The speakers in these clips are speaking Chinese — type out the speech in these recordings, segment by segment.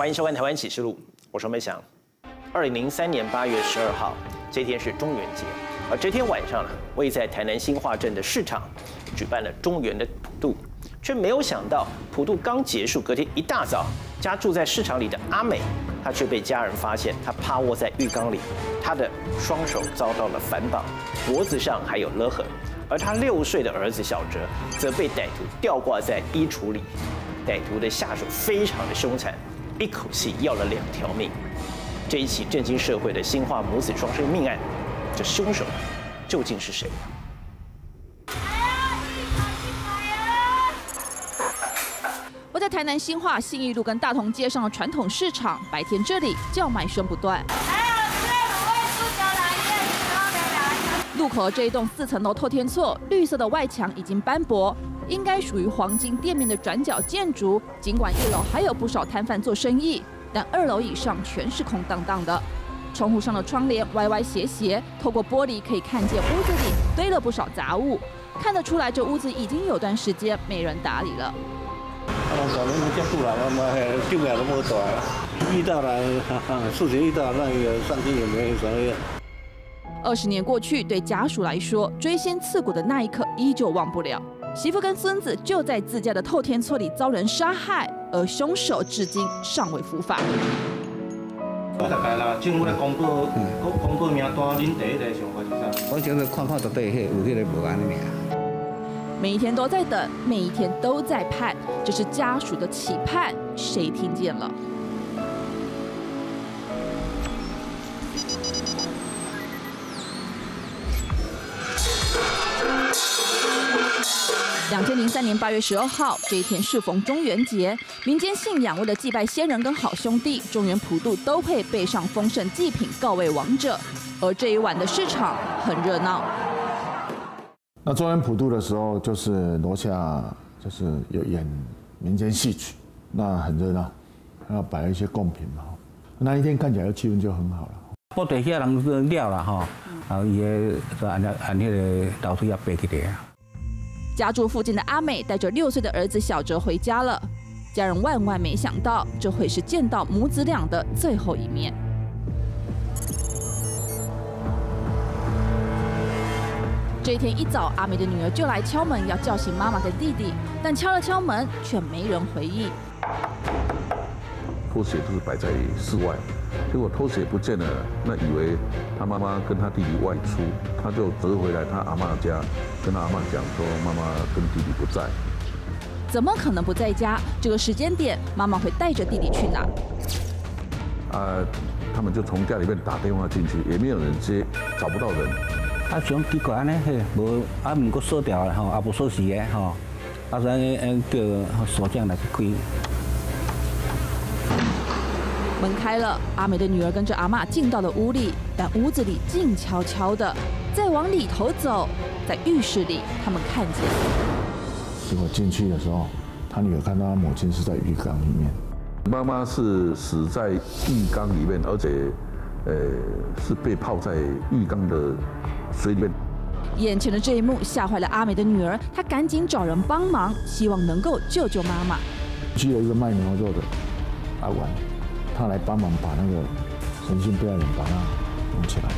欢迎收看《台湾启示录》，我是梅翔。二零零三年八月十二号，这天是中元节，而这天晚上呢，位在台南新化镇的市场举办了中元的普渡，却没有想到普渡刚结束，隔天一大早，家住在市场里的阿美，她却被家人发现，她趴卧在浴缸里，她的双手遭到了反绑，脖子上还有勒痕。而她六岁的儿子小哲则被歹徒吊挂在衣橱里，歹徒的下手非常的凶残，一口气要了两条命。这一起震惊社会的新化母子双生命案，这凶手究竟是谁？我在台南新化信义路跟大同街上的传统市场，白天这里叫卖声不断。路口这一栋四层楼透天厝，绿色的外墙已经斑驳，应该属于黄金店面的转角建筑。尽管一楼还有不少摊贩做生意，但二楼以上全是空荡荡的。窗户上的窗帘歪歪斜斜，透过玻璃可以看见屋子里堆了不少杂物，看得出来这屋子已经有段时间没人打理了。遇到了事情遇到那个上天也没有什么。二十年过去，对家属来说，锥心刺骨的那一刻依旧忘不了。媳妇跟孙子就在自家的透天厝里遭人杀害，而凶手至今尚未伏法。我大概啦，政府的公布公布名单，恁第一个想法是啥？我就是看看到底迄有迄个无安的名。每一天都在等，每一天都在盼，这是家属的期盼，谁听见了？两千零三年八月十二号，这一天适逢中元节，民间信仰为了祭拜先人跟好兄弟，中原普渡都会备上丰盛祭品告慰亡者。而这一晚的市场很热闹。那中原普渡的时候，就是楼下就是有演民间戏曲，那很热闹，还要摆一些贡品嘛。那一天看起来气氛就很好了。我底下人都了了哈，然后也按按那个老师要背起来。家住附近的阿美带着六岁的儿子小哲回家了，家人万万没想到这会是见到母子俩的最后一面。这一天一早，阿美的女儿就来敲门，要叫醒妈妈的弟弟，但敲了敲门却没人回应。拖鞋都是摆在室外。结果拖鞋不见了，那以为他妈妈跟他弟弟外出，他就折回来他阿妈家，跟他阿妈讲说妈妈跟弟弟不在。怎么可能不在家？这个时间点，妈妈会带着弟弟去哪？啊，他们就从家里面打电话进去，也没有人接，找不到人。啊，想奇怪呢，嘿，无啊，唔过锁掉了吼，啊，无锁匙的吼，啊，所以叫锁匠来去开。门开了，阿美的女儿跟着阿妈进到了屋里，但屋子里静悄悄的。再往里头走，在浴室里，他们看见。结果进去的时候，他女儿看到他母亲是在浴缸里面。妈妈是死在浴缸里面，而且，呃，是被泡在浴缸的水里面。眼前的这一幕吓坏了阿美的女儿，她赶紧找人帮忙，希望能够救救妈妈。去了一个卖牛肉的阿文。他来帮忙把那个神经不要人把它弄起来。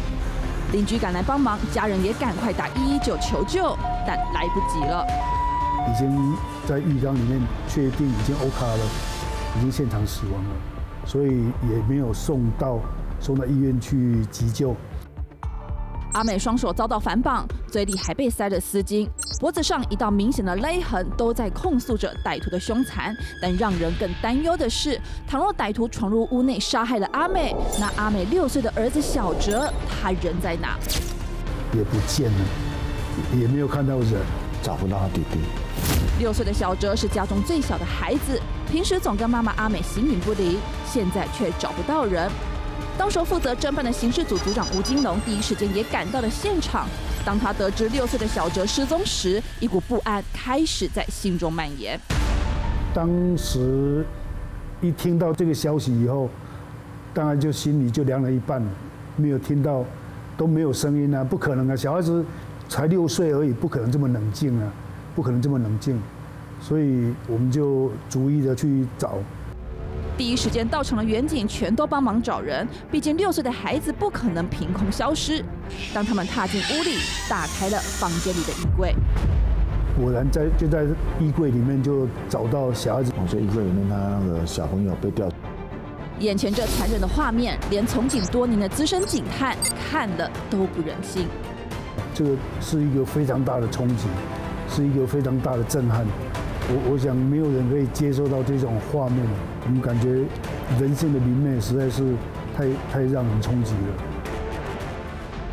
邻居赶来帮忙，家人也赶快打一一九求救，但来不及了。已经在浴缸里面确定已经 OK 了，已经现场死亡了，所以也没有送到送到医院去急救。阿美双手遭到反绑，嘴里还被塞了丝巾，脖子上一道明显的勒痕，都在控诉着歹徒的凶残。但让人更担忧的是，倘若歹徒闯入屋内杀害了阿美，那阿美六岁的儿子小哲，他人在哪？也不见了，也没有看到人，找不到他弟弟。六岁的小哲是家中最小的孩子，平时总跟妈妈阿美形影不离，现在却找不到人。当时负责侦办的刑事组组长吴金龙第一时间也赶到了现场。当他得知六岁的小哲失踪时，一股不安开始在心中蔓延。当时一听到这个消息以后，当然就心里就凉了一半。没有听到，都没有声音啊，不可能啊！小孩子才六岁而已，不可能这么冷静啊，不可能这么冷静。所以我们就逐一的去找。第一时间到场的远警全都帮忙找人，毕竟六岁的孩子不可能凭空消失。当他们踏进屋里，打开了房间里的衣柜，果然在就在衣柜里面就找到小孩子。我在衣柜里面，他那个小朋友被吊。眼前这残忍的画面，连从警多年的资深警探看了都不忍心。这个是一个非常大的冲击，是一个非常大的震撼。我我想没有人可以接受到这种画面，我们感觉人性的明灭实在是太太让人冲击了。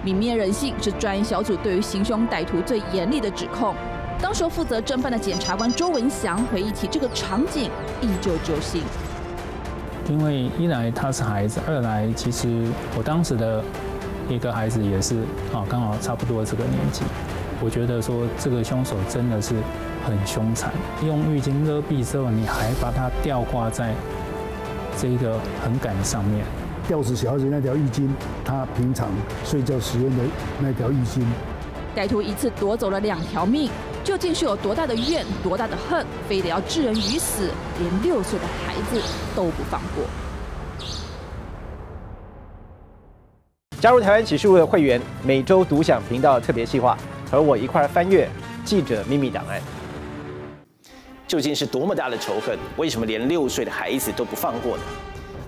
泯灭人性是专案小组对于行凶歹徒最严厉的指控。当时负责侦办的检察官周文祥回忆起这个场景，依旧揪心。因为一来他是孩子，二来其实我当时的一个孩子也是啊，刚好差不多这个年纪。我觉得说这个凶手真的是。很凶残，用浴巾勒毙之后，你还把它吊挂在这个横杆上面，吊死小孩子那条浴巾，他平常睡觉使用的那条浴巾。歹徒一次夺走了两条命，究竟是有多大的怨，多大的恨，非得要置人于死，连六岁的孩子都不放过。加入台湾启示录的会员，每周独享频道特别计划，和我一块翻阅记者秘密档案。究竟是多么大的仇恨？为什么连六岁的孩子都不放过呢？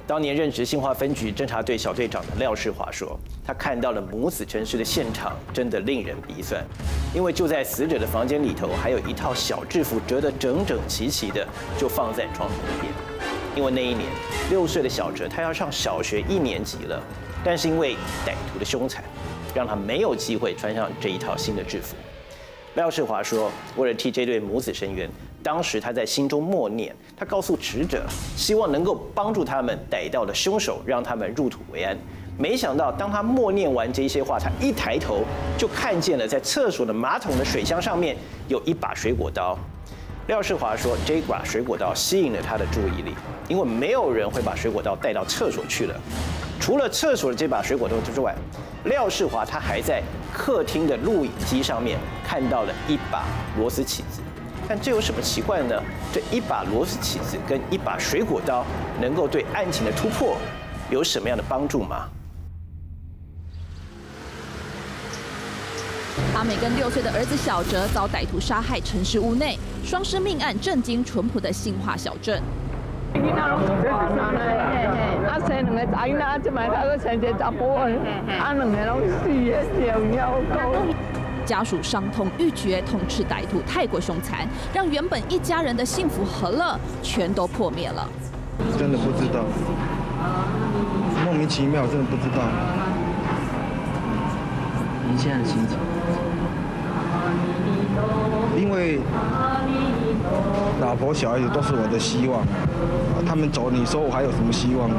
当年任职新化分局侦查队小队长的廖世华说：“他看到了母子沉尸的现场，真的令人鼻酸。因为就在死者的房间里头，还有一套小制服折得整整齐齐的，就放在床头边。因为那一年六岁的小哲他要上小学一年级了，但是因为歹徒的凶残，让他没有机会穿上这一套新的制服。”廖世华说：“为了替这对母子伸冤，当时他在心中默念，他告诉持者，希望能够帮助他们逮到了凶手，让他们入土为安。没想到，当他默念完这些话，他一抬头就看见了在厕所的马桶的水箱上面有一把水果刀。廖世华说，这把水果刀吸引了他的注意力，因为没有人会把水果刀带到厕所去了。”除了厕所的这把水果刀之外，廖世华他还在客厅的录影机上面看到了一把螺丝起子。但这有什么奇怪呢？这一把螺丝起子跟一把水果刀能够对案情的突破有什么样的帮助吗？阿美跟六岁的儿子小哲遭歹徒杀害，城市屋内，双尸命案震惊淳朴的杏化小镇。啊，生两个仔啦，即卖他个生只查甫啊，啊，两个拢死的，小妖狗。家属伤痛欲绝，痛斥歹徒太过凶残，让原本一家人的幸福和乐全都破灭了。真的不知道，莫名其妙，真的不知道。您现在的心情？因为老婆小孩子都是我的希望，他们走，你说我还有什么希望呢？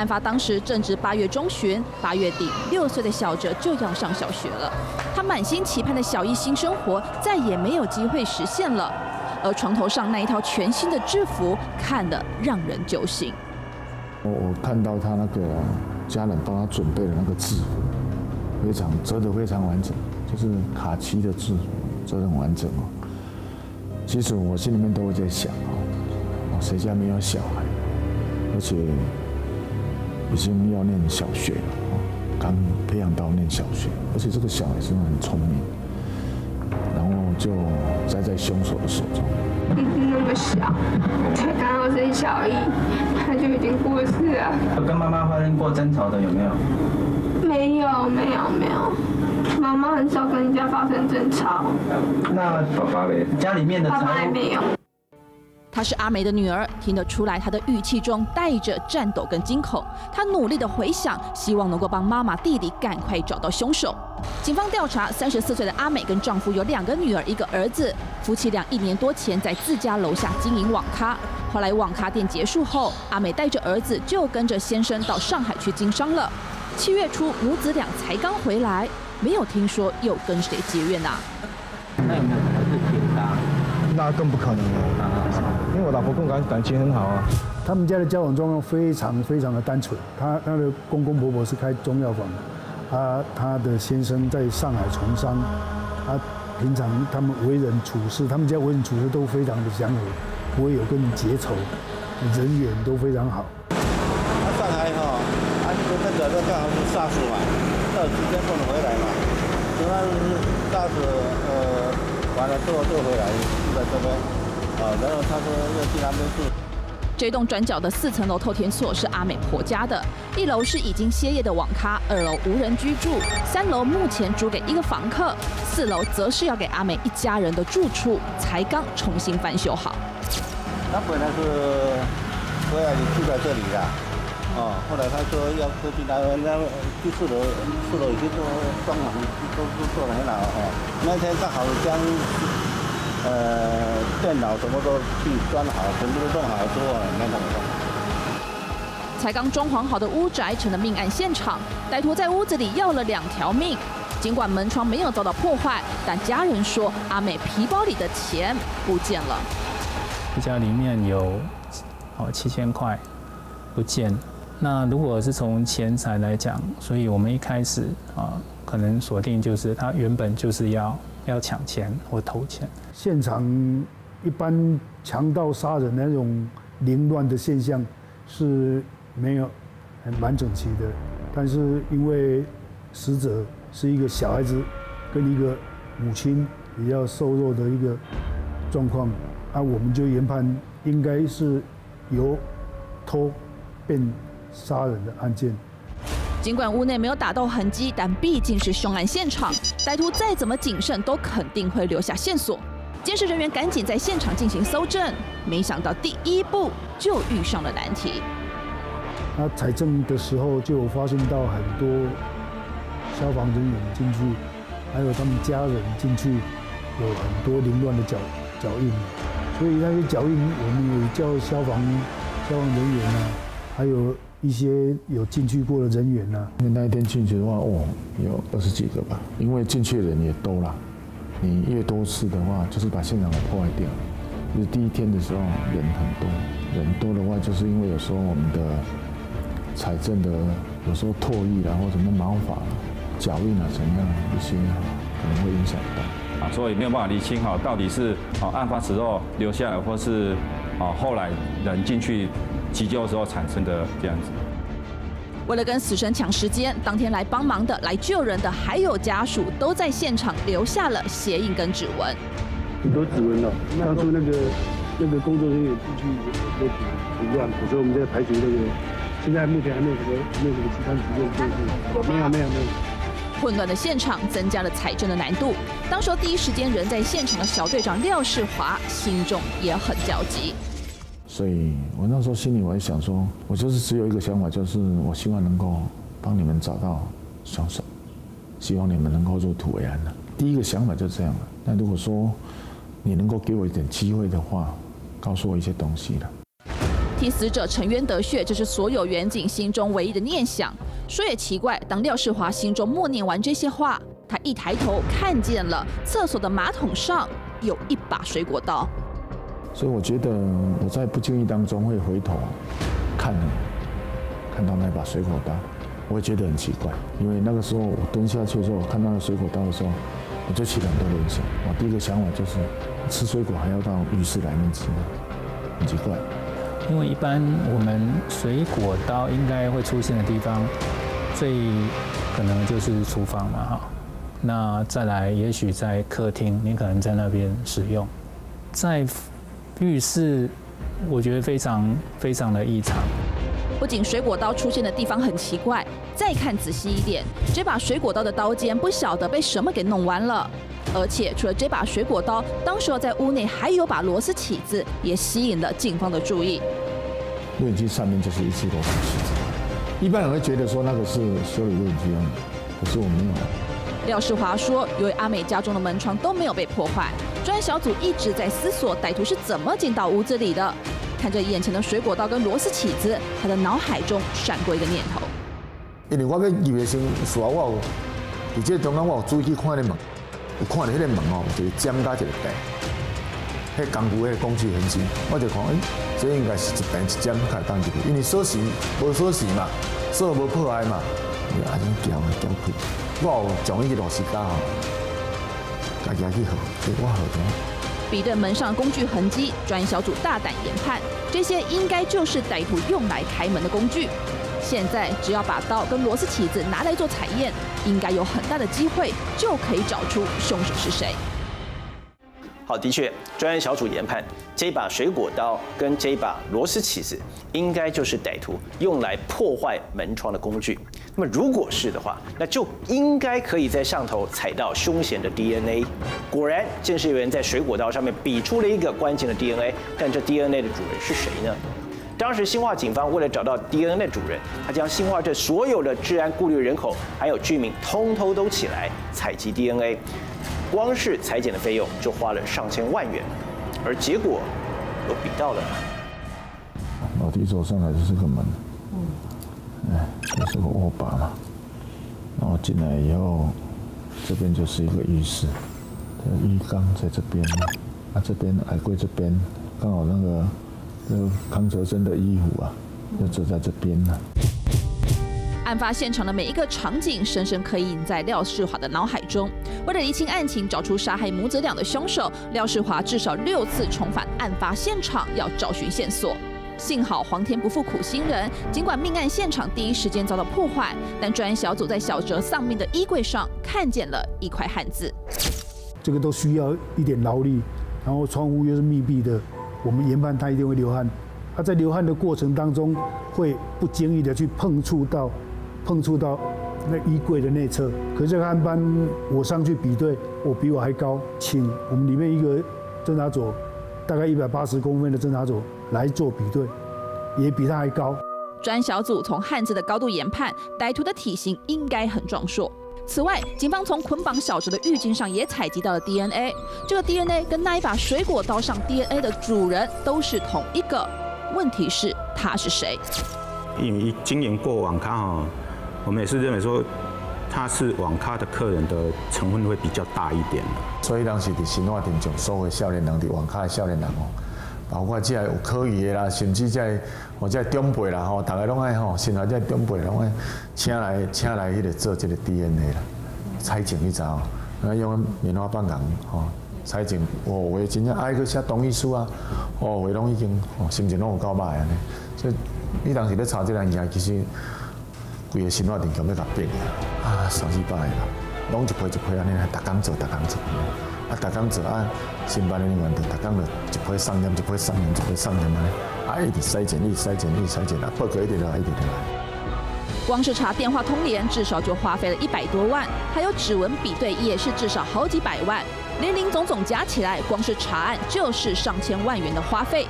案发当时正值八月中旬，八月底，六岁的小哲就要上小学了，他满心期盼的小一新生活再也没有机会实现了。而床头上那一套全新的制服，看得让人揪心。我我看到他那个家人帮他准备的那个制服，非常折得非常完整。就是卡其的字，这很完整哦。其实我心里面都会在想哦，谁家没有小孩，而且已经要念小学了哦，刚培养到念小学，而且这个小孩是很聪明，然后就栽在凶手的手中。弟弟那么小，才刚刚升小一，他就已经过世了。有跟妈妈发生过争吵的有没有？没有，没有，没有。妈妈很少跟人家发生争吵。那爸爸嘞？家里面的爸爸也没有。她是阿梅的女儿，听得出来她的语气中带着颤抖跟惊恐。她努力的回想，希望能够帮妈妈、弟弟赶快找到凶手。警方调查，三十四岁的阿美跟丈夫有两个女儿，一个儿子。夫妻俩一年多前在自家楼下经营网咖，后来网咖店结束后，阿美带着儿子就跟着先生到上海去经商了。七月初，母子俩才刚回来，没有听说又跟谁结怨呐？那有没有可能是骗他？那更不可能了，因为我老婆跟我感感情很好啊。他们家的交往状况非常非常的单纯，他他的公公婆婆是开中药房的，他他的先生在上海从商，他平常他们为人处事，他们家为人处事都非常的祥和，不会有跟你结仇，人缘都非常好。上海哈，啊，那个那刚好是 SARS 嘛，到时间不能回来嘛，等他 SARS 呃完了之后就回来住在这边，啊，然后他说要去那边住。这栋转角的四层楼透天厝是阿美婆家的，一楼是已经歇业的网咖，二楼无人居住，三楼目前租给一个房客，四楼则是要给阿美一家人的住处，才刚重新翻修好。他本来是说要住在这里的，哦，后来他说要过去那那第四楼，四楼已经都装潢都都做得很好哈，那天正好将。呃，电脑什么都去装好，全部都弄好之后，那怎么弄？才刚装潢好的屋宅成了命案现场，歹徒在屋子里要了两条命。尽管门窗没有遭到破坏，但家人说阿美皮包里的钱不见了。家里面有哦七千块不见。那如果是从钱财来讲，所以我们一开始啊，可能锁定就是他原本就是要。要抢钱或偷钱，现场一般强盗杀人那种凌乱的现象是没有，还蛮整齐的。但是因为死者是一个小孩子，跟一个母亲比较瘦弱的一个状况，啊，我们就研判应该是由偷变杀人的案件。尽管屋内没有打斗痕迹，但毕竟是凶案现场，歹徒再怎么谨慎，都肯定会留下线索。监视人员赶紧在现场进行搜证，没想到第一步就遇上了难题。那采证的时候，就发现到很多消防人员进去，还有他们家人进去，有很多凌乱的脚脚印，所以那些脚印，我们也叫消防消防人员啊，还有。一些有进去过的人员呢？因为那一天进去的话，哦，有二十几个吧。因为进去的人也多了，你越多次的话，就是把现场给破坏掉。就是第一天的时候人很多，人多的话，就是因为有时候我们的财政的有时候唾液啊，或什么毛发、脚印啊怎样一些，可能会影响到。啊，所以没有办法理清哈，到底是啊案发时候留下来，或是啊后来人进去。急救的时候产生的这样子。为了跟死神抢时间，当天来帮忙的、来救人的，还有家属，都在现场留下了鞋印跟指纹。很多指纹哦，当初那个那个工作人员进去有很很乱，所以我们在排除那个。现在目前还没有什么没有什么其他指证证据。没有没有没有。混乱的现场增加了采证的难度。当时第一时间人在现场的小队长廖世华心中也很焦急。所以我那时候心里我也想说，我就是只有一个想法，就是我希望能够帮你们找到凶手，希望你们能够入土为安的。第一个想法就这样了。那如果说你能够给我一点机会的话，告诉我一些东西了。替死者沉冤得雪，这是所有远景心中唯一的念想。说也奇怪，当廖世华心中默念完这些话，他一抬头看见了厕所的马桶上有一把水果刀。所以我觉得我在不经意当中会回头看你，看到那把水果刀，我会觉得很奇怪，因为那个时候我蹲下去的时候，我看到那水果刀的时候，我就起了很多联想。我第一个想法就是，吃水果还要到浴室来面吃吗？很奇怪。因为一般我们水果刀应该会出现的地方，最可能就是厨房嘛，哈。那再来，也许在客厅，你可能在那边使用，在。浴室，我觉得非常非常的异常。不仅水果刀出现的地方很奇怪，再看仔细一点，这把水果刀的刀尖不晓得被什么给弄弯了。而且除了这把水果刀，当时在屋内还有把螺丝起子，也吸引了警方的注意。录影机上面就是一只螺丝起子，一般人会觉得说那个是修理录影机用的，可是我没有。廖世华说：“由于阿美家中的门窗都没有被破坏，专案小组一直在思索歹徒是怎么进到屋子里的。看着眼前的水果刀跟螺丝起子，他的脑海中闪过一个念头。因为我要入的时候，说我有，而且中间我有注意去看那门，有看到那个门哦，就是尖加一个边，迄工具迄工具痕迹，我就看，哎，这应该是一边一尖开当入去，因为锁匙无锁匙嘛，锁无破坏嘛，就安尼撬撬开。”我讲一个螺丝刀，大家去好，给我好的。比对门上工具痕迹，专案小组大胆研判，这些应该就是歹徒用来开门的工具。现在只要把刀跟螺丝起子拿来做采验，应该有很大的机会就可以找出凶手是谁。好，的确，专案小组研判，这把水果刀跟这把螺丝起子，应该就是歹徒用来破坏门窗的工具。那么，如果是的话，那就应该可以在上头采到凶嫌的 DNA。果然，监视员在水果刀上面比出了一个关键的 DNA，但这 DNA 的主人是谁呢？当时新化警方为了找到 DNA 的主人，他将新化这所有的治安顾虑人口还有居民通通都起来采集 DNA。光是裁剪的费用就花了上千万元，而结果都比到了吗。老弟走上来就是个门，哎，这是个卧把嘛。然后进来以后，这边就是一个浴室，浴缸在这边，啊这边矮柜这边，刚好那个那个康泽生的衣服啊，就走在这边呢。案发现场的每一个场景，深深刻印在廖世华的脑海中。为了厘清案情，找出杀害母子俩的凶手，廖世华至少六次重返案发现场，要找寻线索。幸好皇天不负苦心人，尽管命案现场第一时间遭到破坏，但专案小组在小哲丧命的衣柜上看见了一块汉字。这个都需要一点劳力，然后窗户又是密闭的，我们研判他一定会流汗。他在流汗的过程当中，会不经意的去碰触到。碰触到那衣柜的内侧，可是这个案班我上去比对，我比我还高，请我们里面一个侦查组，大概一百八十公分的侦查组来做比对，也比他还高。专小组从汉字的高度研判，歹徒的体型应该很壮硕。此外，警方从捆绑小哲的浴巾上也采集到了 DNA，这个 DNA 跟那一把水果刀上 DNA 的主人都是同一个。问题是他是谁？因为经营过网咖哈。我们也是认为说，他是网咖的客人的成分会比较大一点所以当时伫新华店上所有少年人伫网咖的少年人哦，包括即个有可疑的啦，甚至即个或者长辈啦吼，大家拢爱吼，现在即个长辈拢爱请来请来迄个做这个 DNA 啦，采检一招，啊用棉花棒讲吼，采检哦，话真正爱去写同意书啊，哦话拢已经哦心情拢有够歹安尼，所以你当时咧查这个件其实。规个新华电厂要甲变啊，三四百个，拢一批一批安尼，逐工做，逐工做，啊，逐工做啊，新办的人员就逐工就一批上验，一批上验，一批上验安尼，啊，一直筛检，一直筛检，一直筛检啊，报告一直来，一直来。光是查电话通联，至少就花费了一百多万，还有指纹比对，也是至少好几百万，零零总总加起来，光是查案就是上千万元的花费。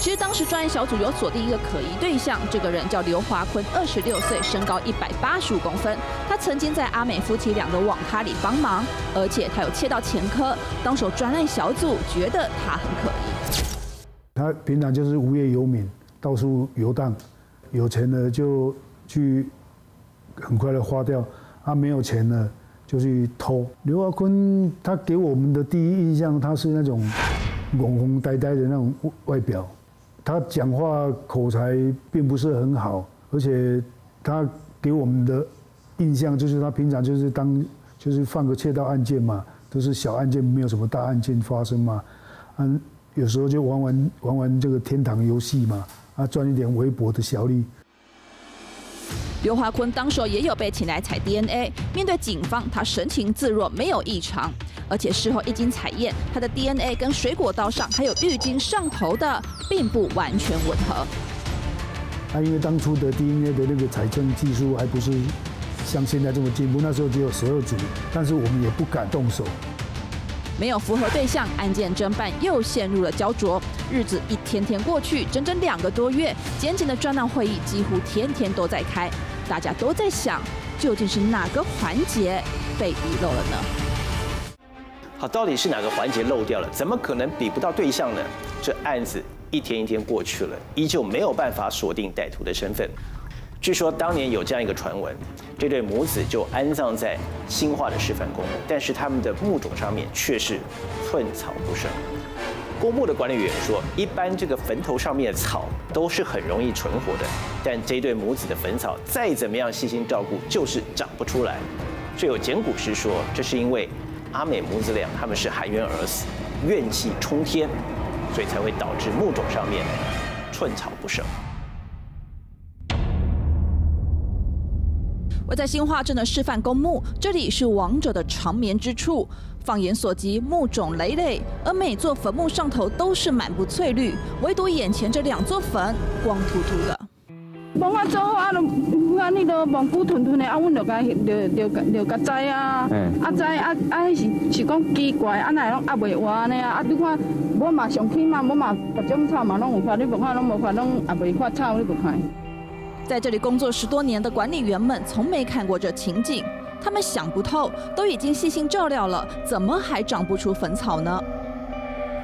其实当时专案小组有锁定一个可疑对象，这个人叫刘华坤，二十六岁，身高一百八十五公分。他曾经在阿美夫妻俩的网咖里帮忙，而且他有窃盗前科。当时专案小组觉得他很可疑。他平常就是无业游民，到处游荡，有钱了就去很快的花掉，他没有钱了就去偷。刘华坤他给我们的第一印象，他是那种懵懵呆呆的那种外表。他讲话口才并不是很好，而且他给我们的印象就是他平常就是当就是放个窃盗案件嘛，都是小案件，没有什么大案件发生嘛，嗯，有时候就玩玩玩玩这个天堂游戏嘛，啊，赚一点微薄的小利。刘华坤当时也有被请来采 DNA，面对警方，他神情自若，没有异常。而且事后一经采验，他的 DNA 跟水果刀上还有浴巾上头的，并不完全吻合。他因为当初的 DNA 的那个采证技术还不是像现在这么进步，那时候只有十二组，但是我们也不敢动手。没有符合对象，案件侦办又陷入了焦灼。日子一天天过去，整整两个多月，检警的专案会议几乎天天都在开。大家都在想，究竟是哪个环节被遗漏了呢？好，到底是哪个环节漏掉了？怎么可能比不到对象呢？这案子一天一天过去了，依旧没有办法锁定歹徒的身份。据说当年有这样一个传闻，这对母子就安葬在新化的示范公墓，但是他们的墓冢上面却是寸草不生。公墓的管理员说，一般这个坟头上面的草都是很容易存活的，但这对母子的坟草再怎么样细心照顾，就是长不出来。就有简古师说，这是因为阿美母子俩他们是含冤而死，怨气冲天，所以才会导致墓冢上面寸草不生。我在新化镇的示范公墓，这里是亡者的长眠之处。放眼所及，墓冢累累，而每座坟墓上头都是满布翠绿，唯独眼前这两座坟光秃秃的。帮我做好啊，啊，你都蒙古屯屯的，啊，阮就该就就就该知啊，啊知啊啊是是讲奇怪，啊那拢压袂活安尼啊，啊你看我嘛上起嘛，我嘛各种草嘛拢有发，你无看拢无发，拢也袂发草，你无看。在这里工作十多年的管理员们，从没看过这情景。他们想不透，都已经细心照料了，怎么还长不出坟草呢？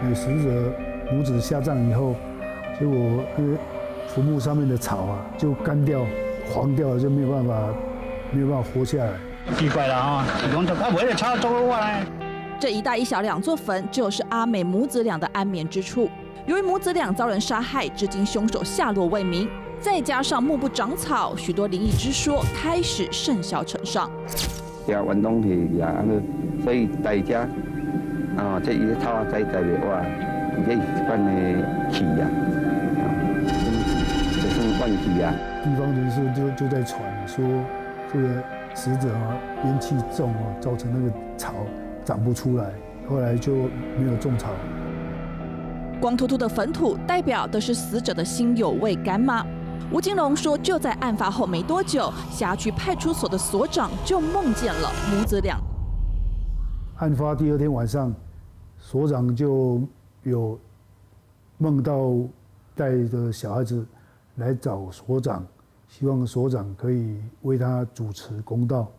有死者母子下葬以后，结果那个坟墓上面的草啊，就干掉、黄掉了，就没有办法、没有办法活下来。奇怪了啊！工作啊，为了炒作我呢。这一大一小两座坟，就是阿美母子俩的安眠之处。由于母子俩遭人杀害，至今凶手下落未明。再加上墓不长草，许多灵异之说开始甚嚣尘上。呀，运动去呀，所以大家啊，这一草啊，栽栽的话，这一般的气呀，这是万气呀。地方人士就就在传说，这个死者啊阴气重啊，造成那个草长不出来，后来就没有种草。光秃秃的坟土，代表的是死者的心有未干吗？吴金龙说，就在案发后没多久，辖区派出所的所长就梦见了母子俩。案发第二天晚上，所长就有梦到带着小孩子来找所长，希望所长可以为他主持公道。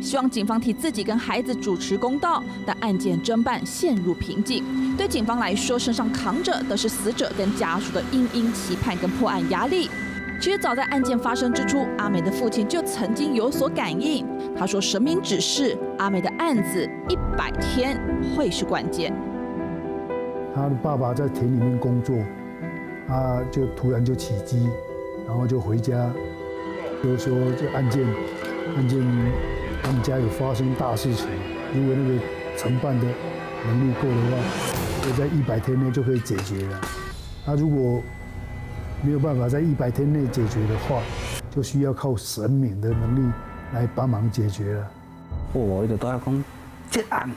希望警方替自己跟孩子主持公道，但案件侦办陷入瓶颈。对警方来说，身上扛着的是死者跟家属的殷殷期盼跟破案压力。其实早在案件发生之初，阿美的父亲就曾经有所感应。他说：“神明指示阿美的案子一百天会是关键。”他的爸爸在田里面工作，他就突然就起机，然后就回家，就说这案件案件。他们家有发生大事情，如果那个承办的能力够的话，就在一百天内就可以解决了。那如果没有办法在一百天内解决的话，就需要靠神明的能力来帮忙解决了。我一直都要讲，这案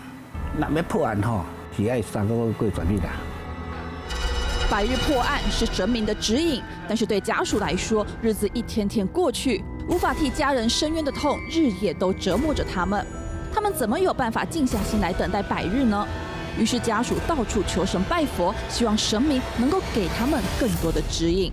那要破案吼，是要三个月转日的。百日破案是神明的指引，但是对家属来说，日子一天天过去。无法替家人伸冤的痛，日夜都折磨着他们。他们怎么有办法静下心来等待百日呢？于是家属到处求神拜佛，希望神明能够给他们更多的指引。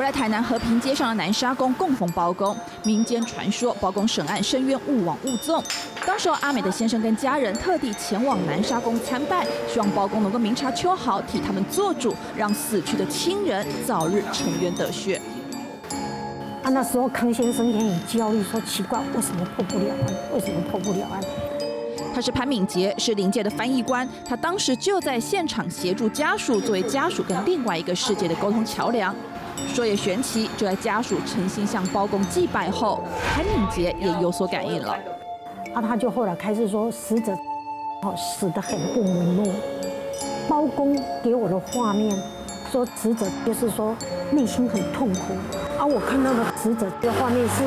不来台南和平街上的南沙宫供奉包公，民间传说包公审案申冤，勿枉勿纵。当时阿美的先生跟家人特地前往南沙宫参拜，希望包公能够明察秋毫，替他们做主，让死去的亲人早日沉冤得雪。啊，那时候康先生也很焦虑，说奇怪，为什么破不了案？为什么破不了案？他是潘敏杰，是临界的翻译官，他当时就在现场协助家属，作为家属跟另外一个世界的沟通桥梁。说也玄奇，就在家属诚心向包公祭拜后，潘敏杰也有所感应了。啊，他就后来开始说，死者哦死得很不瞑目。包公给我的画面，说死者就是说内心很痛苦。啊，我看到的死者的画面是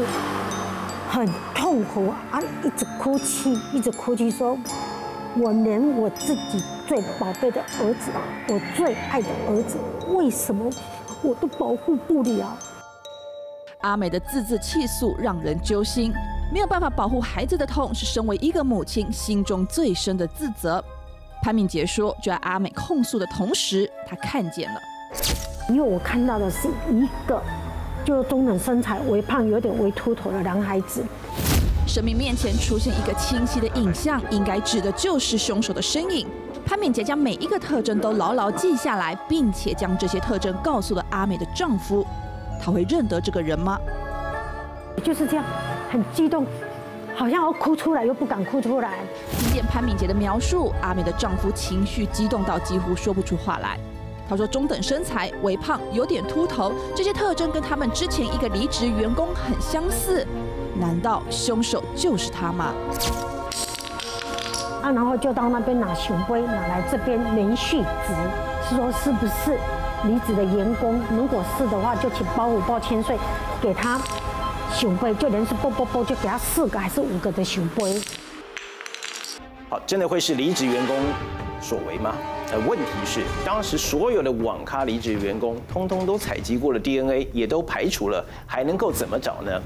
很痛苦啊，一直哭泣，一直哭泣，说我连我自己最宝贝的儿子，我最爱的儿子，为什么？我都保护不了。阿美的字字泣诉让人揪心，没有办法保护孩子的痛，是身为一个母亲心中最深的自责。潘敏杰说，就在阿美控诉的同时，他看见了，因为我看到的是一个，就中等身材、微胖、有点微秃头的男孩子。生命面前出现一个清晰的影像，应该指的就是凶手的身影。潘敏杰将每一个特征都牢牢记下来，并且将这些特征告诉了阿美的丈夫。他会认得这个人吗？就是这样，很激动，好像要哭出来又不敢哭出来。听见潘敏杰的描述，阿美的丈夫情绪激动到几乎说不出话来。他说：“中等身材、微胖、有点秃头，这些特征跟他们之前一个离职员工很相似。难道凶手就是他吗？”啊，然后就到那边拿雄杯，拿来这边连续值，是说是不是离职的员工？如果是的话，就请包五包千岁给他雄杯，就连续啵啵啵，就给他四个还是五个的雄杯。好，真的会是离职员工所为吗？呃，问题是当时所有的网咖离职员工，通通都采集过了 DNA，也都排除了，还能够怎么找呢？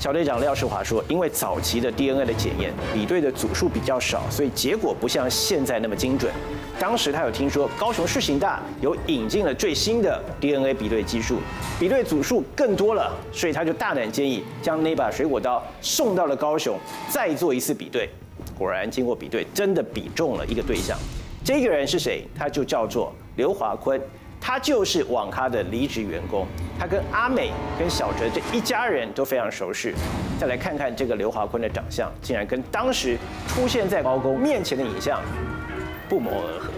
小队长廖世华说：“因为早期的 DNA 的检验比对的组数比较少，所以结果不像现在那么精准。当时他有听说高雄市刑大有引进了最新的 DNA 比对技术，比对组数更多了，所以他就大胆建议将那把水果刀送到了高雄，再做一次比对。果然经过比对，真的比中了一个对象。这个人是谁？他就叫做刘华坤。”他就是网咖的离职员工，他跟阿美、跟小哲这一家人都非常熟识。再来看看这个刘华坤的长相，竟然跟当时出现在高工面前的影像不谋而合。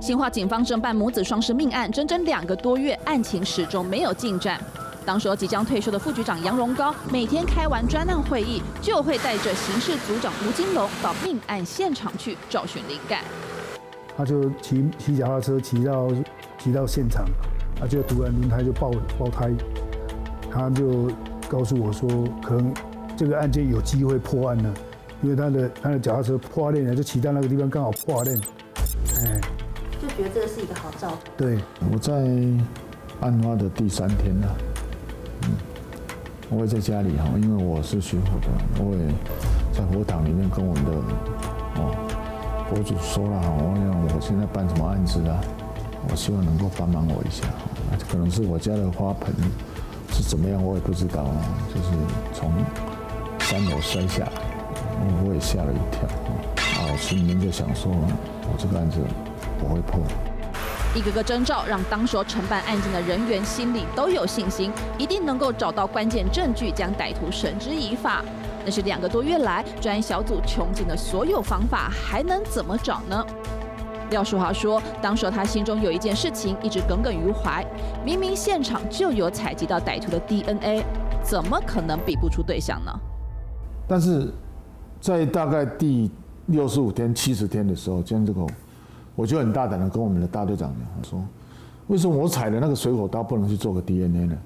新化警方侦办母子双尸命案，整整两个多月，案情始终没有进展。当时即将退休的副局长杨荣高，每天开完专案会议，就会带着刑事组长吴金龙到命案现场去找寻灵感。他就骑骑脚踏车骑到骑到现场，他就突然轮胎就爆爆胎，他就告诉我说，可能这个案件有机会破案了，因为他的他的脚踏车破裂了，就骑到那个地方刚好破链，哎，就觉得这个是一个好兆头。对，我在案发的第三天呢。我也在家里哈，因为我是学佛的，我也在佛堂里面跟我们的哦佛祖说了哈，我讲我现在办什么案子啊？我希望能够帮忙我一下，可能是我家的花盆是怎么样，我也不知道啊，就是从三楼摔下来，我也吓了一跳啊，我心里面就想说，我这个案子不会破。一个个征兆让当时承办案件的人员心里都有信心，一定能够找到关键证据，将歹徒绳之以法。但是两个多月来，专案小组穷尽了所有方法，还能怎么找呢？廖淑华说，当时他心中有一件事情一直耿耿于怀：明明现场就有采集到歹徒的 DNA，怎么可能比不出对象呢？但是在大概第六十五天、七十天的时候，将这个。我就很大胆的跟我们的大队长讲，说，为什么我采的那个水果刀不能去做个 DNA 呢？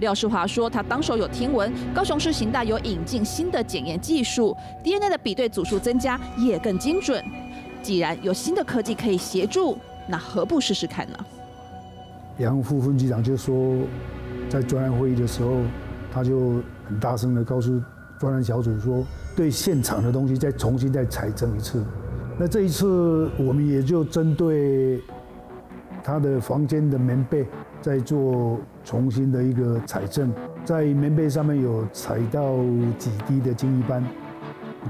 廖世华说，他当时有听闻高雄市刑大有引进新的检验技术，DNA 的比对组数增加也更精准。既然有新的科技可以协助，那何不试试看呢？杨副分局长就说，在专案会议的时候，他就很大声的告诉专案小组说，对现场的东西再重新再采证一次。那这一次，我们也就针对他的房间的棉被，在做重新的一个采证，在棉被上面有采到几滴的精液斑，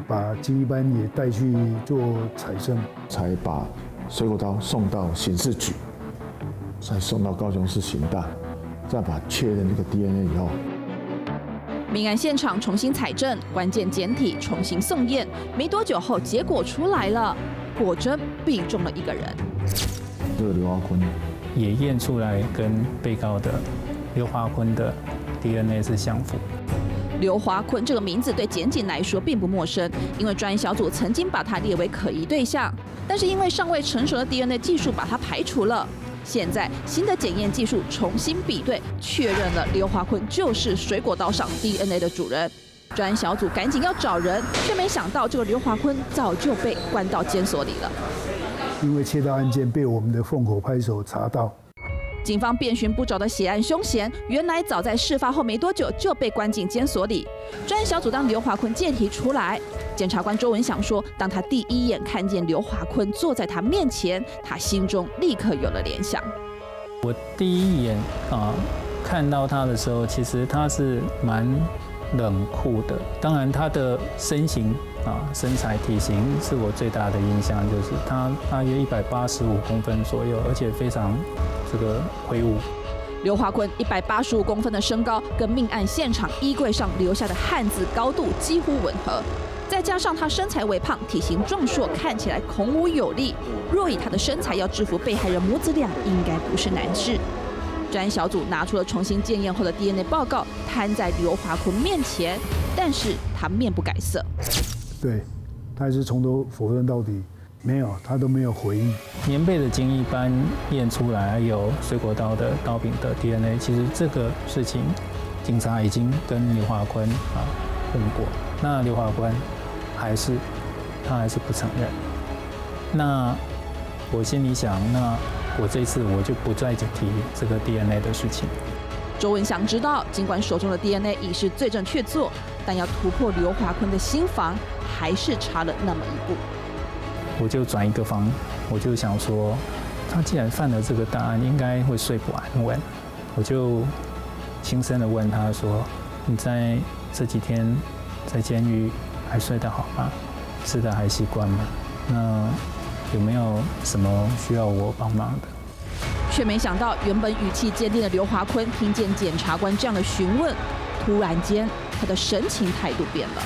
把精液斑也带去做采证，才把水果刀送到刑事局，再送到高雄市刑大，再把确认这个 DNA 以后。命案现场重新采证，关键检体重新送验，没多久后结果出来了，果真命中了一个人。这个刘华坤也验出来跟被告的刘华坤的 DNA 是相符。刘华坤这个名字对检警来说并不陌生，因为专案小组曾经把他列为可疑对象，但是因为尚未成熟的 DNA 技术把他排除了。现在新的检验技术重新比对，确认了刘华坤就是水果刀上 DNA 的主人。专案小组赶紧要找人，却没想到这个刘华坤早就被关到监所里了。因为窃盗案件被我们的凤口派出所查到。警方遍寻不着的血案凶嫌，原来早在事发后没多久就被关进监所里。专案小组当刘华坤借题出来，检察官周文祥说，当他第一眼看见刘华坤坐在他面前，他心中立刻有了联想。我第一眼啊看到他的时候，其实他是蛮冷酷的。当然他的身形啊身材体型是我最大的印象，就是他大约一百八十五公分左右，而且非常。这个魁梧。刘华坤一百八十五公分的身高，跟命案现场衣柜上留下的汉字高度几乎吻合，再加上他身材微胖，体型壮硕，看起来孔武有力。若以他的身材要制服被害人母子俩，应该不是难事。专案小组拿出了重新检验后的 DNA 报告，摊在刘华坤面前，但是他面不改色。对，他还是从头否认到底，没有，他都没有回应。棉被的精一般验出来，还有水果刀的刀柄的 DNA，其实这个事情，警察已经跟刘华坤啊问过，那刘华坤还是他还是不承认。那我心里想，那我这次我就不再提这个 DNA 的事情。周文祥知道，尽管手中的 DNA 已是罪证确凿，但要突破刘华坤的心防，还是差了那么一步。我就转一个方，我就想说，他既然犯了这个大案，应该会睡不安稳。我就轻声的问他说：“你在这几天在监狱还睡得好吗？吃的还习惯吗？那？”有没有什么需要我帮忙的？却没想到，原本语气坚定的刘华坤，听见检察官这样的询问，突然间他的神情态度变了。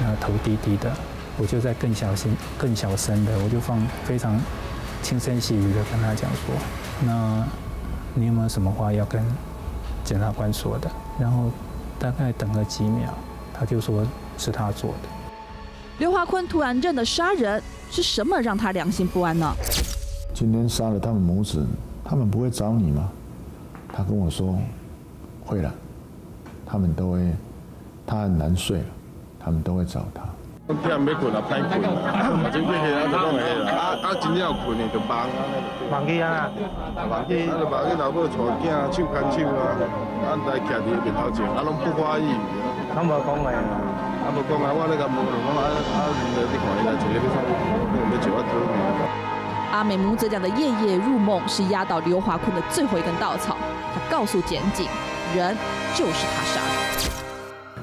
那头低低的，我就在更小心、更小声的，我就放非常轻声细语的跟他讲说：“那你有没有什么话要跟检察官说的？”然后大概等了几秒，他就说是他做的。刘华坤突然认了杀人。是什么让他良心不安呢？今天杀了他们母子，他们不会找你吗？他跟我说，会了，他们都会，他很难睡了，他们都会找他。天没困啊，歹困啊，反正过去啊，就讲会啦。啊啊，真正有困的就忙啊，忙去啊，忙去，啊就忙去老母带囝，手牵手啊，啊来徛伫面头前，啊拢不欢喜。拢无讲话。啊无讲话，我咧甲问讲啊啊，你看伊来做咧啥？阿美母子俩的夜夜入梦，是压倒刘华坤的最后一根稻草。他告诉检警，人就是他杀的。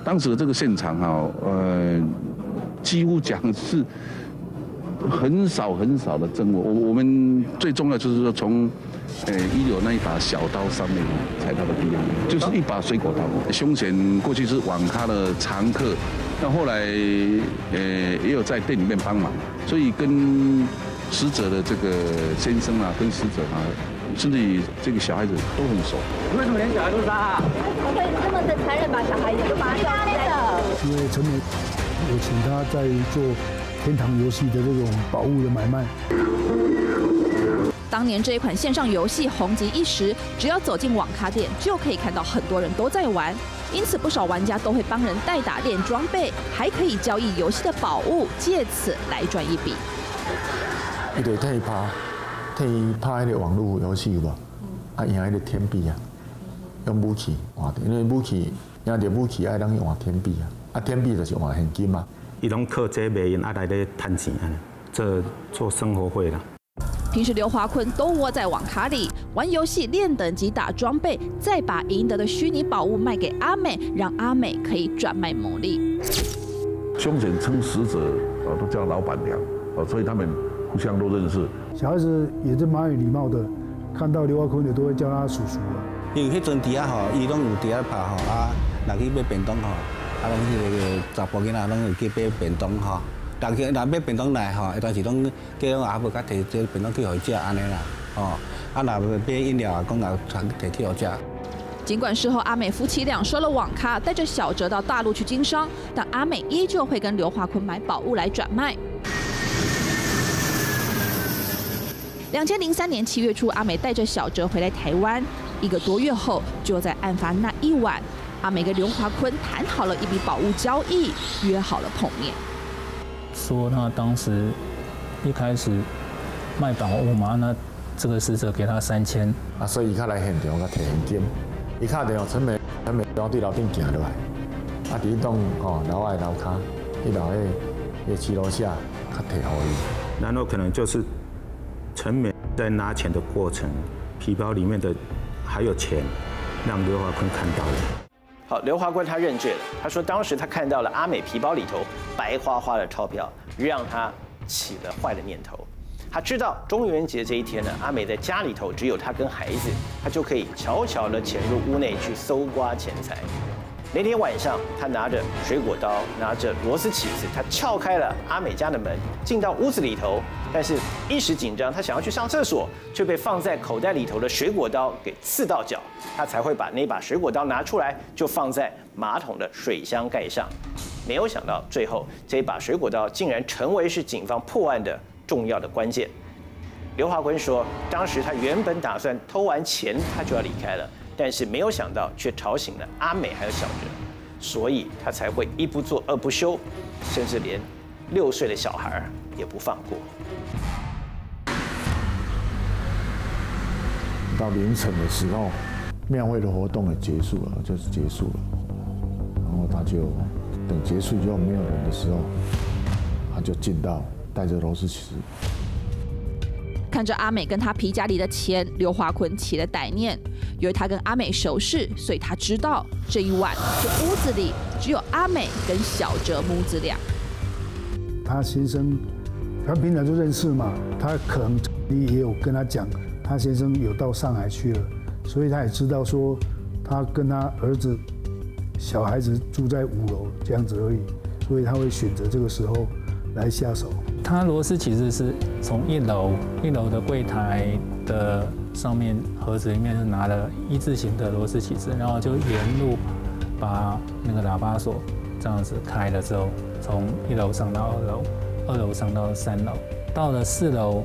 当时的这个现场哈，呃，几乎讲是很少很少的证物。我我们最重要就是说，从呃一楼那一把小刀上面踩到的地方就是一把水果刀。凶嫌过去是网咖的常客。那后来，呃，也有在店里面帮忙，所以跟死者的这个先生啊，跟死者啊，甚至于这个小孩子都很熟。为什么连小孩都杀？不会这么的残忍把小孩子都把他杀了？因为陈美有请他在做天堂游戏的这种宝物的买卖。当年这一款线上游戏红极一时，只要走进网咖店，就可以看到很多人都在玩。因此，不少玩家都会帮人代打练装备，还可以交易游戏的宝物，借此来赚一笔。伊就替拍，替拍迄个网络游戏无？啊，赢迄个天币啊，用武器换的，因为武器赢着武器爱当去换天币啊，啊，天币就是换现金嘛。伊拢靠这卖因啊来咧赚钱啊，这做生活费啦。平时刘华坤都窝在网咖里玩游戏、练等级、打装备，再把赢得的虚拟宝物卖给阿美，让阿美可以转卖牟利。凶险称死者啊，都叫老板娘啊，所以他们互相都认识。小孩子也是蛮有礼貌的，看到刘华坤的都会叫他叔叔啊。因为迄阵底下吼，伊拢有底下拍吼啊，若去买便当吼，啊，拢迄个查甫囡仔拢会去买便当吼。人去若买便当来吼，一段时拢叫拢阿婆甲摕这便当去互伊食安尼啦，哦，啊若买饮料啊，讲也传摕去互食。尽管事后阿美夫妻俩收了网咖，带着小哲到大陆去经商，但阿美依旧会跟刘华坤买宝物来转卖。两千零三年七月初，阿美带着小哲回来台湾，一个多月后，就在案发那一晚，阿美跟刘华坤谈好了一笔宝物交易，约好了碰面。说他当时一开始卖宝物嘛，那这个死者给他三千，啊，所以伊较来现场，甲摕现金，伊敲电话陈美，陈美从对楼顶行落来，啊，伫栋吼楼外楼骹，迄楼迄迄七楼下，较摕互伊。然后可能就是陈美在拿钱的过程，皮包里面的还有钱，让刘华坤看到了。好，刘华坤他认罪了。他说，当时他看到了阿美皮包里头白花花的钞票，让他起了坏的念头。他知道中元节这一天呢，阿美在家里头只有他跟孩子，他就可以悄悄地潜入屋内去搜刮钱财。那天晚上，他拿着水果刀，拿着螺丝起子，他撬开了阿美家的门，进到屋子里头。但是，一时紧张，他想要去上厕所，却被放在口袋里头的水果刀给刺到脚。他才会把那把水果刀拿出来，就放在马桶的水箱盖上。没有想到，最后这一把水果刀竟然成为是警方破案的重要的关键。刘华坤说，当时他原本打算偷完钱，他就要离开了。但是没有想到，却吵醒了阿美还有小哲，所以他才会一不做二不休，甚至连六岁的小孩也不放过。到凌晨的时候，庙会的活动也结束了，就是结束了。然后他就等结束之后没有人的时候，他就进到带着螺丝起。看着阿美跟他皮夹里的钱，刘华坤起了歹念。由于他跟阿美熟识，所以他知道这一晚这屋子里只有阿美跟小哲母子俩。他先生，他平常就认识嘛，他可能你也有跟他讲，他先生有到上海去了，所以他也知道说，他跟他儿子小孩子住在五楼这样子而已，所以他会选择这个时候来下手。它螺丝其实是从一楼一楼的柜台的上面盒子里面是拿了一字形的螺丝起子，然后就沿路把那个喇叭锁这样子开了之后，从一楼上到二楼，二楼上到三楼，到了四楼，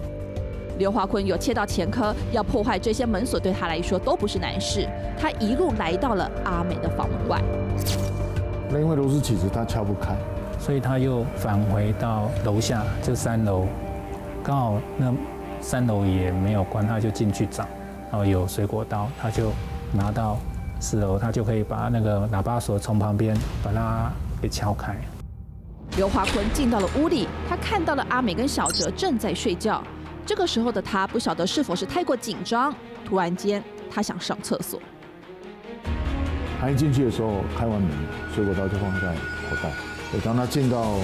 刘华坤有切到前科，要破坏这些门锁对他来说都不是难事。他一路来到了阿美的房门外，那因为螺丝起子他敲不开。所以他又返回到楼下，就三楼，刚好那三楼也没有关，他就进去找，然后有水果刀，他就拿到四楼，他就可以把那个喇叭锁从旁边把它给敲开。刘华坤进到了屋里，他看到了阿美跟小哲正在睡觉。这个时候的他不晓得是否是太过紧张，突然间他想上厕所。他一进去的时候开完门，水果刀就放在口袋。当他进到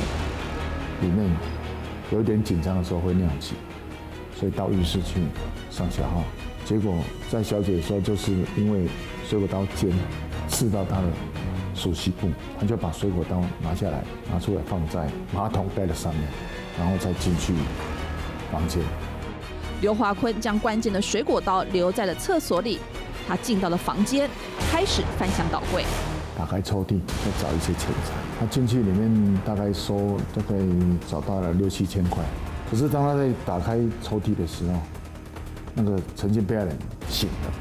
里面有点紧张的时候，会尿急，所以到浴室去上小号。结果在小姐的时候，就是因为水果刀尖刺到她的手膝部，她就把水果刀拿下来，拿出来放在马桶盖的上面，然后再进去房间。刘华坤将关键的水果刀留在了厕所里，他进到了房间，开始翻箱倒柜。打开抽屉，再找一些钱财。他进去里面大概收，大概找到了六七千块。可是当他在打开抽屉的时候，那个曾经被害人醒了。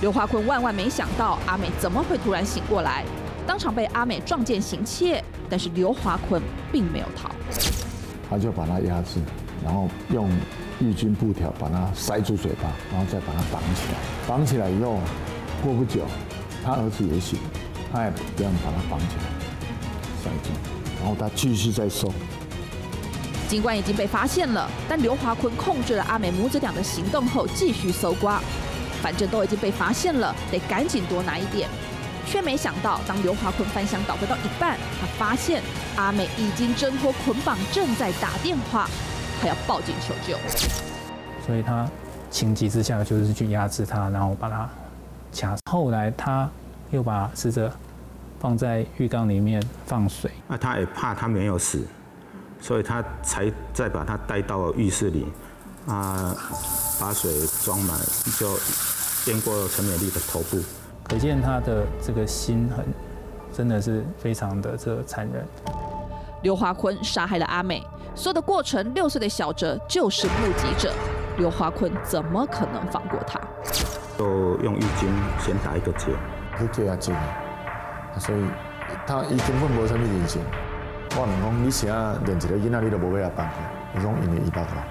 刘华坤万万没想到阿美怎么会突然醒过来，当场被阿美撞见行窃。但是刘华坤并没有逃，他就把他压制，然后用浴巾布条把他塞住嘴巴，然后再把他绑起来。绑起来以后，过不久，他儿子也醒。他也这样把它绑起来，塞住，然后他继续再收。尽管已经被发现了，但刘华坤控制了阿美母子俩的行动后，继续搜刮。反正都已经被发现了，得赶紧多拿一点。却没想到，当刘华坤翻箱倒柜到一半，他发现阿美已经挣脱捆绑，正在打电话，他要报警求救。所以他情急之下就是去压制他，然后把他掐。后来他。又把死者放在浴缸里面放水，那他也怕他没有死，所以他才再把他带到浴室里，啊，把水装满，就淹过陈美丽的头部。可见他的这个心很，真的是非常的这残忍。刘华坤杀害了阿美，所有的过程，六岁的小哲就是目击者，刘华坤怎么可能放过他？就用浴巾先打一个结。去叫阿进，所以他伊根本无啥物人性。我问讲，你现在连一个囡仔你都无要来放过，伊讲因为伊爸爸，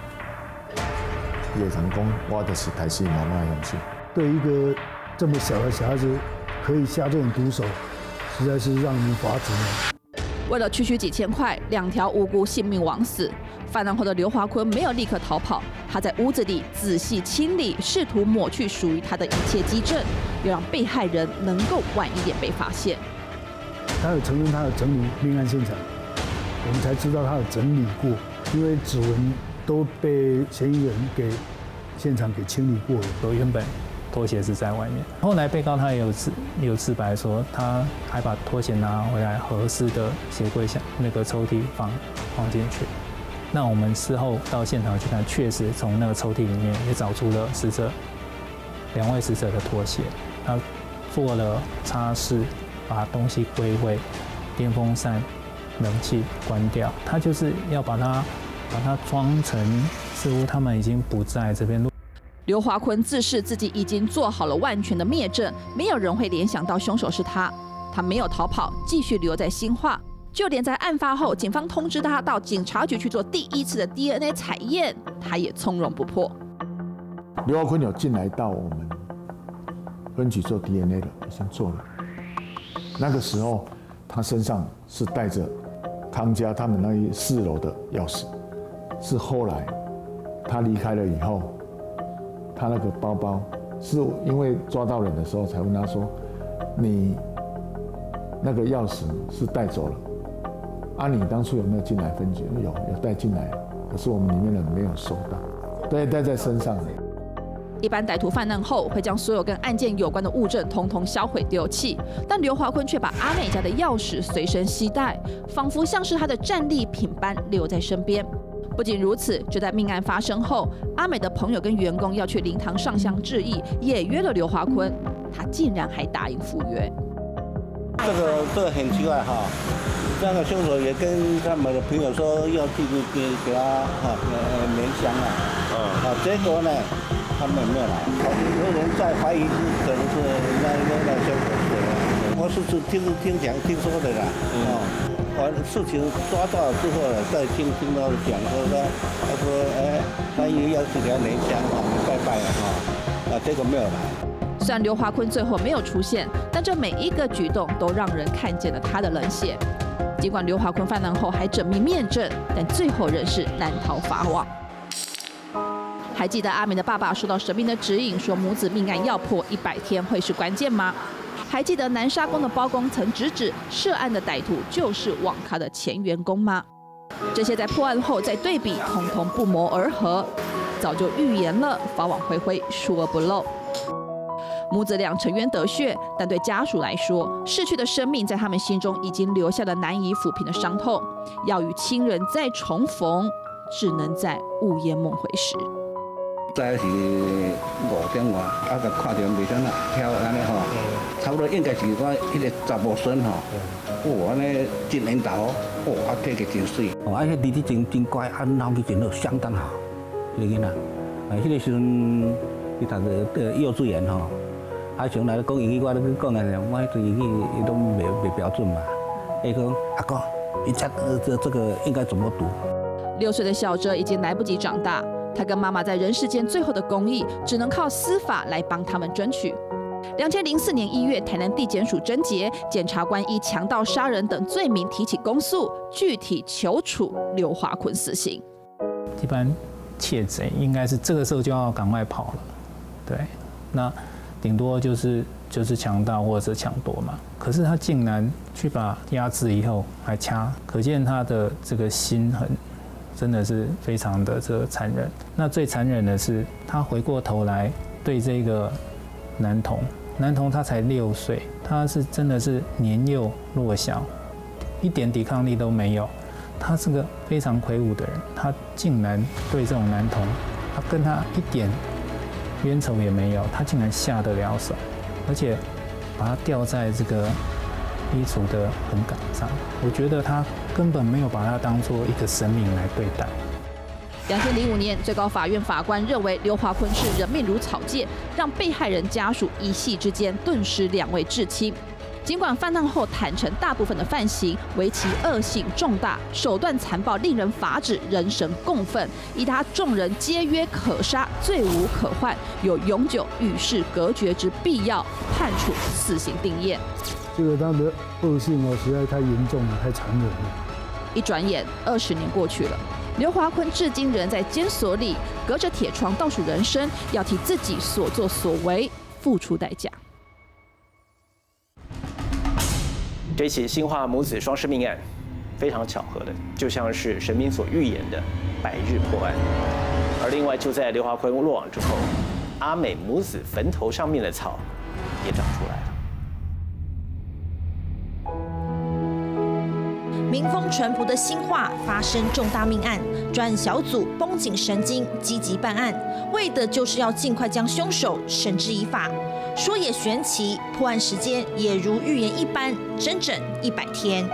伊会讲讲，我就是台戏妈妈的勇气。对一个这么小的小孩子，可以下这种毒手，实在是让人发指。为了区区几千块，两条无辜性命枉死。犯案后的刘华坤没有立刻逃跑，他在屋子里仔细清理，试图抹去属于他的一切基证，要让被害人能够晚一点被发现。他有承认他有整理命案现场，我们才知道他有整理过，因为指纹都被嫌疑人给现场给清理过了。我原本拖鞋是在外面。后来被告他也有自有自白说，他还把拖鞋拿回来合适的鞋柜下那个抽屉放放进去。那我们事后到现场去看，确实从那个抽屉里面也找出了死者两位死者的拖鞋。他做了擦拭，把东西归位，电风扇、冷气关掉。他就是要把它把它装成似乎他们已经不在这边。刘华坤自视自己已经做好了万全的灭证，没有人会联想到凶手是他。他没有逃跑，继续留在新化。就连在案发后，警方通知他到警察局去做第一次的 DNA 采验，他也从容不迫。刘华坤有进来到我们分局做 DNA 的，已经做了。那个时候，他身上是带着康家他们那一四楼的钥匙，是后来他离开了以后，他那个包包是因为抓到人的时候才问他说：“你那个钥匙是带走了。”啊，你当初有没有进来分局？有，有带进来，可是我们里面人没有收到，对，带在身上的。一般歹徒犯案后会将所有跟案件有关的物证通通销毁丢弃，但刘华坤却把阿美家的钥匙随身携带，仿佛像是他的战利品般留在身边。不仅如此，就在命案发生后，阿美的朋友跟员工要去灵堂上香致意，也约了刘华坤，他竟然还答应赴约。这个这个很奇怪哈。那个凶手也跟他们的朋友说要去给给他哈呃联香啊，啊结果呢他们没有来，有人在怀疑是可能是那那那凶手是我是是听听讲听说的啦，啊完事情抓到之后呢再听听到讲说他他说哎他以为要去给他联香啊拜拜啊啊结果没有来。虽然刘华坤最后没有出现，但这每一个举动都让人看见了他的冷血。尽管刘华坤犯案后还缜密面证，但最后仍是难逃法网。还记得阿明的爸爸收到神明的指引，说母子命案要破一百天会是关键吗？还记得南沙宫的包公曾直指涉案的歹徒就是网咖的前员工吗？这些在破案后再对比，通通不谋而合，早就预言了法网恢恢，疏而不漏。母子俩沉冤得雪，但对家属来说，逝去的生命在他们心中已经留下了难以抚平的伤痛。要与亲人再重逢，只能在午夜梦回时。在是五点外，啊，就看到未想啦，跳安尼吼，差不多应该是我迄个查某孙吼，哦，安尼真缘投，哦，啊，体格真水，哦，啊，迄弟弟真真乖，啊，脑筋真好，相当好，你囡仔，啊，迄个时阵伊读个幼稚园吼。阿雄来讲英语，我咧讲咧，我对英语伊都未未标准嘛。伊讲阿哥，你这这这个应该怎么读？六岁的小哲已经来不及长大，他跟妈妈在人世间最后的公益，只能靠司法来帮他们争取。两千零四年一月，台南地检署侦结，检察官以强盗杀人等罪名提起公诉，具体求处刘华坤死刑。一般窃贼应该是这个时候就要赶快跑了，对，那。顶多就是就是强盗或者是抢夺嘛，可是他竟然去把压制以后还掐，可见他的这个心很真的是非常的这个残忍。那最残忍的是，他回过头来对这个男童，男童他才六岁，他是真的是年幼弱小，一点抵抗力都没有，他是个非常魁梧的人，他竟然对这种男童，他跟他一点。冤仇也没有，他竟然下得了手，而且把他吊在这个衣橱的横杆上。我觉得他根本没有把它当做一个生命来对待。两千零五年，最高法院法官认为刘华坤是人命如草芥，让被害人家属一夕之间顿失两位至亲。尽管犯案后坦诚大部分的犯行为其恶性重大，手段残暴，令人发指，人神共愤，以他众人皆曰可杀，罪无可换，有永久与世隔绝之必要，判处死刑定谳。这个他的恶性哦，实在太严重了，太残忍了。一转眼，二十年过去了，刘华坤至今仍在监所里，隔着铁窗倒数人生，要替自己所作所为付出代价。这起新化母子双尸命案，非常巧合的，就像是神明所预言的百日破案。而另外，就在刘华坤落网之后，阿美母子坟头上面的草也长出来了。民风淳朴的新化发生重大命案，专案小组绷紧神经，积极办案，为的就是要尽快将凶手绳之以法。说也玄奇，破案时间也如预言一般，整整一百天。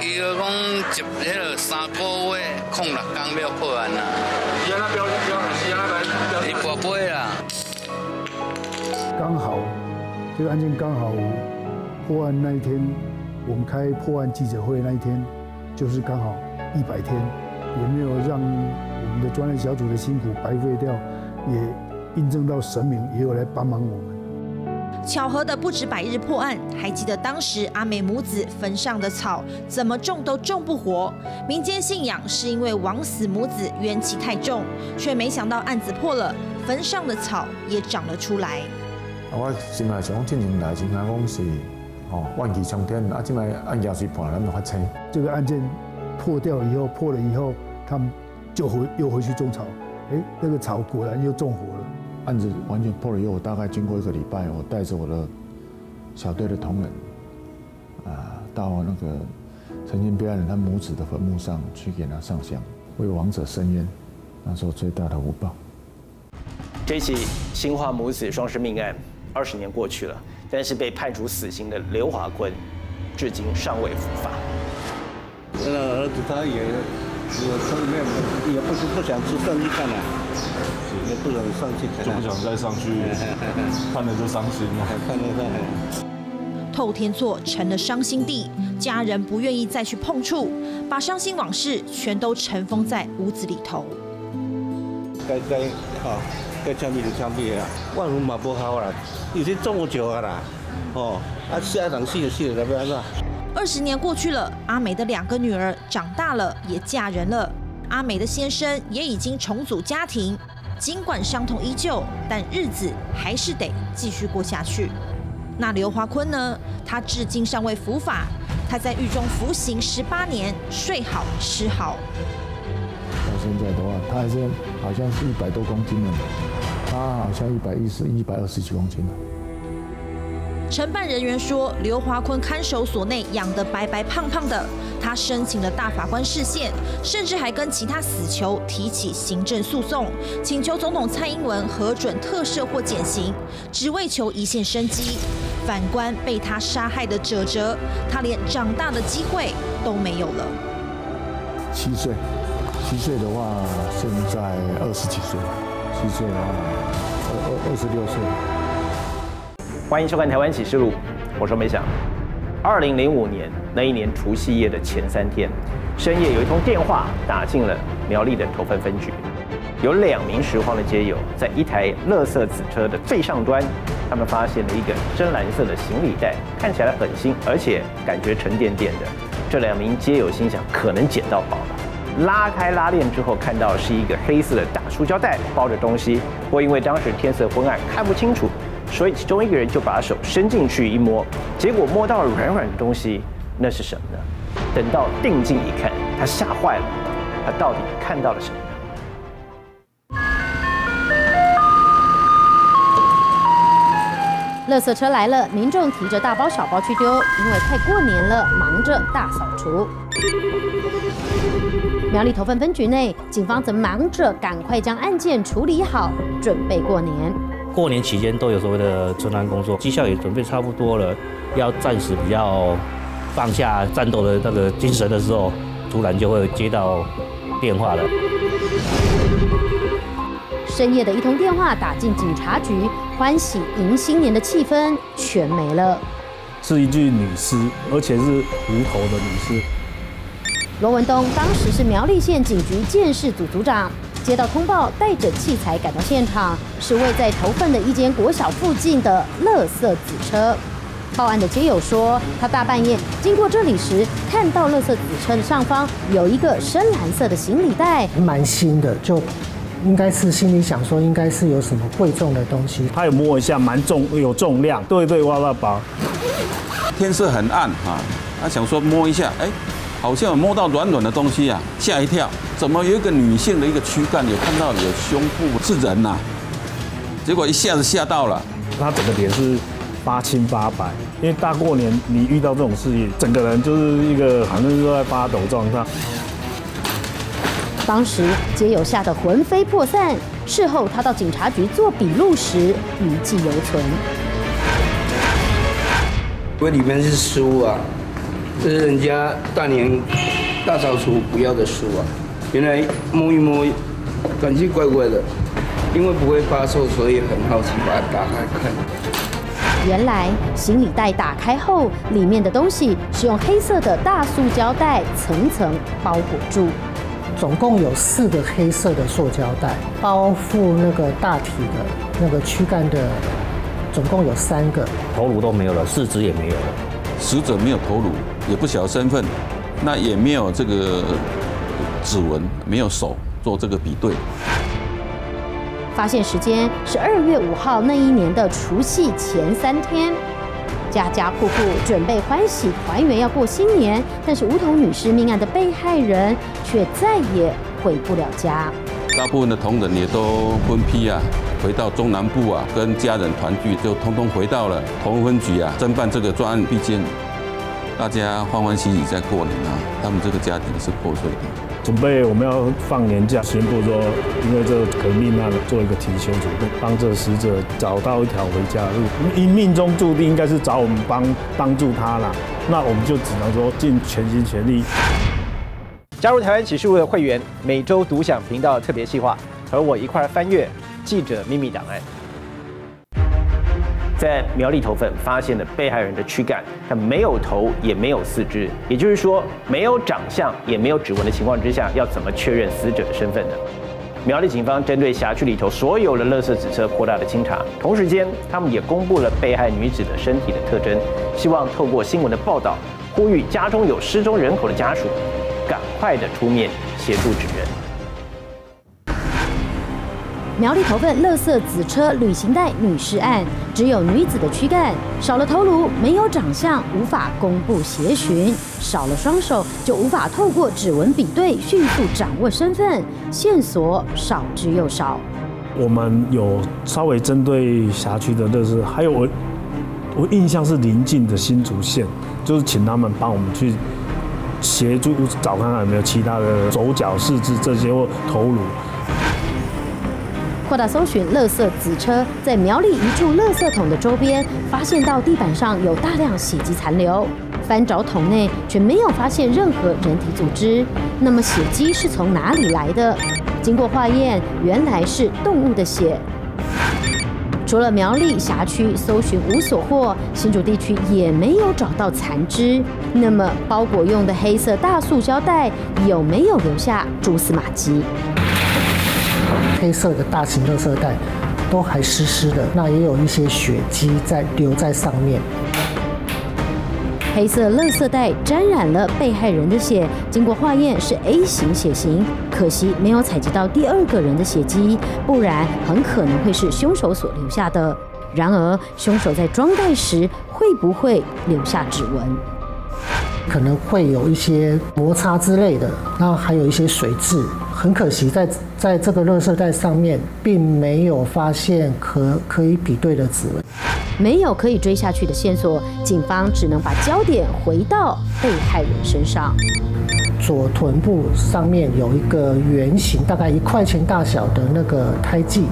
伊个讲接迄个三个月空六天要破案啦。伊安那标标是安来伊破杯啦。刚好这个案件刚好破案那一天，我们开破案记者会那一天，就是刚好一百天，也没有让我们的专案小组的辛苦白费掉，也印证到神明也有来帮忙我们。巧合的不止百日破案，还记得当时阿美母子坟上的草怎么种都种不活。民间信仰是因为枉死母子冤气太重，却没想到案子破了，坟上的草也长了出来。我心内想，这年来真系讲是哦，万气冲天啊！今摆案件是破，咱就发车。这个案件破掉以后，破了以后，他们就回又回去种草，哎，那个草果然又种活了。案子完全破了以后，我大概经过一个礼拜，我带着我的小队的同仁，啊，到那个曾经被害人他母子的坟墓上去给他上香，为亡者伸冤，那是我最大的福报。这起新化母子双尸命案，二十年过去了，但是被判处死刑的刘华坤，至今尚未伏法。那儿子他也也从里面也不是不想吃上去看了。也不想上去，就不想再上去，看了就伤心了。看了看，透天厝成了伤心地，家人不愿意再去碰触，把伤心往事全都尘封在屋子里头。该该啊，该枪毙就枪毙啊，万福嘛不好啦，有些中酒啊啦，哦，啊下一场戏就戏了，不然是二十年过去了，阿美的两个女儿长大了，也嫁人了，阿美的先生也已经重组家庭。尽管伤痛依旧，但日子还是得继续过下去。那刘华坤呢？他至今尚未伏法，他在狱中服刑十八年，睡好吃好。到现在的话，他还是好像是一百多公斤了，他好像一百一十一百二十几公斤了。承办人员说，刘华坤看守所内养得白白胖胖的，他申请了大法官视线，甚至还跟其他死囚提起行政诉讼，请求总统蔡英文核准特赦或减刑，只为求一线生机。反观被他杀害的哲哲，他连长大的机会都没有了。七岁，七岁的话，现在二十几岁，七岁的话，二二二十六岁。欢迎收看《台湾启示录》，我说没想，二零零五年那一年除夕夜的前三天，深夜有一通电话打进了苗栗的头份分局，有两名拾荒的街友在一台垃圾子车的最上端，他们发现了一个深蓝色的行李袋，看起来很新，而且感觉沉甸甸的。这两名街友心想，可能捡到宝了。拉开拉链之后，看到是一个黑色的大塑胶袋，包着东西。不过因为当时天色昏暗，看不清楚。所以其中一个人就把手伸进去一摸，结果摸到了软软的东西，那是什么呢？等到定睛一看，他吓坏了，他到底看到了什么？垃圾车来了，民众提着大包小包去丢，因为快过年了，忙着大扫除。苗栗头份分局内，警方则忙着赶快将案件处理好，准备过年。过年期间都有所谓的春安工作，绩效也准备差不多了，要暂时比较放下战斗的那个精神的时候，突然就会接到电话了。深夜的一通电话打进警察局，欢喜迎新年的气氛全没了。是一具女尸，而且是无头的女尸。罗文东当时是苗栗县警局建设组组长。接到通报，带着器材赶到现场，是位在投粪的一间国小附近的垃圾子车。报案的街友说，他大半夜经过这里时，看到垃圾子车的上方有一个深蓝色的行李袋，蛮新的，就应该是心里想说，应该是有什么贵重的东西。他有摸一下，蛮重，有重量。对对，挖挖包。天色很暗啊，他想说摸一下，哎。好像摸到软软的东西啊，吓一跳！怎么有一个女性的一个躯干？有看到有胸部是人呐？结果一下子吓到了，他整个脸是八青八白，因为大过年你遇到这种事情，整个人就是一个好像是在发抖状态。当时街友吓得魂飞魄散，事后他到警察局做笔录时余悸犹存。因为里面是书啊，这是人家大年大扫除不要的书啊，原来摸一摸，感觉怪怪的。因为不会发售，所以很好奇，把它打开看。原来行李袋打开后，里面的东西是用黑色的大塑胶袋层层包裹住。总共有四个黑色的塑胶袋包覆那个大体的那个躯干的，总共有三个。头颅都没有了，四肢也没有了。死者没有头颅，也不晓得身份，那也没有这个指纹，没有手做这个比对。发现时间是二月五号那一年的除夕前三天，家家户户准备欢喜团圆要过新年，但是梧桐女士命案的被害人却再也回不了家。大部分的同仁也都分批啊，回到中南部啊，跟家人团聚，就通通回到了同分局啊，侦办这个专案。毕竟大家欢欢喜喜在过年啊，他们这个家庭是破碎的。准备我们要放年假，宣布说，因为这个革命案做一个提前准备，帮这个死者找到一条回家路。因命中注定应该是找我们帮帮助他了，那我们就只能说尽全心全力。加入台湾启示录的会员，每周独享频道特别计划，和我一块翻阅记者秘密档案。在苗栗头份发现了被害人的躯干，他没有头，也没有四肢，也就是说没有长相，也没有指纹的情况之下，要怎么确认死者的身份呢？苗栗警方针对辖区里头所有的垃圾纸车扩大的清查，同时间他们也公布了被害女子的身体的特征，希望透过新闻的报道，呼吁家中有失踪人口的家属，赶快的出面协助指认。苗栗投奔垃圾紫车旅行袋女尸案，只有女子的躯干，少了头颅，没有长相，无法公布协寻；少了双手，就无法透过指纹比对迅速掌握身份，线索少之又少。我们有稍微针对辖区的乐圾，还有我我印象是临近的新竹县，就是请他们帮我们去协助找看看有没有其他的手脚、四肢这些或头颅。扩大搜寻，垃圾子车在苗栗一处垃圾桶的周边，发现到地板上有大量血迹残留。翻找桶内，却没有发现任何人体组织。那么血迹是从哪里来的？经过化验，原来是动物的血。除了苗栗辖区搜寻无所获，新竹地区也没有找到残肢。那么包裹用的黑色大塑胶袋有没有留下蛛丝马迹？黑色的大型垃圾袋都还湿湿的，那也有一些血迹在留在上面。黑色垃圾袋沾染了被害人的血，经过化验是 A 型血型，可惜没有采集到第二个人的血迹，不然很可能会是凶手所留下的。然而，凶手在装袋时会不会留下指纹？可能会有一些摩擦之类的，那还有一些水渍。很可惜，在在这个垃圾袋上面，并没有发现可可以比对的指纹，没有可以追下去的线索，警方只能把焦点回到被害人身上。左臀部上面有一个圆形，大概一块钱大小的那个胎记，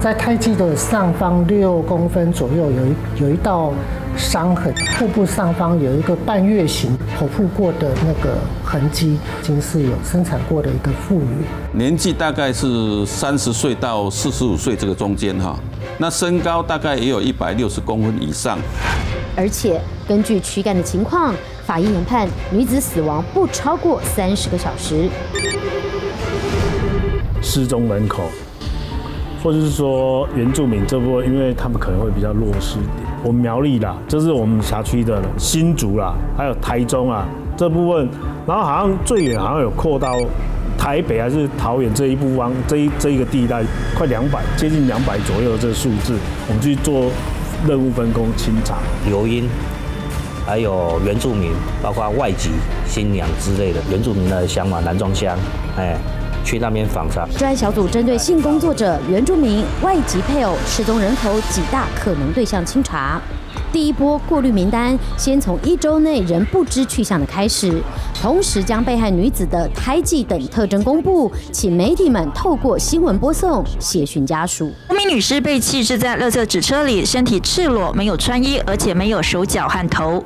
在胎记的上方六公分左右，有一有一道。伤痕，腹部上方有一个半月形剖腹过的那个痕迹，已经是有生产过的一个妇女，年纪大概是三十岁到四十五岁这个中间哈，那身高大概也有一百六十公分以上，而且根据躯干的情况，法医研判女子死亡不超过三十个小时，失踪人口。或者是说原住民这部分，因为他们可能会比较弱势一点。我们苗栗啦，这是我们辖区的新竹啦，还有台中啊这部分，然后好像最远好像有扩到台北还是桃园这一部分，这一这一个地带快两百，接近两百左右的这个数字，我们去做任务分工清查。留音，还有原住民，包括外籍新娘之类的原住民的乡嘛，南庄乡，哎。去那边访查。专案小组针对性工作者、原住民、外籍配偶、失踪人口几大可能对象清查。第一波过滤名单先从一周内仍不知去向的开始，同时将被害女子的胎记等特征公布，请媒体们透过新闻播送，写讯家属。无名女士被弃置在垃圾纸车里，身体赤裸，没有穿衣，而且没有手脚和头。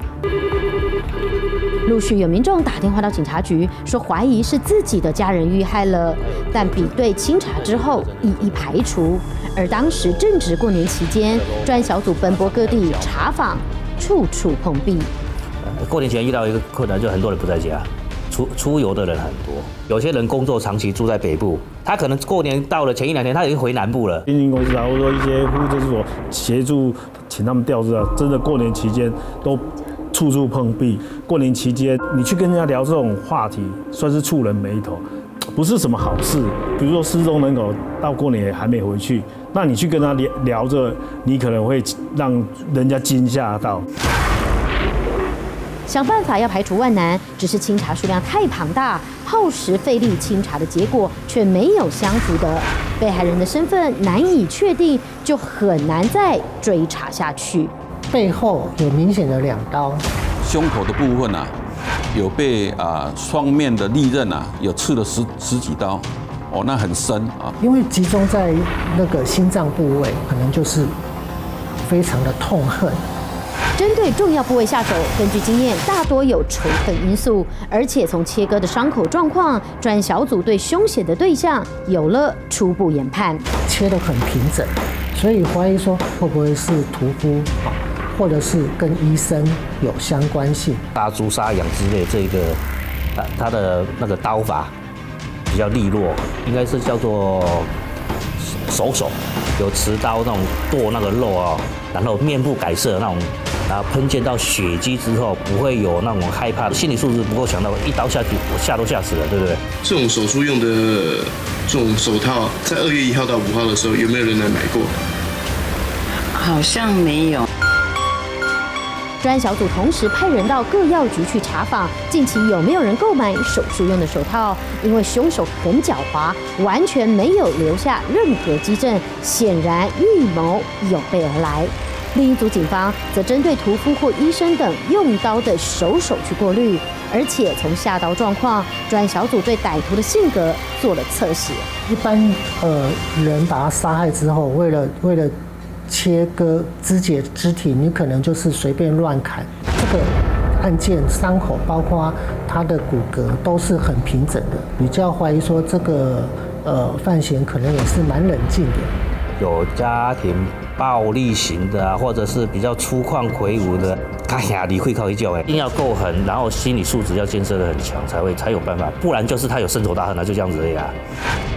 陆续有民众打电话到警察局，说怀疑是自己的家人遇害了，但比对清查之后一一排除。而当时正值过年期间，专案小组奔波各地查访，处处碰壁。过年前遇到一个困难，就很多人不在家，出出游的人很多。有些人工作长期住在北部，他可能过年到了前一两天，他已经回南部了。经营公司啊，或者说一些护政所协助，请他们调资啊，真的过年期间都。处处碰壁。过年期间，你去跟人家聊这种话题，算是触人眉头，不是什么好事。比如说失踪人口到过年还没回去，那你去跟他聊聊着，你可能会让人家惊吓到。想办法要排除万难，只是清查数量太庞大，耗时费力清查的结果却没有相符的，被害人的身份难以确定，就很难再追查下去。背后有明显的两刀，胸口的部分啊，有被啊双面的利刃啊，有刺了十十几刀，哦，那很深啊。因为集中在那个心脏部位，可能就是非常的痛恨。针对重要部位下手，根据经验，大多有仇恨因素，而且从切割的伤口状况，专小组对凶险的对象有了初步研判，切得很平整，所以怀疑说会不会是屠夫啊？或者是跟医生有相关性，杀猪、杀羊之类，这个他他的那个刀法比较利落，应该是叫做手手，有持刀那种剁那个肉啊，然后面部改色那种，然后喷溅到血迹之后，不会有那种害怕，心理素质不够强的，一刀下去我吓都吓死了，对不对？这种手术用的这种手套，在二月一号到五号的时候，有没有人来买过？好像没有。专案小组同时派人到各药局去查访，近期有没有人购买手术用的手套？因为凶手很狡猾，完全没有留下任何迹证，显然预谋有备而来。另一组警方则针对屠夫或医生等用刀的手手去过滤，而且从下刀状况，专案小组对歹徒的性格做了测写。一般呃人把他杀害之后，为了为了。切割肢解肢体，你可能就是随便乱砍。这个案件伤口包括他的骨骼都是很平整的，比较怀疑说这个呃范闲可能也是蛮冷静的。有家庭暴力型的啊，或者是比较粗犷魁梧的。他呀，你会靠一脚哎，一定要够狠，然后心理素质要建设的很强，才会才有办法，不然就是他有深仇大恨啊，就这样子的呀。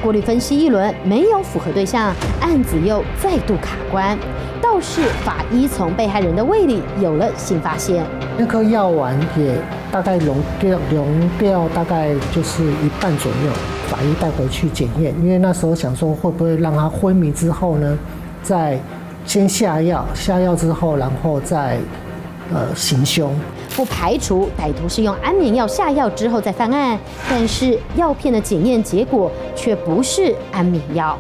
过滤分析一轮，没有符合对象，案子又再度卡关。倒是法医从被害人的胃里有了新发现，那颗药丸也大概溶掉，溶掉大概就是一半左右。法医带回去检验，因为那时候想说会不会让他昏迷之后呢，再先下药，下药之后，然后再。呃，行凶，不排除歹徒是用安眠药下药之后再犯案，但是药片的检验结果却不是安眠药，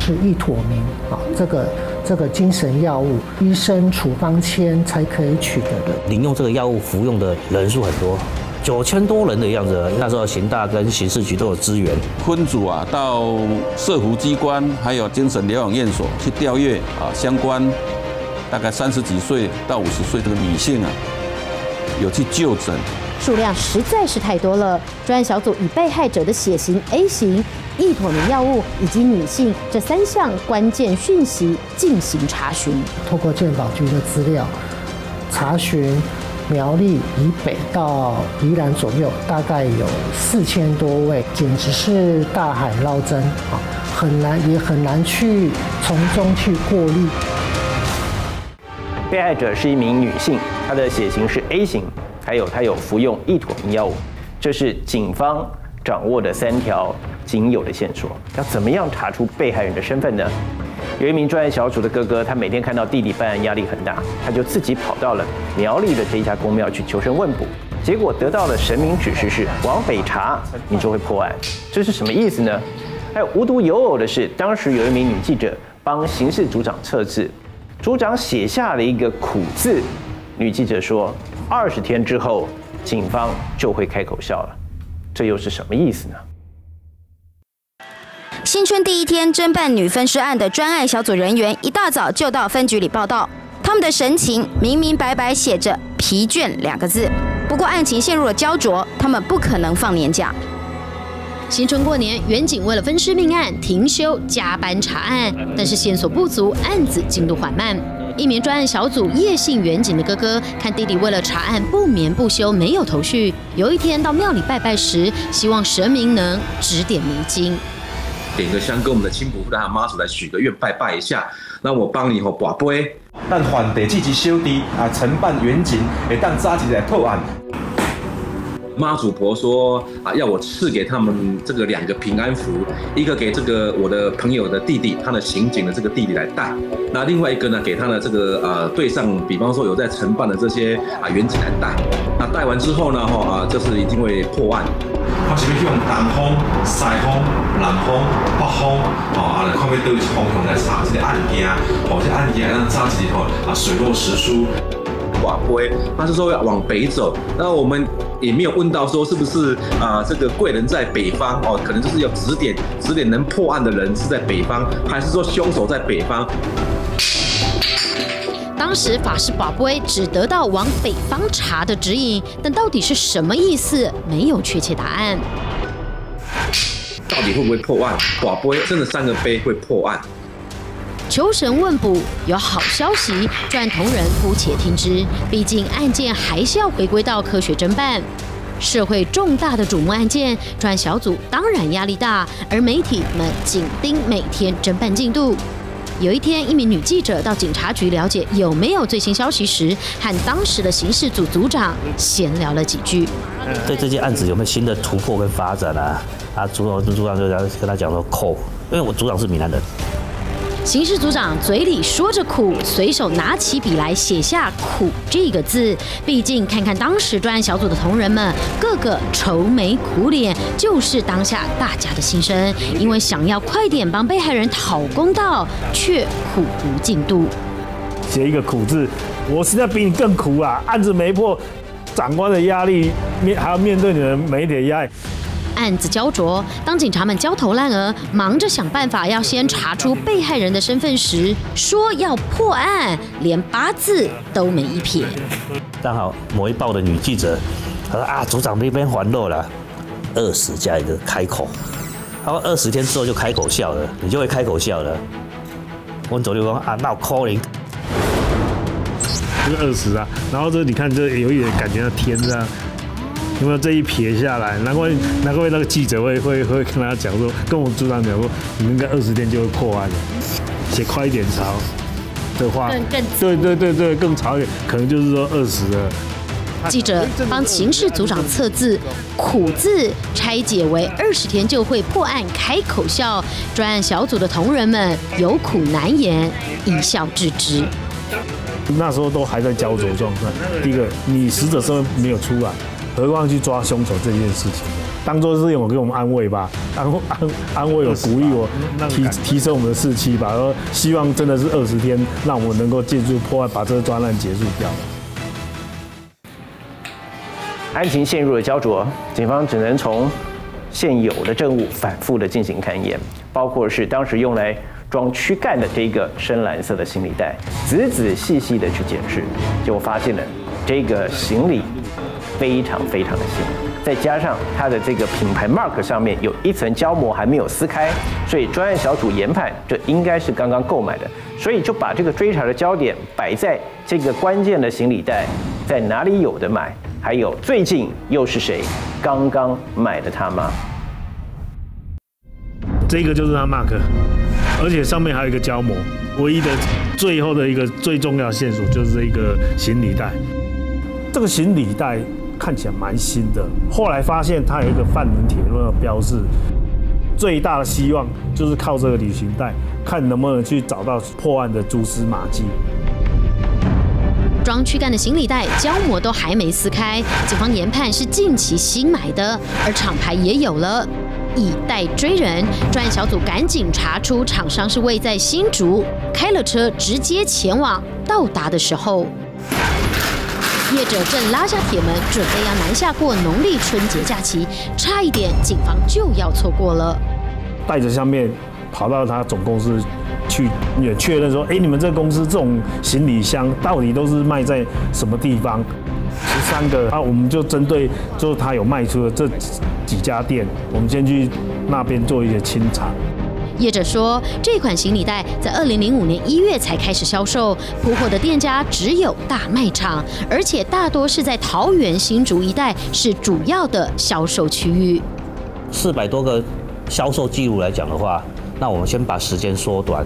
是异妥明啊，这个这个精神药物，医生处方签才可以取得的。领用这个药物服用的人数很多，九千多人的样子。那时候刑大跟刑事局都有支援，分组啊，到社福机关还有精神疗养院所去调阅啊相关。大概三十几岁到五十岁这个女性啊，有去就诊，数量实在是太多了。专案小组以被害者的血型 A 型、异妥明药物以及女性这三项关键讯息进行查询。透过健保局的资料查询，苗栗以北到宜兰左右，大概有四千多位，简直是大海捞针啊，很难也很难去从中去过滤。被害者是一名女性，她的血型是 A 型，还有她有服用异妥明药物，这是警方掌握的三条仅有的线索。要怎么样查出被害人的身份呢？有一名专案小组的哥哥，他每天看到弟弟办案压力很大，他就自己跑到了苗栗的这一家公庙去求神问卜。结果得到的神明指示是往北查，你就会破案。这是什么意思呢？还有无独有偶的是，当时有一名女记者帮刑事组长测字，组长写下了一个苦字，女记者说二十天之后警方就会开口笑了，这又是什么意思呢？新春第一天侦办女分尸案的专案小组人员一大早就到分局里报道，他们的神情明明白白写着“疲倦”两个字。不过案情陷入了焦灼，他们不可能放年假。新春过年，远警为了分尸命案停休加班查案，但是线索不足，案子进度缓慢。一名专案小组叶姓远警的哥哥，看弟弟为了查案不眠不休，没有头绪。有一天到庙里拜拜时，希望神明能指点迷津。点个香，跟我们的亲婆让他妈祖来许个愿，拜拜一下。那我帮你吼拔杯，但还得积极修地啊，承办远景，会当扎起来破案。妈祖婆说啊，要我赐给他们这个两个平安符，一个给这个我的朋友的弟弟，他的刑警的这个弟弟来带，那另外一个呢，给他的这个呃队上，比方说有在承办的这些啊远警来带。那带完之后呢，哈啊，就是一定会破案。他是要用东方、西方、南方、北方，哦啊，来看要对方向来查这个案件，哦，这案件让查起吼啊水落石出。他是说要往北走，那我们也没有问到说是不是啊这个贵人在北方哦，可能就是要指点指点能破案的人是在北方，还是说凶手在北方？当时法师宝龟只得到往北方查的指引，但到底是什么意思，没有确切答案。到底会不会破案？宝龟真的三个杯会破案？求神问卜，有好消息，专案同仁姑且听之。毕竟案件还是要回归到科学侦办。社会重大的瞩目案件，专案小组当然压力大，而媒体们紧盯每天侦办进度。有一天，一名女记者到警察局了解有没有最新消息时，和当时的刑事组组长闲聊了几句。对这件案子有没有新的突破跟发展啊？啊，组长组长就跟他讲说扣，因为我组长是闽南人。刑事组长嘴里说着苦，随手拿起笔来写下“苦”这个字。毕竟看看当时专案小组的同仁们，个个愁眉苦脸，就是当下大家的心声。因为想要快点帮被害人讨公道，却苦无进度。写一个“苦”字，我实在比你更苦啊！案子没破，长官的压力面还要面对你的媒体压力。案子焦灼，当警察们焦头烂额，忙着想办法要先查出被害人的身份时，说要破案，连八字都没一撇。刚好某一报的女记者，她说啊，组长那边还漏了，二十加一个开口，他说二十天之后就开口笑了，你就会开口笑了。我走六说啊，那我 calling，是二十啊，然后这你看这有一点感觉到天这样。有没有这一撇下来？难怪难怪那个记者会会会跟他讲说，跟我组长讲说，你们应该二十天就会破案了，写快一点抄的话，更更对对对对更长一点，可能就是说二十了。记者帮刑事组长测字，苦字拆解为二十天就会破案，开口笑。专案小组的同仁们有苦难言，一笑置之。那时候都还在焦灼状态。第一个，你死者身份没有出来。何况去抓凶手这件事情，当做是我给我们安慰吧，安 安安慰我，鼓励我，提提升我们的士气吧。说希望真的是二十天，让我们能够借助破案，把这个专案结束掉。案情陷入了焦灼，警方只能从现有的证物反复的进行勘验，包括是当时用来装躯干的这个深蓝色的行李袋，仔仔细细的去检视，结果发现了这个行李。非常非常的新，再加上它的这个品牌 mark 上面有一层胶膜还没有撕开，所以专案小组研判这应该是刚刚购买的，所以就把这个追查的焦点摆在这个关键的行李袋在哪里有的买，还有最近又是谁刚刚买的它吗？这个就是它 mark，而且上面还有一个胶膜，唯一的最后的一个最重要线索就是这个行李袋，这个行李袋。看起来蛮新的，后来发现它有一个泛轮铁路的标志，最大的希望就是靠这个旅行袋，看能不能去找到破案的蛛丝马迹。装躯干的行李袋胶膜都还没撕开，警方研判是近期新买的，而厂牌也有了。以待追人，专案小组赶紧查出厂商是位在新竹，开了车直接前往。到达的时候，业者正拉下铁门，准备要南下过农历春节假期，差一点警方就要错过了。带着相面跑到他总公司去，也确认说：“哎，你们这公司这种行李箱到底都是卖在什么地方？”十三个啊，我们就针对就是他有卖出的这。几家店，我们先去那边做一些清查。业者说，这款行李袋在二零零五年一月才开始销售，铺货的店家只有大卖场，而且大多是在桃园新竹一带是主要的销售区域。四百多个销售记录来讲的话，那我们先把时间缩短，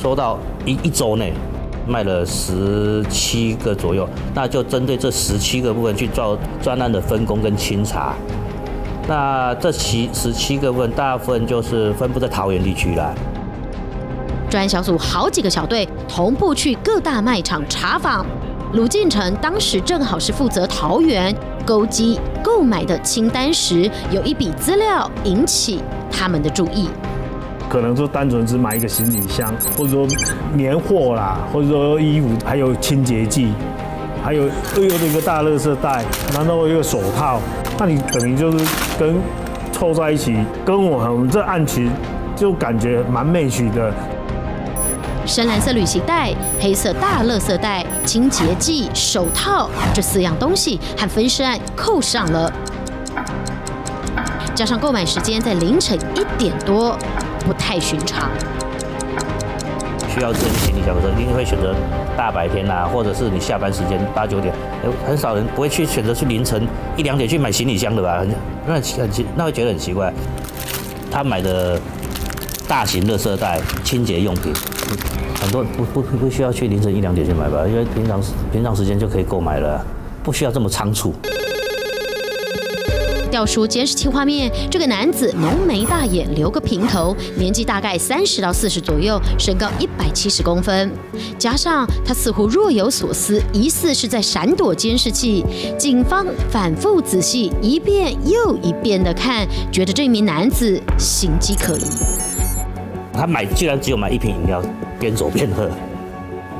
缩到一一周内卖了十七个左右，那就针对这十七个部分去做专案的分工跟清查。那这七十七个问，大部分就是分布在桃园地区了。专案小组好几个小队同步去各大卖场查访。卢进成当时正好是负责桃园勾机购买的清单时，有一笔资料引起他们的注意。可能就单纯只买一个行李箱，或者说年货啦，或者说衣服，还有清洁剂，还有又有一个大垃圾袋，然后一个手套。那你等于就是跟凑在一起，跟我我们这案情就感觉蛮媚趣的。深蓝色旅行袋、黑色大垃圾袋、清洁剂、手套，这四样东西和分尸案扣上了。加上购买时间在凌晨一点多，不太寻常。需要整理行李箱的时候，一定会选择大白天啊，或者是你下班时间八九点，有很少人不会去选择去凌晨一两点去买行李箱的吧？很那很奇，那会觉得很奇怪。他买的大型垃圾袋、清洁用品，很多不不不需要去凌晨一两点去买吧？因为平常平常时间就可以购买了，不需要这么仓促。调出监视器画面，这个男子浓眉大眼，留个平头，年纪大概三十到四十左右，身高一百七十公分。加上他似乎若有所思，疑似是在闪躲监视器。警方反复仔细一遍又一遍的看，觉得这名男子形迹可疑。他买居然只有买一瓶饮料，边走边喝。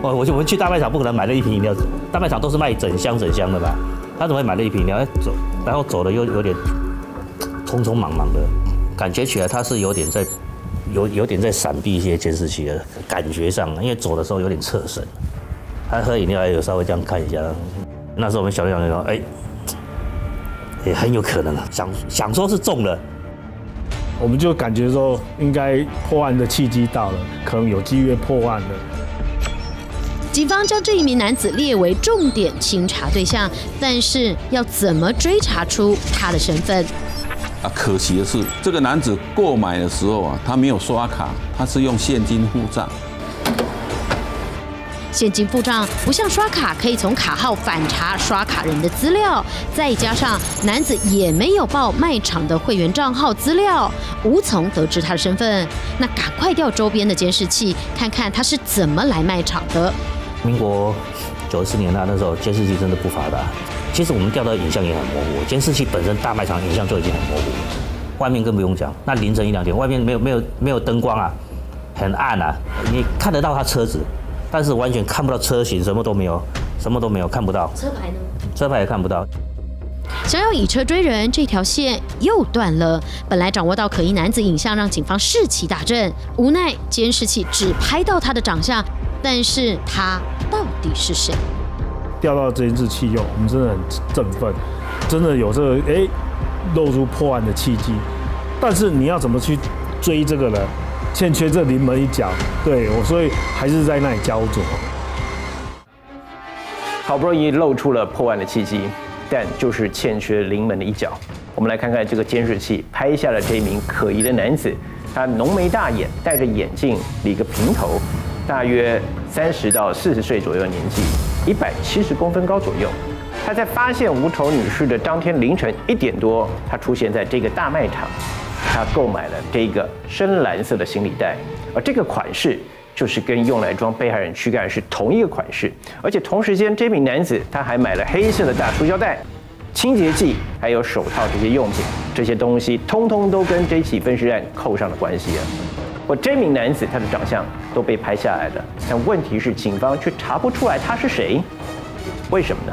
哦，我就我们去大卖场不可能买了一瓶饮料，大卖场都是卖整箱整箱的吧？他怎么会买了一瓶饮料走？然后走的又有点匆匆忙忙的，感觉起来他是有点在有有点在闪避一些监视器的感觉上，因为走的时候有点侧身。他喝饮料还有稍微这样看一下，那时候我们小队长就说：“哎，也很有可能啊，想想说是中了。”我们就感觉说应该破案的契机到了，可能有机会破案了。警方将这一名男子列为重点清查对象，但是要怎么追查出他的身份？啊，可惜的是，这个男子购买的时候啊，他没有刷卡，他是用现金付账。现金付账不像刷卡可以从卡号反查刷卡人的资料，再加上男子也没有报卖场的会员账号资料，无从得知他的身份。那赶快调周边的监视器，看看他是怎么来卖场的。民国九十四年代那时候，监视器真的不发达。其实我们调到影像也很模糊，监视器本身大卖场影像就已经很模糊，外面更不用讲。那凌晨一两点，外面没有没有没有灯光啊，很暗啊，你看得到他车子，但是完全看不到车型，什么都没有，什么都没有，看不到。车牌呢？车牌也看不到。想要以车追人，这条线又断了。本来掌握到可疑男子影像，让警方士气大振，无奈监视器只拍到他的长相。但是他到底是谁？钓到监视器用，我们真的很振奋，真的有这个哎，露出破案的契机。但是你要怎么去追这个人？欠缺这临门一脚，对我，所以还是在那里焦灼。好不容易露出了破案的契机，但就是欠缺临门的一脚。我们来看看这个监视器拍下了这名可疑的男子，他浓眉大眼，戴着眼镜，理个平头。大约三十到四十岁左右年纪，一百七十公分高左右。他在发现无头女士的当天凌晨一点多，他出现在这个大卖场，他购买了这个深蓝色的行李袋，而这个款式就是跟用来装被害人躯干是同一个款式，而且同时间这名男子他还买了黑色的大塑胶袋、清洁剂还有手套这些用品，这些东西通通都跟这起分尸案扣上了关系啊！我这名男子他的长相都被拍下来了，但问题是警方却查不出来他是谁，为什么呢？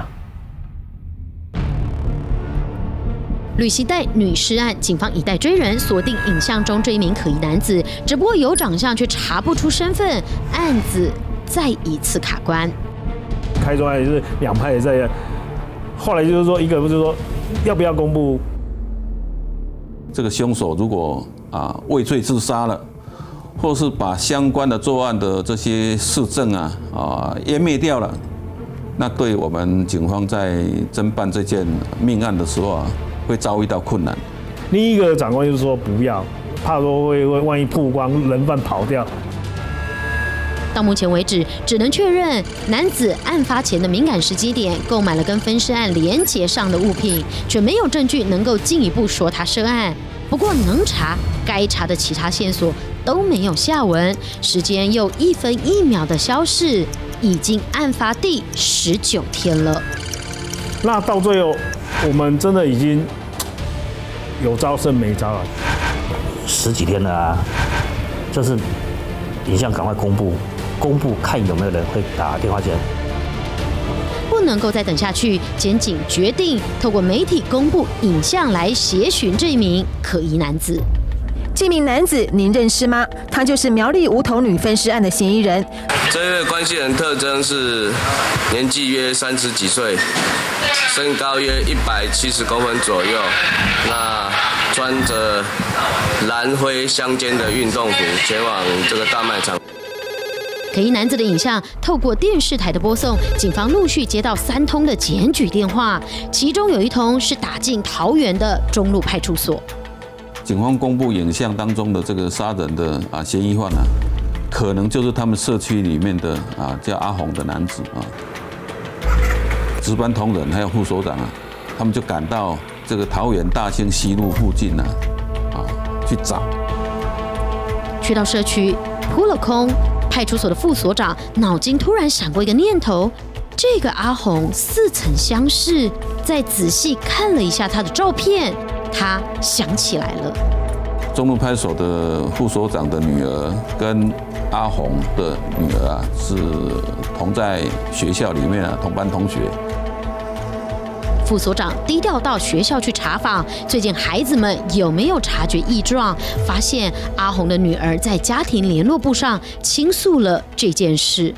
绿西带女尸案，警方一代追人，锁定影像中这一名可疑男子，只不过有长相却查不出身份，案子再一次卡关。开专案也是两派也在，后来就是说一个不是说要不要公布这个凶手如果啊畏罪自杀了，或是把相关的作案的这些事证啊啊湮灭掉了，那对我们警方在侦办这件命案的时候啊。会遭遇到困难。另一个长官就是说不要，怕说会会万一曝光，人犯跑掉。到目前为止，只能确认男子案发前的敏感时机点购买了跟分尸案连结上的物品，却没有证据能够进一步说他涉案。不过能查该查的其他线索都没有下文，时间又一分一秒的消逝，已经案发第十九天了。那到最后。我们真的已经有招胜没招了，十几天了啊！就是影像赶快公布，公布看有没有人会打电话进来。不能够再等下去，检警决定透过媒体公布影像来协寻这名可疑男子。这名男子您认识吗？他就是苗栗无头女分尸案的嫌疑人。这位关系人特征是年纪约三十几岁。身高约一百七十公分左右，那穿着蓝灰相间的运动服前往这个大卖场。可疑男子的影像透过电视台的播送，警方陆续接到三通的检举电话，其中有一通是打进桃园的中路派出所。警方公布影像当中的这个杀人的啊嫌疑犯呢，可能就是他们社区里面的啊叫阿红的男子啊。值班同仁还有副所长啊，他们就赶到这个桃园大兴西路附近呢，啊，去找。去到社区扑了空，派出所的副所长脑筋突然闪过一个念头：这个阿红似曾相识。再仔细看了一下他的照片，他想起来了。中路派出所的副所长的女儿跟阿红的女儿啊，是同在学校里面啊，同班同学。副所长低调到学校去查访，最近孩子们有没有察觉异状？发现阿红的女儿在家庭联络簿上倾诉了这件事。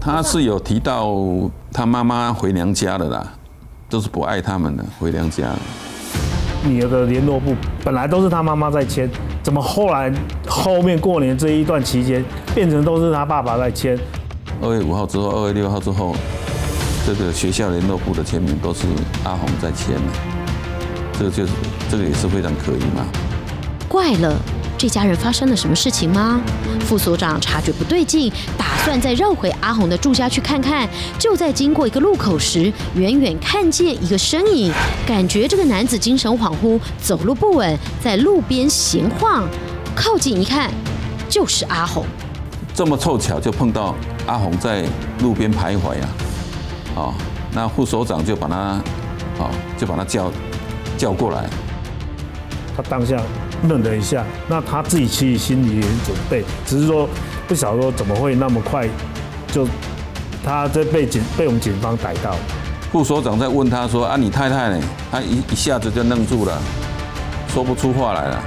他是有提到他妈妈回娘家的啦，都是不爱他们的，回娘家了。女儿的联络簿本来都是他妈妈在签，怎么后来后面过年这一段期间变成都是他爸爸在签？二月五号之后，二月六号之后。这个学校联络部的签名都是阿红在签的，这个就是这个也是非常可疑嘛。怪了，这家人发生了什么事情吗？副所长察觉不对劲，打算再绕回阿红的住家去看看。就在经过一个路口时，远远看见一个身影，感觉这个男子精神恍惚，走路不稳，在路边闲晃。靠近一看，就是阿红。这么凑巧就碰到阿红在路边徘徊啊！哦，那副所长就把他，哦，就把他叫叫过来。他当下愣了一下，那他自己其实心里有准备，只是说不晓得说怎么会那么快就他在被警被我们警方逮到。副所长在问他说：“啊，你太太呢？”他一一下子就愣住了，说不出话来了。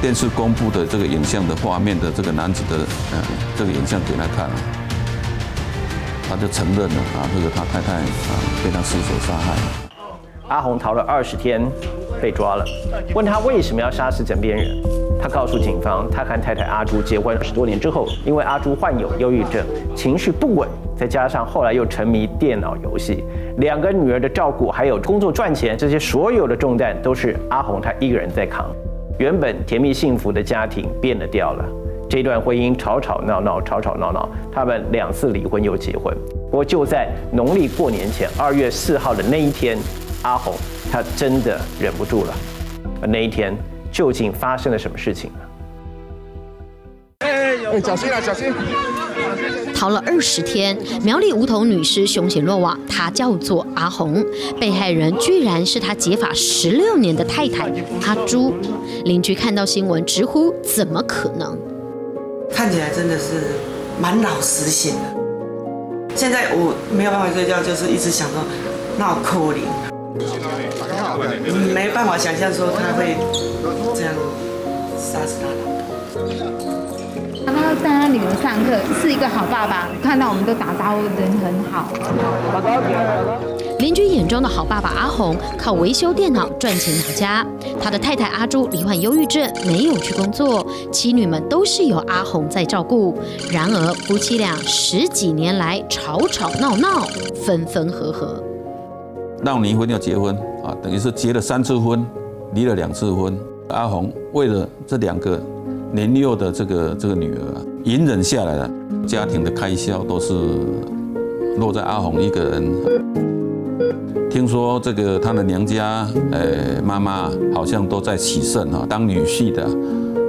电视公布的这个影像的画面的这个男子的，呃，这个影像给他看了。他就承认了啊，这个他太太啊被他失手杀害。阿红逃了二十天，被抓了。问他为什么要杀死枕边人，他告诉警方，他和太太阿朱结婚十多年之后，因为阿朱患有忧郁症，情绪不稳，再加上后来又沉迷电脑游戏，两个女儿的照顾还有工作赚钱，这些所有的重担都是阿红她一个人在扛。原本甜蜜幸福的家庭变了调了。这段婚姻吵吵闹闹，吵吵闹闹，他们两次离婚又结婚。不过就在农历过年前，二月四号的那一天，阿红她真的忍不住了。那一天究竟发生了什么事情呢？哎，小心啊，小心！逃了二十天，苗栗梧桐女尸凶险落网，她叫做阿红，被害人居然是她结发十六年的太太阿朱。邻居看到新闻直呼：怎么可能？看起来真的是蛮老实型的。现在我没有办法睡觉，就是一直想说闹哭铃，没办法想象说他会这样杀死他老婆。他带他女儿上课，是一个好爸爸，看到我们都打招呼，人很好。邻居眼中的好爸爸阿红，靠维修电脑赚钱养家。他的太太阿朱罹患忧郁症，没有去工作，妻女们都是由阿红在照顾。然而夫妻俩十几年来吵吵闹闹，分分合合。闹离婚要结婚啊，等于是结了三次婚，离了两次婚。阿红为了这两个年幼的这个这个女儿，隐忍下来了，家庭的开销都是落在阿红一个人。听说这个他的娘家，呃，妈妈好像都在喜盛哈，当女婿的，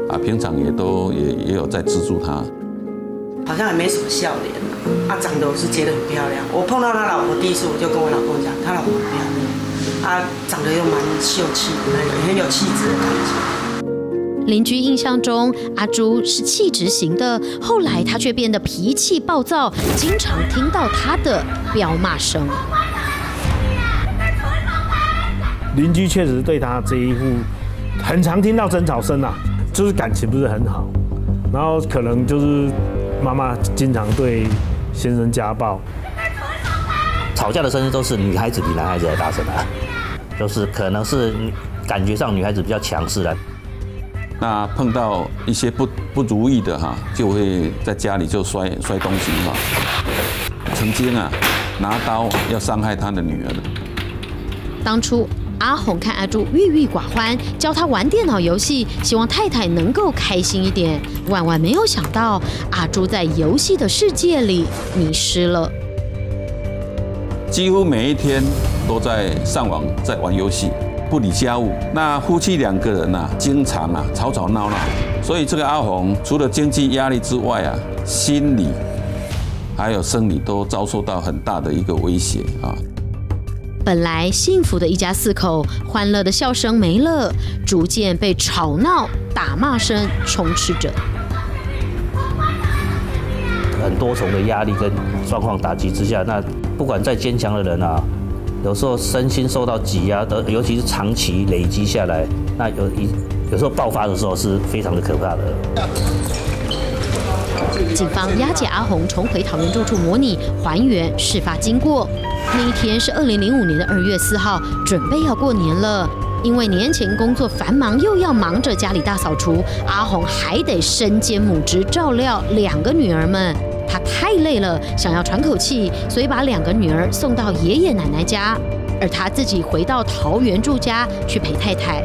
啊，平常也都也也有在资助他，好像也没什么笑脸，啊，长得是结得很漂亮。我碰到他老婆第一次，我就跟我老公讲，他老婆很漂亮，啊，长得又蛮秀气，很很有气质的感觉。邻居印象中，阿朱是气质型的，后来他却变得脾气暴躁，经常听到他的彪骂声。邻居确实对他这一户很常听到争吵声啊，就是感情不是很好，然后可能就是妈妈经常对先生家暴，吵架的声音都是女孩子比男孩子还大声啊，就是可能是感觉上女孩子比较强势的。那碰到一些不不如意的哈，就会在家里就摔摔东西嘛，曾经啊拿刀要伤害他的女儿的，当初。阿红看阿朱郁郁寡欢，教他玩电脑游戏，希望太太能够开心一点。万万没有想到，阿朱在游戏的世界里迷失了。几乎每一天都在上网，在玩游戏，不理家务。那夫妻两个人呐，经常啊吵吵闹闹。所以这个阿红除了经济压力之外啊，心理还有生理都遭受到很大的一个威胁啊。本来幸福的一家四口，欢乐的笑声没了，逐渐被吵闹、打骂声充斥着。很多重的压力跟状况打击之下，那不管再坚强的人啊，有时候身心受到挤压的，尤其是长期累积下来，那有一有时候爆发的时候是非常的可怕的。警方押解阿红重回桃园住处模拟还原事发经过。那一天是二零零五年的二月四号，准备要过年了。因为年前工作繁忙，又要忙着家里大扫除，阿红还得身兼母职照料两个女儿们。他太累了，想要喘口气，所以把两个女儿送到爷爷奶奶家，而他自己回到桃园住家去陪太太。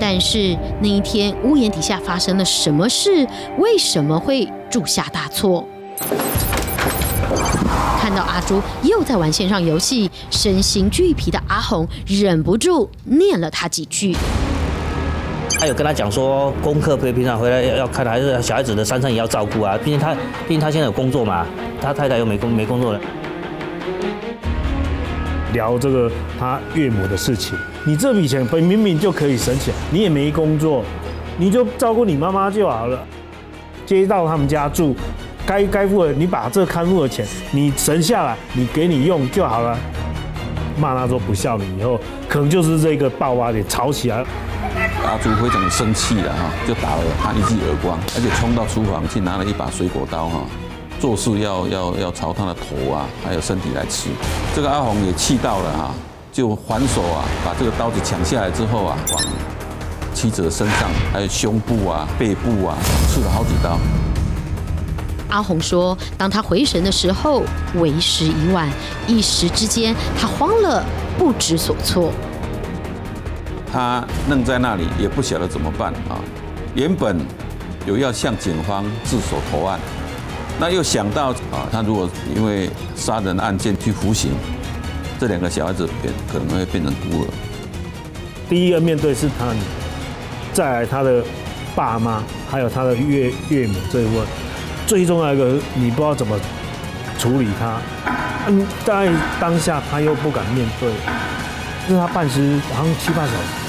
但是那一天屋檐底下发生了什么事？为什么会铸下大错？看到阿朱又在玩线上游戏，身心俱疲的阿红忍不住念了他几句。他有跟他讲说，功课可以平常回来要要看，还是小孩子的三餐也要照顾啊。毕竟他，毕竟他现在有工作嘛，他太太又没工没工作了。聊这个他岳母的事情，你这笔钱本明明就可以省起来，你也没工作，你就照顾你妈妈就好了，接到他们家住。该该付的，你把这看护的钱你省下来，你给你用就好了。骂他说不孝女以后，可能就是这个爆发点吵起来。阿朱非常生气了哈，就打了他一记耳光，而且冲到厨房去拿了一把水果刀哈，做事要要要朝他的头啊还有身体来吃。这个阿红也气到了哈，就还手啊，把这个刀子抢下来之后啊，往妻子的身上还有胸部啊、背部啊刺了好几刀。阿红说：“当他回神的时候，为时已晚。一时之间，他慌了，不知所措。他愣在那里，也不晓得怎么办啊。原本有要向警方自首投案，那又想到啊，他如果因为杀人案件去服刑，这两个小孩子变可能会变成孤儿。第一个面对是他，再来他的爸妈。”还有他的岳岳母这一问，最重要一个你不知道怎么处理他，嗯，在当下他又不敢面对，就是他半时好像七八小时。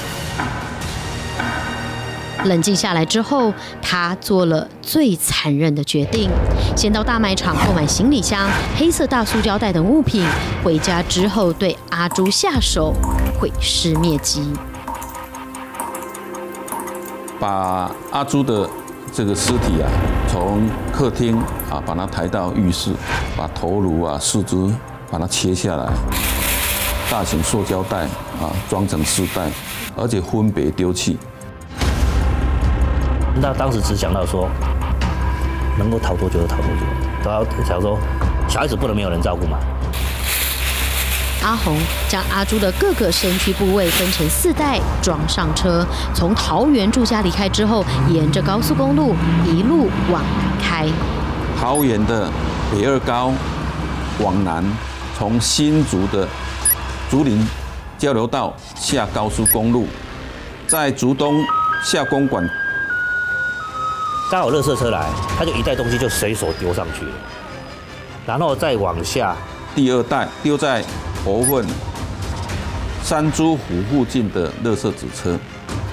冷静下来之后，他做了最残忍的决定：先到大卖场购买行李箱、黑色大塑胶袋等物品，回家之后对阿朱下手，毁尸灭迹。把阿朱的这个尸体啊，从客厅啊，把它抬到浴室，把头颅啊、四肢把它切下来，大型塑胶袋啊装成尸袋，而且分别丢弃。那当时只想到说，能够逃多久就逃多久，都要想说，小孩子不能没有人照顾嘛。阿红将阿朱的各个身躯部位分成四袋，装上车，从桃园住家离开之后，沿着高速公路一路往南开。桃园的北二高往南，从新竹的竹林交流道下高速公路，在竹东下公馆。刚好垃圾车来，他就一袋东西就随手丢上去了，然后再往下，第二袋丢在头份山猪湖附近的垃圾纸车。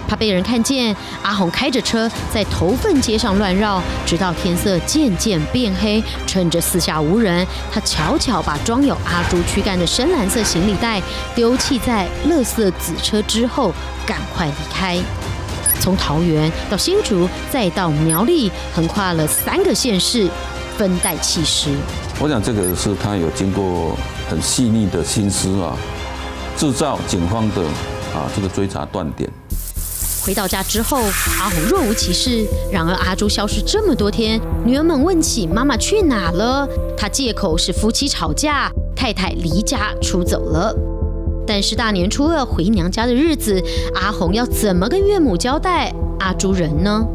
怕被人看见，阿红开着车在头份街上乱绕，直到天色渐渐变黑，趁着四下无人，他悄悄把装有阿朱躯干的深蓝色行李袋丢弃在垃圾纸车之后，赶快离开。从桃园到新竹，再到苗栗，横跨了三个县市，分带气势。我想这个是他有经过很细腻的心思啊，制造警方的啊这个追查断点。回到家之后，阿红若无其事。然而阿朱消失这么多天，女儿们问起妈妈去哪了，她借口是夫妻吵架，太太离家出走了。但是大年初二回娘家的日子，阿红要怎么跟岳母交代阿朱人呢？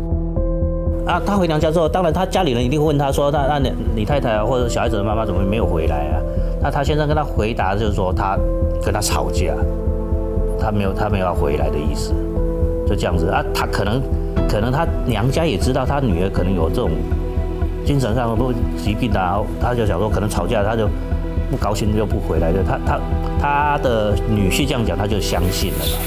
啊，他回娘家之后，当然他家里人一定会问他说：“那那你你太太啊，或者小孩子的妈妈怎么没有回来啊？”那他先生跟他回答就是说，他跟他吵架，他没有他没有要回来的意思，就这样子啊。他可能可能他娘家也知道他女儿可能有这种精神上的不疾病啊，他就想说可能吵架他就。不高兴就不回来的，他他他的女婿这样讲，他就相信了吧。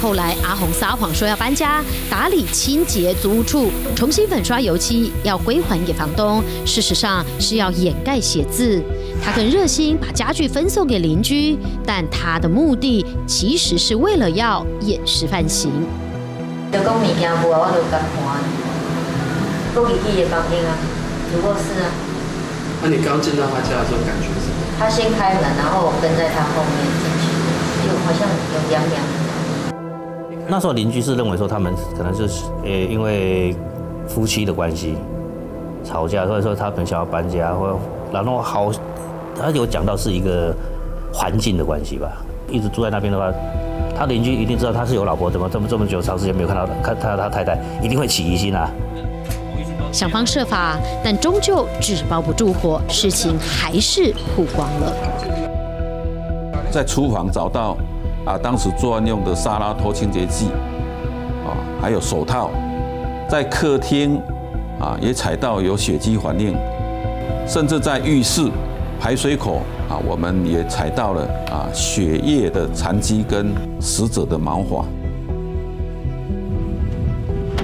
后来阿红撒谎说要搬家、打理、清洁租屋处、重新粉刷油漆，要归还给房东。事实上是要掩盖写字。他更热心把家具分送给邻居，但他的目的其实是为了要掩饰犯行。就讲物件无啊，我就啊，如果是啊。那你刚进到他家的时候，感觉是？他先开门，然后我跟在他后面进去，就好像有凉凉。那时候邻居是认为说他们可能是呃因为夫妻的关系吵架，所以说他们想要搬家，或然后好，他有讲到是一个环境的关系吧。一直住在那边的话，他邻居一定知道他是有老婆，怎么这么这么久长时间没有看到看看到他太太，一定会起疑心啊。想方设法，但终究纸包不住火，事情还是曝光了。在厨房找到啊，当时作案用的沙拉脱清洁剂，啊，还有手套。在客厅啊，也采到有血迹反应，甚至在浴室排水口啊，我们也采到了啊血液的残迹跟死者的毛发。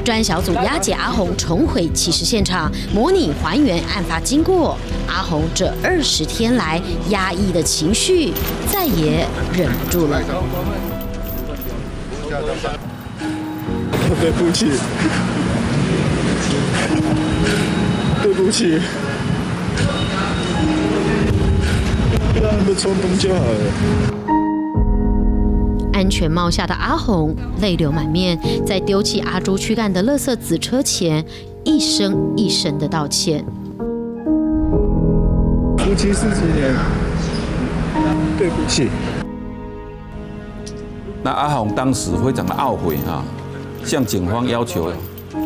专案小组押解阿红重回起事现场，模拟还原案发经过。阿红这二十天来压抑的情绪再也忍不住了。对不起，对不起，让他们冲动就好了。安全帽下的阿红泪流满面，在丢弃阿朱躯干的垃圾子车前，一声一声的道歉。夫妻十几年，对不起。那阿红当时非常的懊悔啊，向警方要求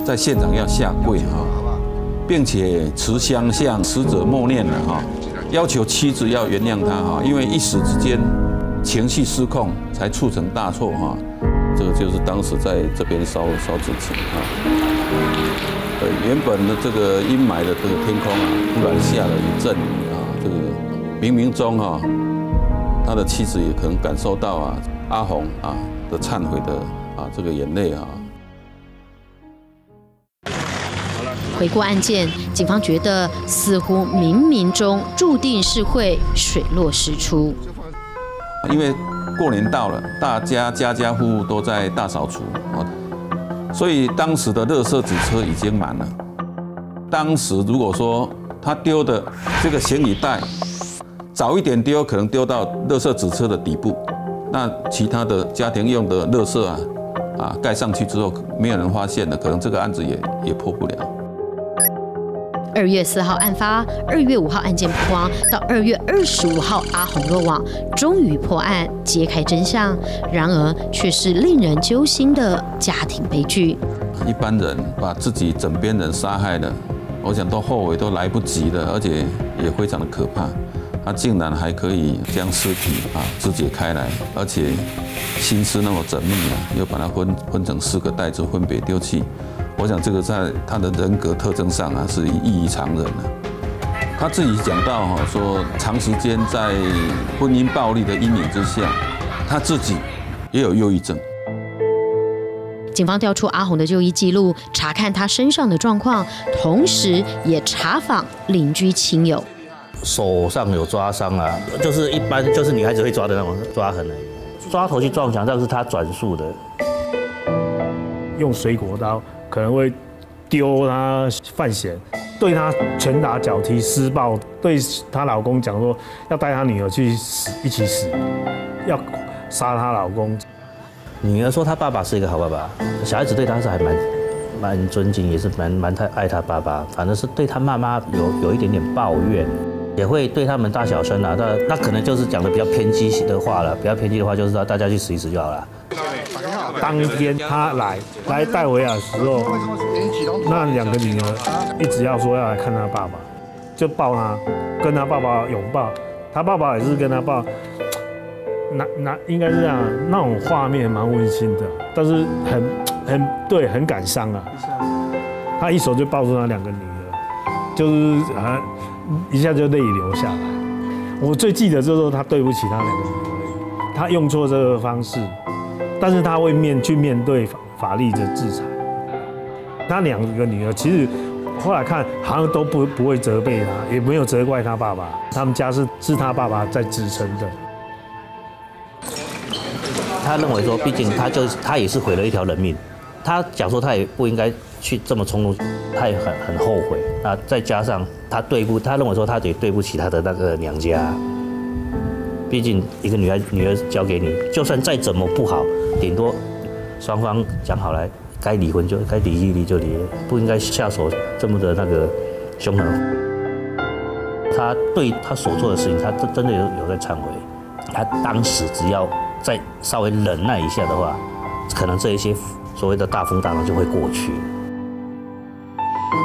在现场要下跪啊，并且持香向死者默念了哈，要求妻子要原谅他哈，因为一时之间。情绪失控才促成大错哈，这个就是当时在这边烧烧纸钱啊。原本的这个阴霾的这个天空啊，突然下了一阵雨啊，这个冥冥中哈，他的妻子也可能感受到啊，阿红啊的忏悔的啊这个眼泪啊。回顾案件，警方觉得似乎冥冥中注定是会水落石出，因为过年到了，大家家家户户都在大扫除啊。所以当时的垃圾纸车已经满了。当时如果说他丢的这个行李袋早一点丢，可能丢到垃圾纸车的底部，那其他的家庭用的垃圾啊啊盖上去之后，没有人发现的，可能这个案子也也破不了。二月四号案发，二月五号案件曝光，到二月二十五号阿红落网，终于破案，揭开真相。然而，却是令人揪心的家庭悲剧。一般人把自己枕边人杀害了，我想到后悔都来不及了，而且也非常的可怕。他竟然还可以将尸体啊肢解开来，而且心思那么缜密啊，又把它分分成四个袋子，分别丢弃。我想这个在他的人格特征上啊是异于常人的。他自己讲到哈说，长时间在婚姻暴力的阴影之下，他自己也有忧郁症。警方调出阿红的就医记录，查看他身上的状况，同时也查访邻居亲友。手上有抓伤啊，就是一般就是女孩子会抓的那种抓痕而已。抓头去撞墙，这是他转述的。用水果刀。可能会丢他犯险，对他拳打脚踢施暴，对她老公讲说要带她女儿去死一起死，要杀她老公。女儿说她爸爸是一个好爸爸，小孩子对她是还蛮蛮尊敬，也是蛮蛮太爱她爸爸，反正是对她妈妈有有一点点抱怨，也会对他们大小声啊，那那可能就是讲的比较偏激的话了，比较偏激的话就是说大家去死一死就好了。当天他来来戴维亚的时候，那两个女儿一直要说要来看他爸爸，就抱他，跟他爸爸拥抱，他爸爸也是跟他抱，那那应该是这样，那种画面蛮温馨的，但是很很对，很感伤啊。他一手就抱住那两个女儿，就是啊一下就泪流下来。我最记得就是说他对不起他两个女儿，他用错这个方式。但是他会面去面对法法律的制裁。他两个女儿其实后来看好像都不不会责备他，也没有责怪他爸爸。他们家是是他爸爸在支撑的。他认为说，毕竟他就他也是毁了一条人命。他讲说他也不应该去这么冲动，他也很很后悔。那再加上他对不，他认为说他得对不起他的那个娘家。毕竟一个女孩女儿交给你，就算再怎么不好。顶多双方讲好了，该离婚就该离一离就离，不应该下手这么的那个凶狠。他对他所做的事情，他真真的有有在忏悔。他当时只要再稍微忍耐一下的话，可能这一些所谓的大风大浪就会过去。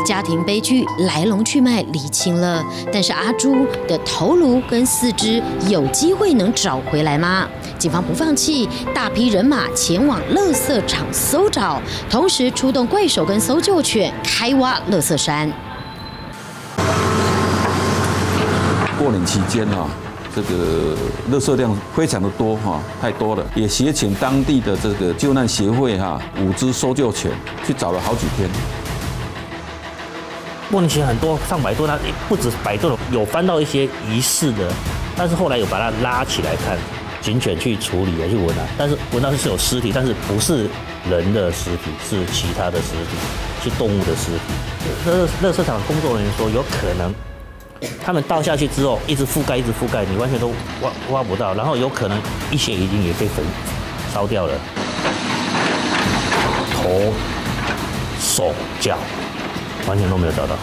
家庭悲剧来龙去脉理清了，但是阿朱的头颅跟四肢有机会能找回来吗？警方不放弃，大批人马前往垃圾场搜找，同时出动怪手跟搜救犬开挖垃圾山。过年期间哈，这个垃圾量非常的多哈，太多了，也协请当地的这个救难协会哈，五只搜救犬去找了好几天。过年前很多上百吨，它不止百吨，有翻到一些疑似的，但是后来有把它拉起来看，警犬去处理啊，去闻啊，但是闻到是有尸体，但是不是人的尸体，是其他的尸体，是动物的尸体。那乐色场工作人员说，有可能他们倒下去之后，一直覆盖，一直覆盖，你完全都挖挖不到，然后有可能一些已经也被焚烧掉了，头、手、脚。完全都没有找到，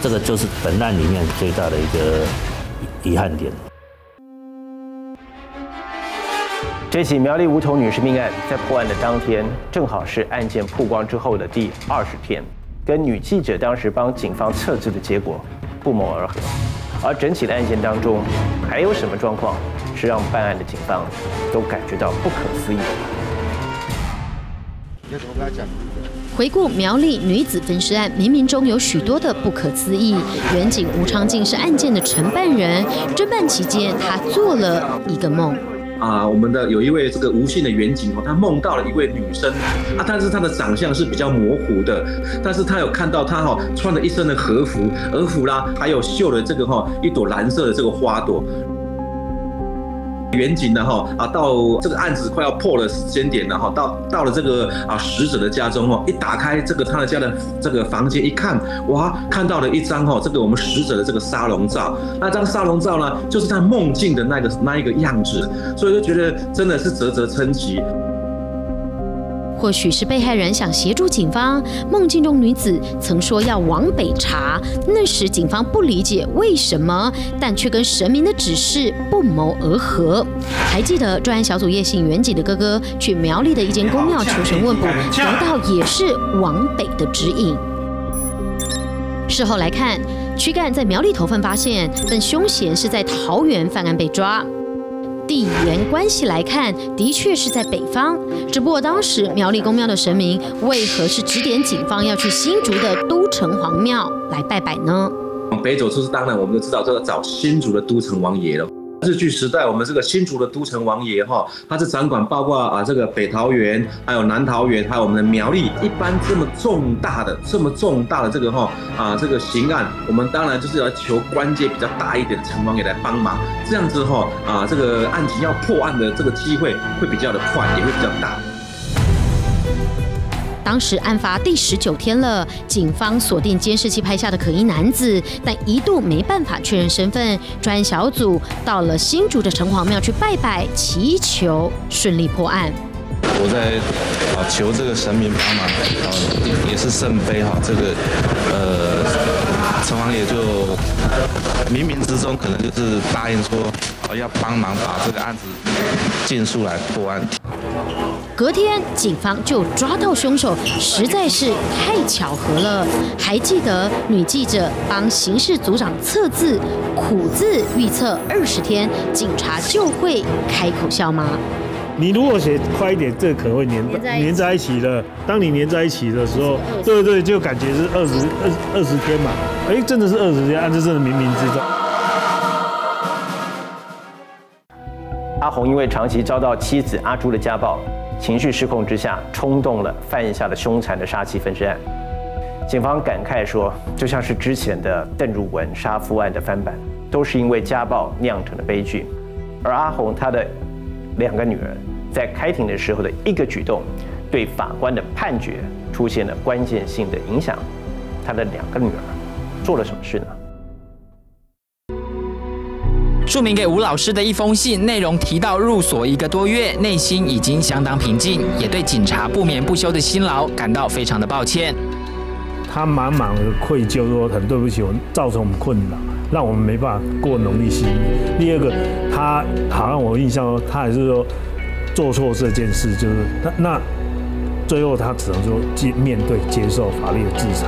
这个就是本案里面最大的一个遗憾点。这起苗栗梧桐女士命案在破案的当天，正好是案件曝光之后的第二十天，跟女记者当时帮警方测字的结果不谋而合。而整起的案件当中，还有什么状况是让办案的警方都感觉到不可思议的？你怎么跟他讲？回顾苗栗女子分尸案，冥冥中有许多的不可思议。原警吴昌进是案件的承办人，侦办期间他做了一个梦。啊，我们的有一位这个吴姓的远警哦，他梦到了一位女生啊，但是她的长相是比较模糊的，但是他有看到她哈穿了一身的和服，和服啦，还有绣了这个哈一朵蓝色的这个花朵。远景的哈啊，到这个案子快要破的时间点了哈，到到了这个啊死者的家中哦，一打开这个他的家的这个房间一看，哇，看到了一张哈这个我们死者的这个沙龙照，那张沙龙照呢，就是他梦境的那个那一个样子，所以就觉得真的是啧啧称奇。或许是被害人想协助警方。梦境中女子曾说要往北查，那时警方不理解为什么，但却跟神明的指示不谋而合。还记得专案小组叶姓元景的哥哥去苗栗的一间公庙求神问卜，得到也是往北的指引。事后来看，躯干在苗栗投份发现，但凶嫌是在桃园犯案被抓。地缘关系来看，的确是在北方。只不过当时苗栗公庙的神明为何是指点警方要去新竹的都城隍庙来拜拜呢？往北走出是当然，我们都知道这个找新竹的都城王爷了。日据时代，我们这个新竹的都城王爷哈，他是掌管包括啊这个北桃园，还有南桃园，还有我们的苗栗。一般这么重大的、这么重大的这个哈啊这个刑案，我们当然就是要求关节比较大一点的城隍爷来帮忙，这样子哈啊这个案情要破案的这个机会会比较的快，也会比较大。当时案发第十九天了，警方锁定监视器拍下的可疑男子，但一度没办法确认身份。专案小组到了新竹的城隍庙去拜拜，祈求顺利破案。我在求这个神明帮忙，然后也是圣杯哈，这个呃城隍爷就冥冥之中可能就是答应说，要帮忙把这个案子尽速来破案。隔天，警方就抓到凶手，实在是太巧合了。还记得女记者帮刑事组长测字，苦字预测二十天，警察就会开口笑吗？你如果写快一点，这可能会粘粘在一起的。当你粘在一起的时候，对对，就感觉是二十二二十天嘛。哎，真的是二十天，啊，这真的冥冥之中。阿红因为长期遭到妻子阿朱的家暴。情绪失控之下，冲动了，犯下了凶残的杀妻分尸案。警方感慨说，就像是之前的邓汝文杀夫案的翻版，都是因为家暴酿成的悲剧。而阿红她的两个女儿，在开庭的时候的一个举动，对法官的判决出现了关键性的影响。他的两个女儿做了什么事呢？署名给吴老师的一封信，内容提到入所一个多月，内心已经相当平静，也对警察不眠不休的辛劳感到非常的抱歉。他满满的愧疚，说很对不起，我造成我们困扰，让我们没办法过农历新年。第二个，他好像我印象中，他还是说做错这件事，就是他那最后他只能说接面对接受法律的制裁。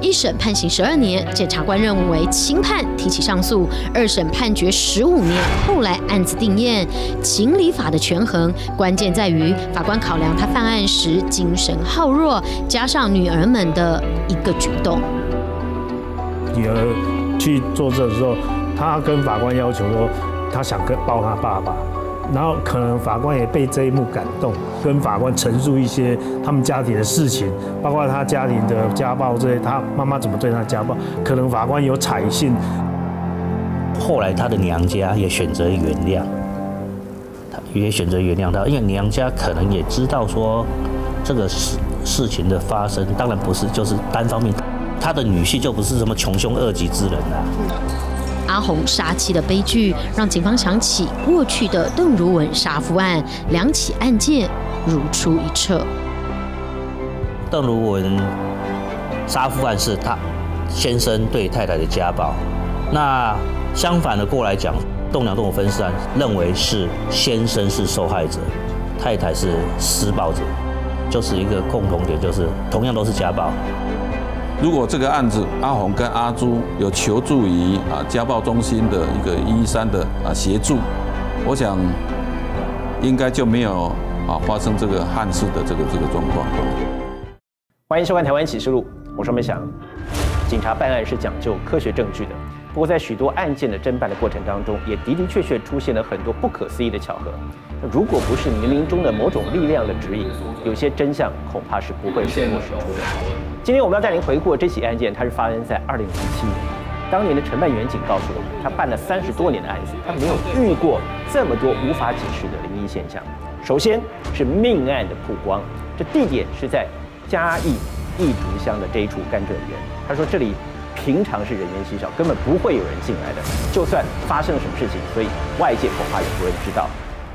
一审判刑十二年，检察官认为轻判，提起上诉。二审判决十五年，后来案子定验。情理法的权衡，关键在于法官考量他犯案时精神好弱，加上女儿们的一个举动。女儿去做这的时候，他跟法官要求说，他想跟抱他爸爸。然后可能法官也被这一幕感动，跟法官陈述一些他们家庭的事情，包括他家庭的家暴这些，他妈妈怎么对他家暴，可能法官有采信。后来他的娘家也选择原谅，他也选择原谅他，因为娘家可能也知道说这个事事情的发生，当然不是就是单方面，他的女婿就不是什么穷凶恶极之人了。阿红杀妻的悲剧，让警方想起过去的邓如文杀夫案，两起案件如出一辙。邓如文杀夫案是他先生对太太的家暴，那相反的过来讲，栋梁动物分尸案认为是先生是受害者，太太是施暴者，就是一个共同点，就是同样都是家暴。如果这个案子阿红跟阿朱有求助于啊家暴中心的一个一三的啊协助，我想应该就没有啊发生这个憾事的这个这个状况。欢迎收看《台湾启示录》，我是梅翔。警察办案是讲究科学证据的，不过在许多案件的侦办的过程当中，也的的确确出现了很多不可思议的巧合。如果不是冥冥中的某种力量的指引，有些真相恐怕是不会水落石出的。今天我们要带您回顾这起案件，它是发生在二零零七年。当年的承办员警告诉我们，他办了三十多年的案子，他没有遇过这么多无法解释的灵异现象。首先是命案的曝光，这地点是在。嘉义义竹乡的这一处甘蔗园，他说这里平常是人烟稀少，根本不会有人进来的。就算发生了什么事情，所以外界恐怕也不会知道。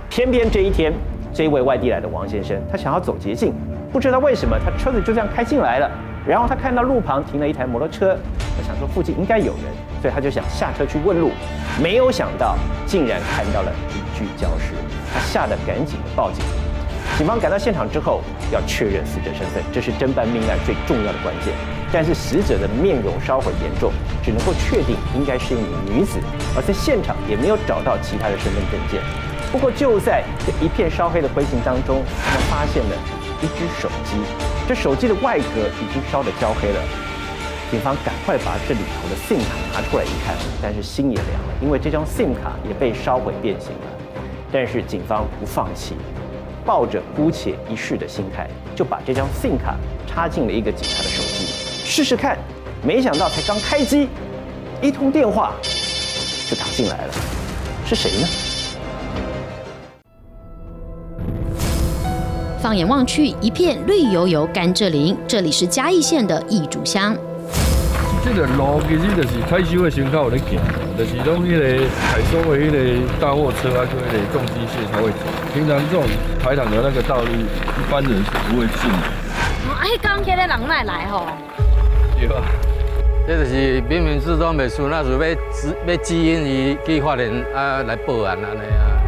偏偏这一天，这位外地来的王先生，他想要走捷径，不知道为什么他车子就这样开进来了。然后他看到路旁停了一台摩托车，他想说附近应该有人，所以他就想下车去问路。没有想到，竟然看到了一具焦尸，他吓得赶紧报警。警方赶到现场之后，要确认死者身份，这是侦办命案最重要的关键。但是死者的面容烧毁严重，只能够确定应该是一名女子，而在现场也没有找到其他的身份证件。不过就在这一片烧黑的灰烬当中，他们发现了一只手机，这手机的外壳已经烧得焦黑了。警方赶快把这里头的 SIM 卡拿出来一看，但是心也凉了，因为这张 SIM 卡也被烧毁变形了。但是警方不放弃。抱着姑且一试的心态，就把这张 SIM 卡插进了一个警察的手机，试试看。没想到才刚开机，一通电话就打进来了，是谁呢？放眼望去，一片绿油油甘蔗林，这里是嘉义县的义竹乡。这个路其实就是开修的时候有咧行，就是拢迄个海收的迄个大货车啊，就迄个重机械才会走。平常这种排场的那个道路，一般人是不会进的。啊，迄，刚迄个人来来吼。对啊。这就是冥冥之中袂输，那是要指要指引伊去发现啊来报案安尼啊。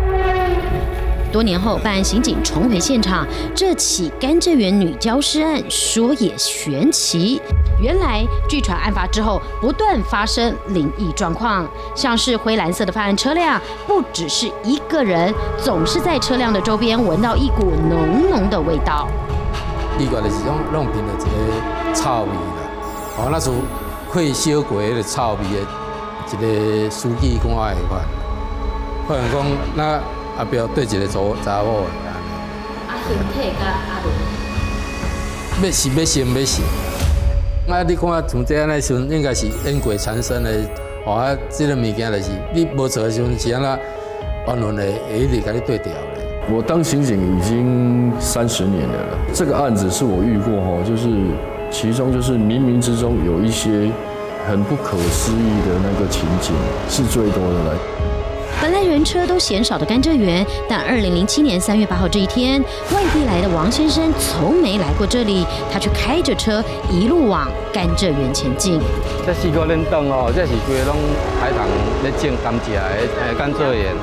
多年后，办案刑警重回现场，这起甘蔗园女教师案说也玄奇。原来，据传案发之后不断发生灵异状况，像是灰蓝色的犯案车辆，不只是一个人，总是在车辆的周边闻到一股浓浓的味道。奇怪的是，种弄平的这个臭味啦，哦，那是会烧过的臭味的一个书记官的款，可能讲那。阿彪对一个查查某的安尼。啊，身体甲阿要是要信要死。啊，你看从这样来说，应该是因果产生的。哦，啊，这个物件就是你无做的时候是安那安稳的，会一直甲你对调的。我当刑警已经三十年了，这个案子是我遇过哈，就是其中就是冥冥之中有一些很不可思议的那个情景，是最多的来。本来人车都嫌少的甘蔗园，但二零零七年三月八号这一天，外地来的王先生从没来过这里，他却开着车一路往甘蔗园前进。这四个人灯哦，这是规个拢海棠咧种甘蔗的甘蔗园，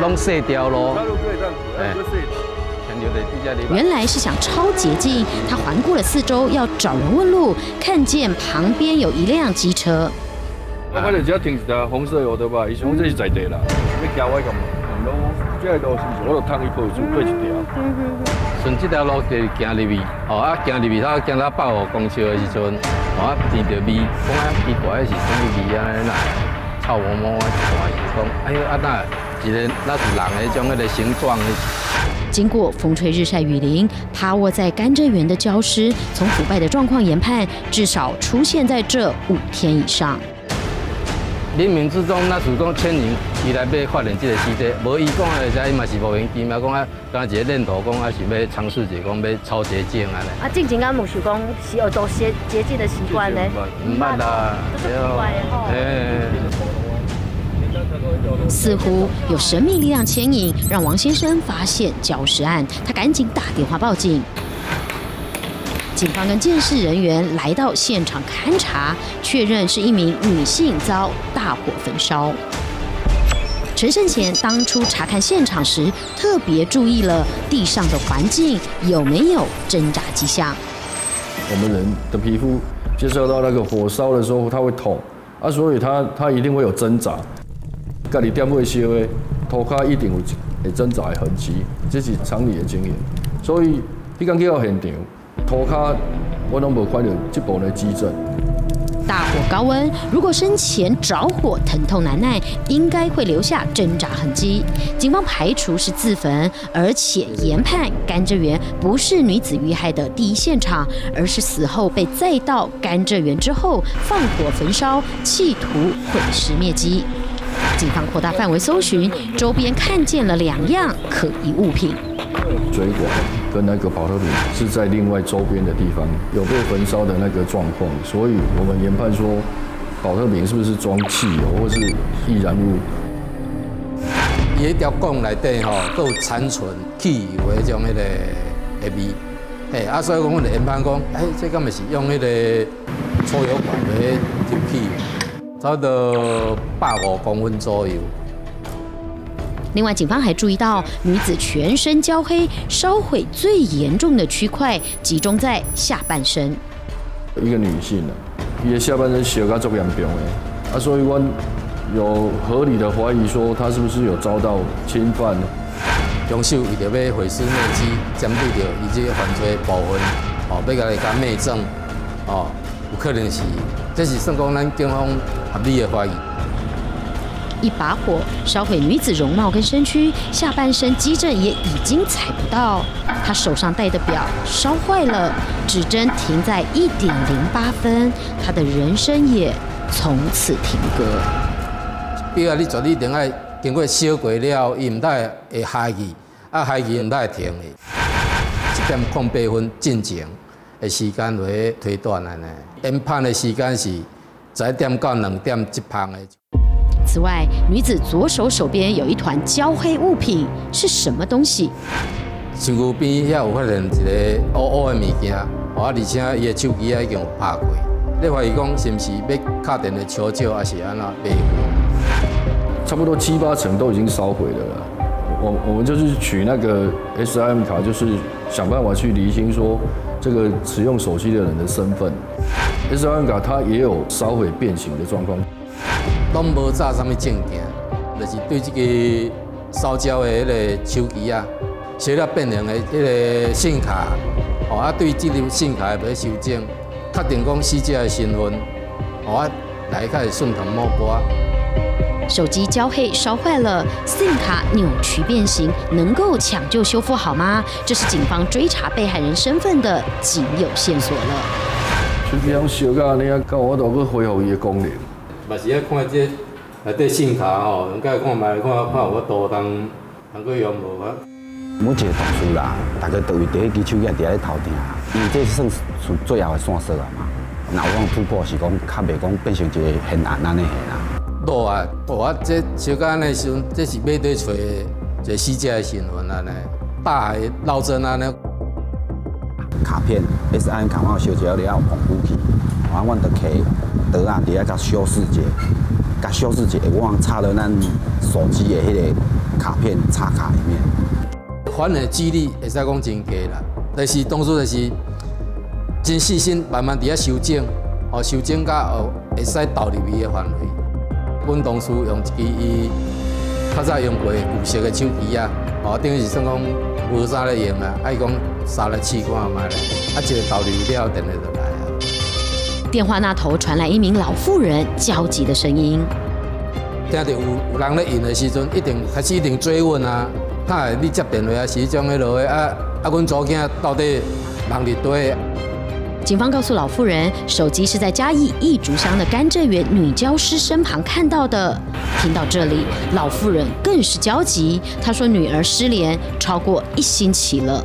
拢碎掉咯。原来是想超捷径，他环顾了四周，要找人问路，看见旁边有一辆机车。我就只要停一条红色油的吧，以前我这是在地啦，要交我咁，路这个路是不是我一步就对一条。顺这条路就行入去，哦啊行入去，他行到百货公司的时阵，哦啊闻到味，讲啊奇怪是什么味啊？那臭毛毛的，讲哎呦啊那，一个那是人的种那个形状的。经过风吹日晒雨淋，趴卧在甘蔗园的焦尸，从腐败的状况研判，至少出现在这五天以上。冥冥之中，那是讲牵引伊来要发现这个尸体，无伊讲的，这伊嘛是无缘机嘛，讲啊，刚一个念头，讲啊是要尝试者讲要超捷径安尼。啊，正经敢无想讲是有做捷捷径的习惯呢？唔捌啦，似乎有神秘力量牵引，让王先生发现礁石案，他赶紧打电话报警。警方跟监视人员来到现场勘查，确认是一名女性遭大火焚烧。陈胜贤当初查看现场时，特别注意了地上的环境有没有挣扎迹象。我们人的皮肤接受到那个火烧的时候，它会痛啊，所以它它一定会有挣扎。家里点会烧的，头壳一定有会挣扎的痕迹，这是厂里的经验。所以，你刚去到现场，涂骹我拢无看到这部的基证。大火高温，如果生前着火疼痛难耐，应该会留下挣扎痕迹。警方排除是自焚，而且研判甘蔗园不是女子遇害的第一现场，而是死后被载到甘蔗园之后放火焚烧，企图毁尸灭迹。警方扩大范围搜寻，周边看见了两样可疑物品。水管跟那个保特瓶是在另外周边的地方有被焚烧的那个状况，所以我们研判说，保特瓶是不是装汽油或是易燃物？一条管内底吼，都有残存汽油的种迄个下味，嘿，啊，所以讲我们研判讲，哎，这敢咪是用迄个抽油管来抽气，差不多百五公分左右。另外，警方还注意到女子全身焦黑，烧毁最严重的区块集中在下半身。一个女性啊，伊的下半身烧到足严重的，啊，所以我有合理的怀疑说，她是不是有遭到侵犯？凶手为着要毁尸灭迹，针对着伊这犯罪部分，哦，要甲伊甲灭证，哦，有可能是，这是算讲咱警方合理的怀疑。一把火烧毁女子容貌跟身躯，下半身肌震也已经踩不到。她手上戴的表烧坏了，指针停在一点零八分，她的人生也从此停格。表啊，你绝对定爱经过烧过了，伊唔得会开去，啊开去唔得会停的。一点空八分进前的时间为推断安尼，研判的时间是十一点到两点一旁的。此外，女子左手手边有一团焦黑物品，是什么东西？身躯边遐有发现一个乌乌的物件，哦，而且伊的手机啊已经有拍过。你怀疑讲是毋是要敲电的求救，还是安那被？差不多七八成都已经烧毁了啦。我我们就是取那个 S I M 卡，就是想办法去厘清说这个使用手机的人的身份。S I M 卡它也有烧毁变形的状况。拢无炸什么证件，就是对这个烧焦的迄个手机啊，写了变形的迄个信卡，哦啊，对这张信卡要修正，确定讲死者的身份，哦啊，来开始顺藤摸瓜。手机焦黑烧坏了，SIM 卡扭曲变形，能够抢救修复好吗？这是警方追查被害人身份的仅有线索了。手机样烧到安尼啊，到我都要恢复伊的功能。嘛是要看这内底信卡吼，应该看卖看看有法度通通过用无啊？每一个同事啦，大家都有第一支手机伫咧头顶，因为这算是最后的线索啊嘛。那有讲突破是讲较袂讲变成一个悬案安尼吓啦。落啊，我这小安尼时阵，这是要对找一个死者的身份安尼，大海捞针安尼。卡片，S 按卡号烧焦了后碰浮去，然后阮就摕啊，伫遐甲修饰者，甲修饰者，我插到咱手机的迄个卡片插卡里面。还的几率会使讲真低啦，但是当初就是真细心，慢慢伫遐修正，哦，修正甲哦会使导入去的范围。阮当初用一支伊较早用过旧式的手机啊，哦，等于是算讲无啥咧用啊，爱讲杀了试看卖咧，啊，一个导入了，电话就。电话那头传来一名老妇人焦急的声音。听到有有人咧用的时阵，一定开始一定追问啊，看你接电话啊，是种迄落的啊啊，阮祖囝到底人伫对？警方告诉老妇人，手机是在嘉义义竹乡的甘蔗园女教师身旁看到的。听到这里，老妇人更是焦急。她说：“女儿失联超过一星期了。”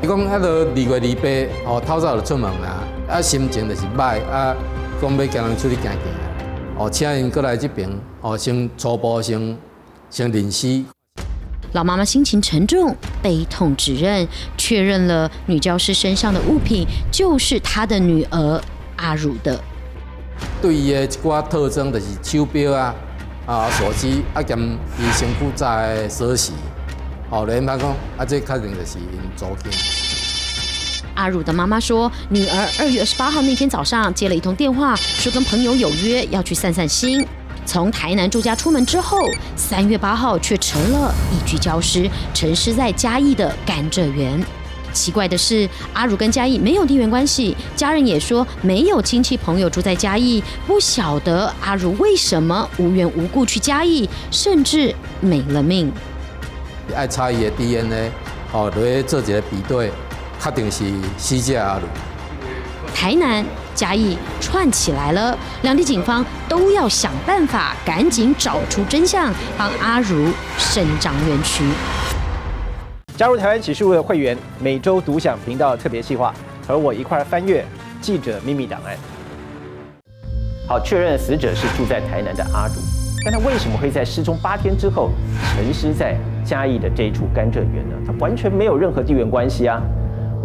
伊讲，迄个二月二八，哦，透早就出门啦，啊，心情就是歹，啊，讲要叫人出去行行，哦，请因过来这边，哦，先初步先先认识。老妈妈心情沉重，悲痛指认，确认了女教师身上的物品就是她的女儿阿汝的。对伊的一寡特征，就是手表啊、啊手机啊，兼伊身躯在锁匙。哦，连班讲啊，这肯定就是因祖亲。阿汝的妈妈说，女儿二月二十八号那天早上接了一通电话，说跟朋友有约要去散散心。从台南住家出门之后，三月八号却成了一具焦尸，沉尸在嘉义的甘蔗园。奇怪的是，阿如跟嘉义没有地缘关系，家人也说没有亲戚朋友住在嘉义，不晓得阿如为什么无缘无故去嘉义，甚至没了命。爱查伊的 DNA，哦，来做一个比对，确定是死者阿如。台南、嘉义串起来了，两地警方都要想办法，赶紧找出真相，帮阿如伸张冤屈。加入台湾启示录的会员，每周独享频道特别计划，和我一块翻阅记者秘密档案。好，确认死者是住在台南的阿如，但他为什么会在失踪八天之后沉尸在嘉义的这一处甘蔗园呢？他完全没有任何地缘关系啊！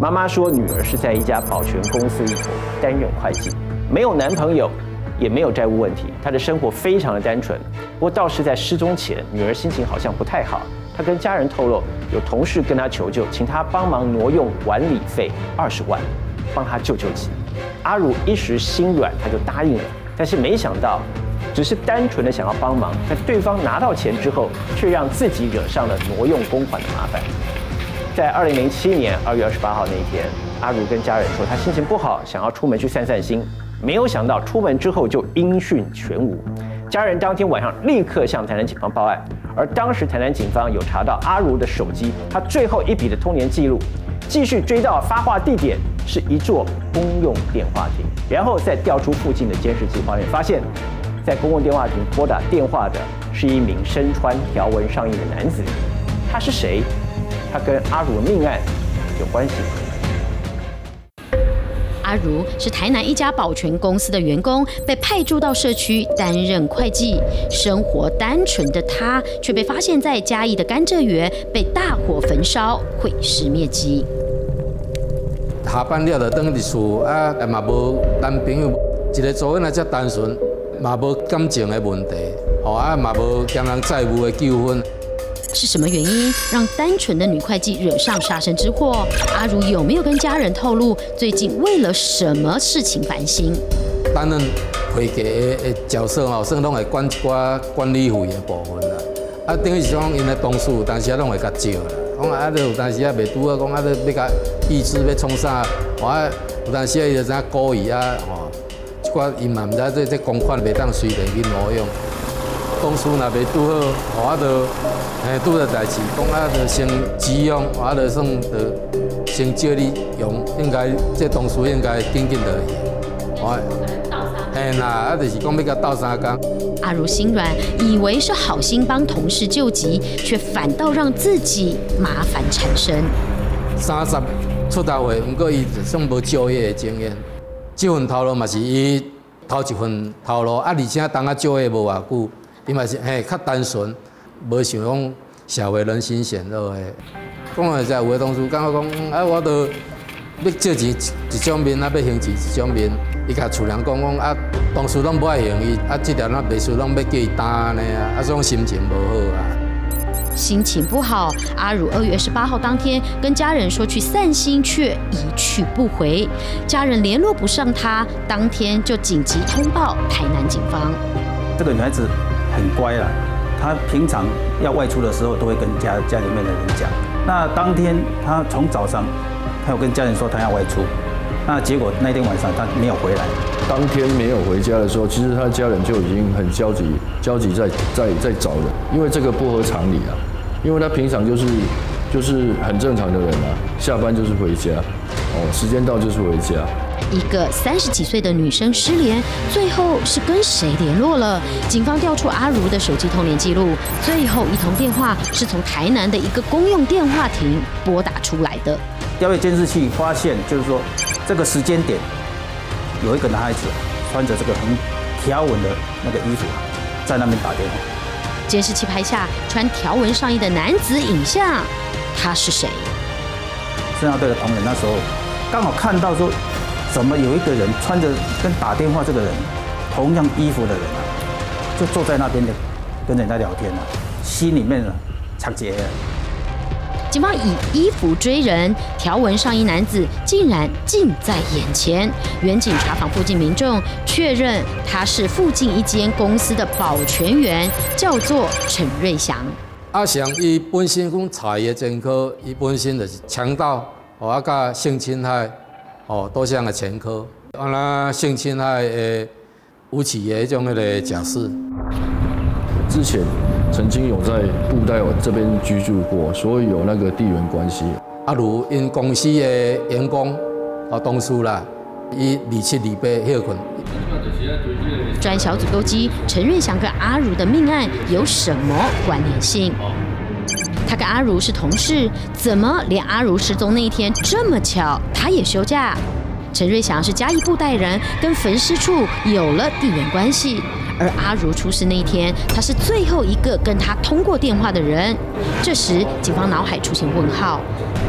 妈妈说，女儿是在一家保全公司里头担任会计，没有男朋友，也没有债务问题，她的生活非常的单纯。不过倒是在失踪前，女儿心情好像不太好。她跟家人透露，有同事跟她求救，请她帮忙挪用管理费二十万，帮她救救急。阿如一时心软，她就答应了。但是没想到，只是单纯的想要帮忙，但对方拿到钱之后，却让自己惹上了挪用公款的麻烦。在二零零七年二月二十八号那一天，阿如跟家人说，她心情不好，想要出门去散散心。没有想到出门之后就音讯全无。家人当天晚上立刻向台南警方报案，而当时台南警方有查到阿如的手机，他最后一笔的通联记录，继续追到发话地点是一座公用电话亭，然后再调出附近的监视器画面，发现，在公共电话亭拨打电话的是一名身穿条纹上衣的男子，他是谁？他跟阿如的命案有关系？阿如是台南一家保全公司的员工，被派驻到社区担任会计。生活单纯的他，却被发现在嘉义的甘蔗园被大火焚烧，毁尸灭迹。下班了就等入厝，啊，嘛无男朋友，一个做人啊遮单纯，嘛无感情的问题，吼啊嘛无惊人债务的纠纷。是什么原因让单纯的女会计惹上杀身之祸？阿如有没有跟家人透露最近为了什么事情烦心？担任会计的角色哦，算拢会管一寡管理费的部分啦。啊，等于是讲因的同事，但是啊拢会较少啦。讲啊，你有当时啊袂拄啊，讲啊，你要甲意思要创啥？我，有当时啊伊就知故意啊，吼，一寡伊嘛毋知这这公款袂当随便去挪用。同事若袂拄好，我就。诶，拄着代志，讲啊，着先急用，我着算着先借你用，应该这同事应该紧紧的。我，嘿啦，啊，就是讲要甲斗三工。阿如心软，以为是好心帮同事救急，却反倒让自己麻烦缠身。三十出头岁，不过伊算无就业的经验，这份头路嘛是伊头一份头路，啊，而且当啊就业无偌久，伊嘛是嘿较单纯。无想讲社会人心险恶的，讲来在有的同事感觉讲，啊，我都要借钱一种面，啊，要还钱一种面。伊甲厝人讲讲，啊，同事拢不爱还伊，啊，这条那秘书拢要叫伊担安尼啊，啊，种心情无好啊。心情不好，阿汝二月十八号当天跟家人说去散心，却一去不回，家人联络不上他，当天就紧急通报台南警方。这个女孩子很乖啊。他平常要外出的时候，都会跟家家里面的人讲。那当天他从早上，他有跟家人说他要外出，那结果那天晚上他没有回来。当天没有回家的时候，其实他家人就已经很焦急，焦急在在在找人，因为这个不合常理啊。因为他平常就是就是很正常的人啊，下班就是回家，哦，时间到就是回家。一个三十几岁的女生失联，最后是跟谁联络了？警方调出阿如的手机通联记录，最后一通电话是从台南的一个公用电话亭拨打出来的。调阅监视器发现，就是说这个时间点有一个男孩子穿着这个很条纹的那个衣服，在那边打电话。监视器拍下穿条纹上衣的男子影像，他是谁？摄像队的同仁那时候刚好看到说。怎么有一个人穿着跟打电话这个人同样衣服的人啊，就坐在那边的跟人家聊天呢？心里面呢，抢劫。警方以衣服追人，条纹上衣男子竟然近在眼前。远警查访附近民众，确认他是附近一间公司的保全员，叫做陈瑞祥。阿祥伊本身讲查伊的前科，伊本身就是强盗，哦啊甲性侵害，哦多项的前科，啊那性侵害的吴启业种那个假释。之前曾经有在布袋这边居住过，所以有那个地缘关系。啊如因公司的员工，啊同事啦，伊二七二八休困。专小组勾稽陈瑞祥跟阿如的命案有什么关联性？他跟阿如是同事，怎么连阿如失踪那一天这么巧，他也休假？陈瑞祥是嘉义布袋人，跟焚尸处有了地缘关系。而阿如出事那一天，他是最后一个跟他通过电话的人。这时，警方脑海出现问号：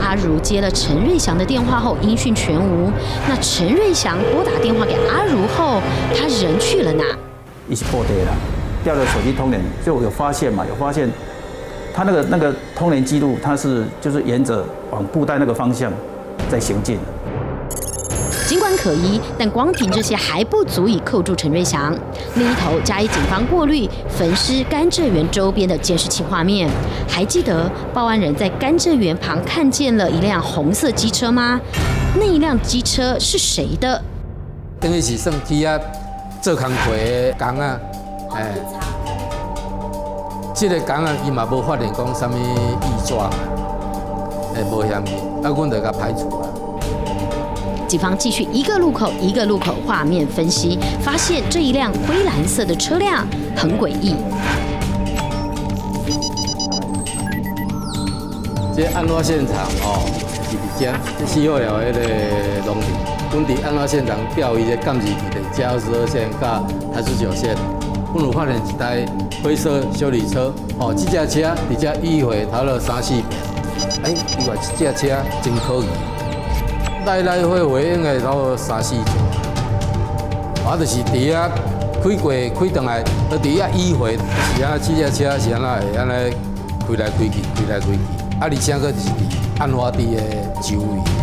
阿如接了陈瑞祥的电话后，音讯全无。那陈瑞祥拨打电话给阿如后，他人去了哪？一起破跌了，调了手机通联，就有发现嘛？有发现，他那个那个通联记录，他是就是沿着往布袋那个方向在行进。尽管可疑，但光凭这些还不足以扣住陈瑞祥。另一头，嘉义警方过滤焚尸甘蔗园周边的监视器画面，还记得报案人在甘蔗园旁看见了一辆红色机车吗？那一辆机车是谁的？等于是算机啊做工课的工啊，哎，这个工啊，伊嘛无发现讲啥物异状，诶，无嫌疑，啊，阮就甲排除啊。警方继续一个路口一个路口画面分析，发现这一辆灰蓝色的车辆很诡异。这案发现场哦，是伫遮，这四号寮迄个农地。阮伫案发现场调伊个监视器的加十二线、甲台十九线，阮有发现一台灰色修理车，哦，这架车伫遮迂回逃了三四遍。哎，伊话这架车真可疑。来来回回应该到三四次，啊，就是伫遐开过开转来，伫遐迂回，是啊，这架车是安那会安尼开来开去，开来开去，啊，而且个是伫案发地的周围。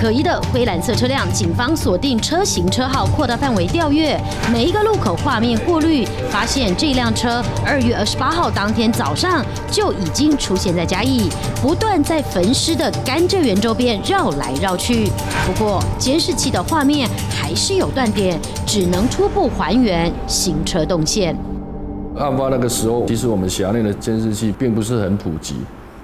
可疑的灰蓝色车辆，警方锁定车型车号，扩大范围调阅，每一个路口画面过滤，发现这辆车二月二十八号当天早上就已经出现在嘉义，不断在焚尸的甘蔗园周边绕来绕去。不过监视器的画面还是有断点，只能初步还原行车动线。案发那个时候，其实我们辖内的监视器并不是很普及，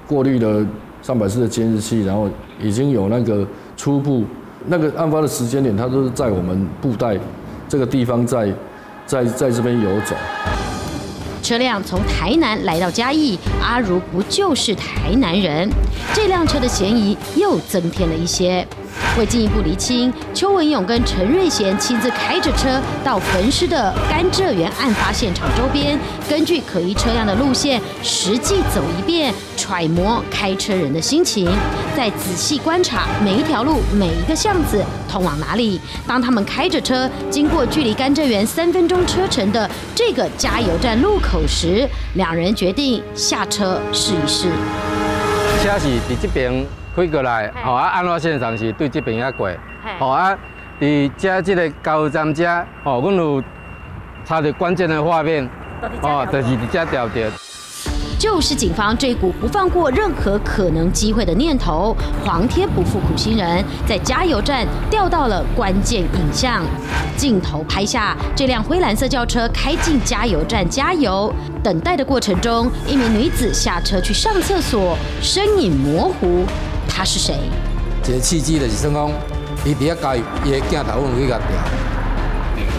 过滤了上百次的监视器，然后已经有那个。初步那个案发的时间点，它都是在我们布袋这个地方，在在在这边游走。车辆从台南来到嘉义，阿如不就是台南人？这辆车的嫌疑又增添了一些。为进一步厘清，邱文勇跟陈瑞贤亲自开着车到焚尸的甘蔗园案发现场周边，根据可疑车辆的路线实际走一遍，揣摩开车人的心情，再仔细观察每一条路、每一个巷子通往哪里。当他们开着车经过距离甘蔗园三分钟车程的这个加油站路口时，两人决定下车试一试。车是伫这边。开过来，吼啊！案发现场是对这边遐过，吼啊！伫遮这个加油站遮，吼，阮有查到关键的画面，哦，就是伫遮调着。就是警方这股不放过任何可能机会的念头，皇天不负苦心人，在加油站调到了关键影像。镜头拍下这辆灰蓝色轿车开进加油站加油，等待的过程中，一名女子下车去上厕所，身影模糊。他是谁？这个契机就是说讲，伊伫遐加油，伊的镜头有去甲调。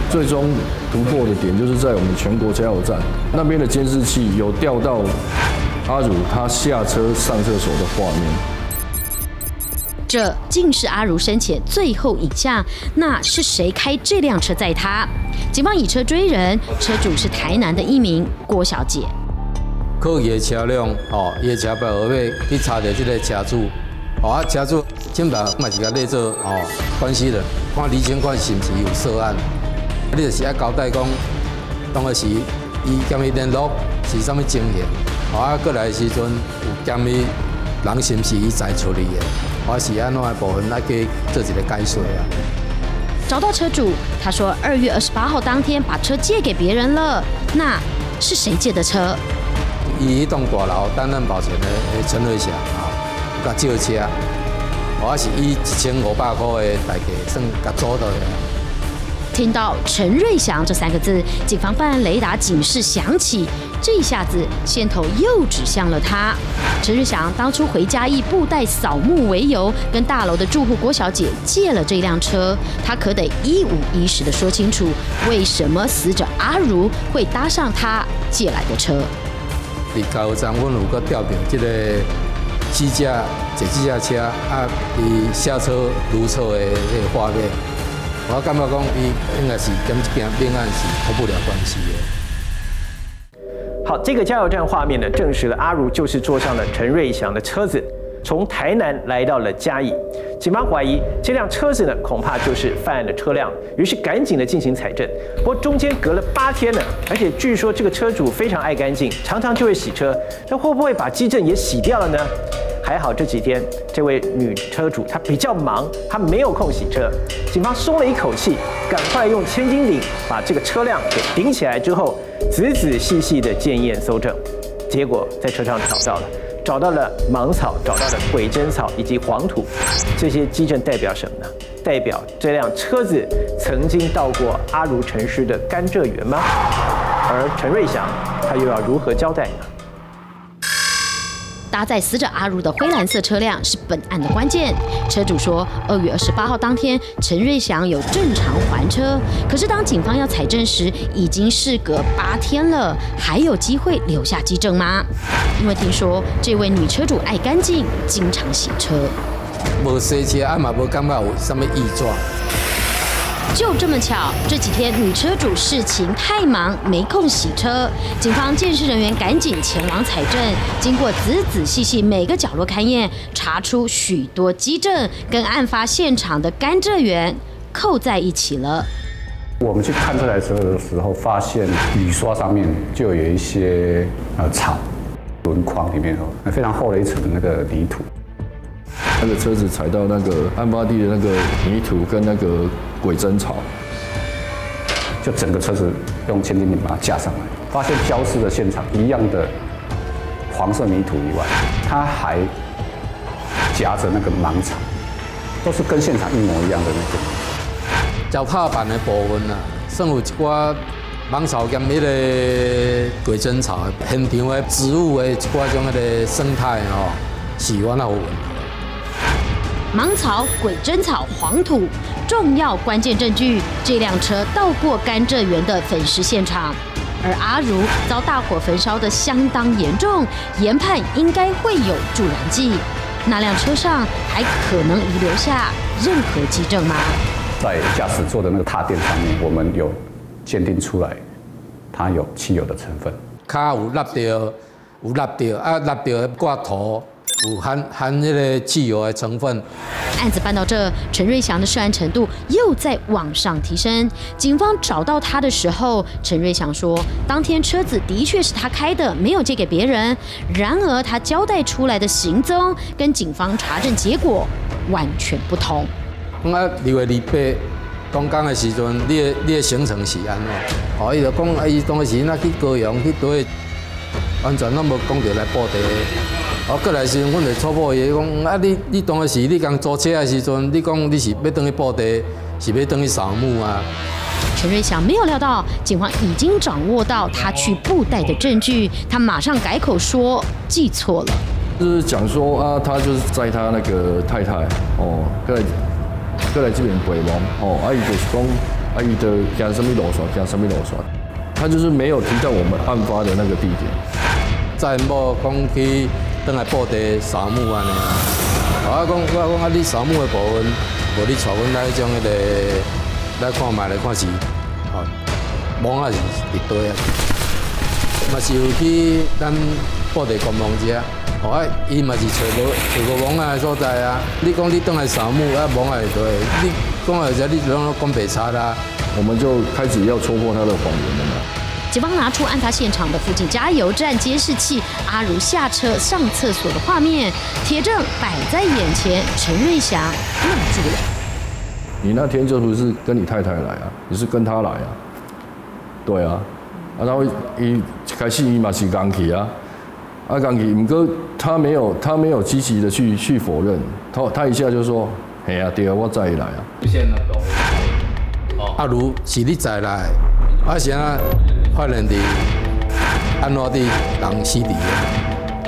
最终突破的点就是在我们全国加油站那边的监视器有调到阿如他下车上厕所的画面。这竟是阿如生前最后影像。那是谁开这辆车载他？警方以车追人，车主是台南的一名郭小姐。可疑的车辆，哦，伊的车牌号码去查到这个车主。哦，啊，车主今白嘛是甲列做哦，关系人，看李警官是不是有涉案？你就是爱交代讲，当时伊兼伊联络是啥物情形？哦，啊，过来时阵有兼伊人是毋是伊在处理的，我是安怎的部分来给做一个解说啊。找到车主，他说二月二十八号当天把车借给别人了，那是谁借的车？伊一栋大楼担任保全的陈瑞祥啊，甲借车，我是以一千五百块的代价算甲租到的。听到陈瑞祥这三个字，警方办案雷达警示响起，这一下子线头又指向了他。陈瑞祥当初回家以布袋扫墓为由，跟大楼的住户郭小姐借了这辆车，他可得一五一十的说清楚，为什么死者阿如会搭上他借来的车。伫加油站，阮有个调表这个几架坐几架车啊，伊下车如厕的那个画面。我感觉讲，伊应该是跟这件命案是脱不了关系的。好，这个加油站画面呢，证实了阿如就是坐上了陈瑞祥的车子，从台南来到了嘉义。警方怀疑这辆车子呢，恐怕就是犯案的车辆，于是赶紧的进行采证。不过中间隔了八天呢，而且据说这个车主非常爱干净，常常就会洗车，那会不会把基证也洗掉了呢？还好这几天这位女车主她比较忙，她没有空洗车。警方松了一口气，赶快用千斤顶把这个车辆给顶起来之后，仔仔细细的检验搜证，结果在车上找到了，找到了芒草，找到了鬼针草以及黄土。这些基证代表什么呢？代表这辆车子曾经到过阿如城市的甘蔗园吗？而陈瑞祥他又要如何交代呢？搭载死者阿如的灰蓝色车辆是本案的关键。车主说，二月二十八号当天，陈瑞祥有正常还车。可是当警方要采证时，已经事隔八天了，还有机会留下机证吗？因为听说这位女车主爱干净，经常洗车。无洗车，阿嘛无感觉有什么异状。就这么巧，这几天女车主事情太忙，没空洗车。警方鉴识人员赶紧前往采证，经过仔仔细细每个角落勘验，查出许多基证跟案发现场的甘蔗园扣在一起了。我们去看这台车的时候，发现雨刷上面就有一些呃草，轮框里面哦，非常厚的一层那个泥土。那个车子踩到那个案发地的那个泥土跟那个鬼针草，就整个车子用千斤顶把它架上来，发现消失的现场一样的黄色泥土以外，它还夹着那个芒草，都是跟现场一模一样的那个。脚踏板的部分啊，剩有一寡芒草跟那个鬼针草，现场的植物的一寡种那个生态哦，是完好。芒草、鬼针草、黄土，重要关键证据。这辆车到过甘蔗园的焚尸现场，而阿如遭大火焚烧的相当严重，研判应该会有助燃剂。那辆车上还可能遗留下任何迹证吗？在驾驶座的那个踏垫上面，我们有鉴定出来，它有汽油的成分。卡有落掉，有落掉啊，落掉挂头。有含含那个汽油的成分。案子办到这，陈瑞祥的涉案程度又在往上提升。警方找到他的时候，陈瑞祥说，当天车子的确是他开的，没有借给别人。然而他交代出来的行踪跟警方查证结果完全不同。讲啊，六月二八刚刚的时阵，你的你的行程是安怎？哦，伊就讲啊，伊当时那去高雄去对，完全拢无讲着来报地。哦，过来时，阮就初步伊讲，啊，你你当时你刚租车的时阵，你讲你是要等去布地，是要等去扫墓啊？陈瑞祥没有料到，警方已经掌握到他去布袋的证据，他马上改口说记错了。就是讲说啊，他就是在他那个太太哦，过来过来这边陪忙哦，阿姨就是讲阿姨的讲什么路线，讲什么路线，他就是没有提到我们案发的那个地点，在某讲去。等来布地扫墓安尼啊！我讲我讲啊，你扫墓的部分，无你带阮来种迄个来看卖来看是，哦，墓啊是一堆啊，嘛是有去咱布地观望者，哦啊，伊嘛是找无找无墓啊所在啊。你讲你等来扫墓啊，墓也多，你讲而且你拢讲白差啦，我们就开始要戳破他的谎言了嘛。警方拿出案发现场的附近加油站监视器，阿如下车上厕所的画面，铁证摆在眼前，陈瑞祥愣住了。你那天就不是跟你太太来啊，你是跟他来啊？对啊，啊，然后一开始伊嘛是刚去啊，啊刚去，不过他没有他没有积极的去去否认，他他一下就说，哎呀，对啊，我再来啊。阿如是你再来，啊是啊，发现伫安怎伫人死伫的，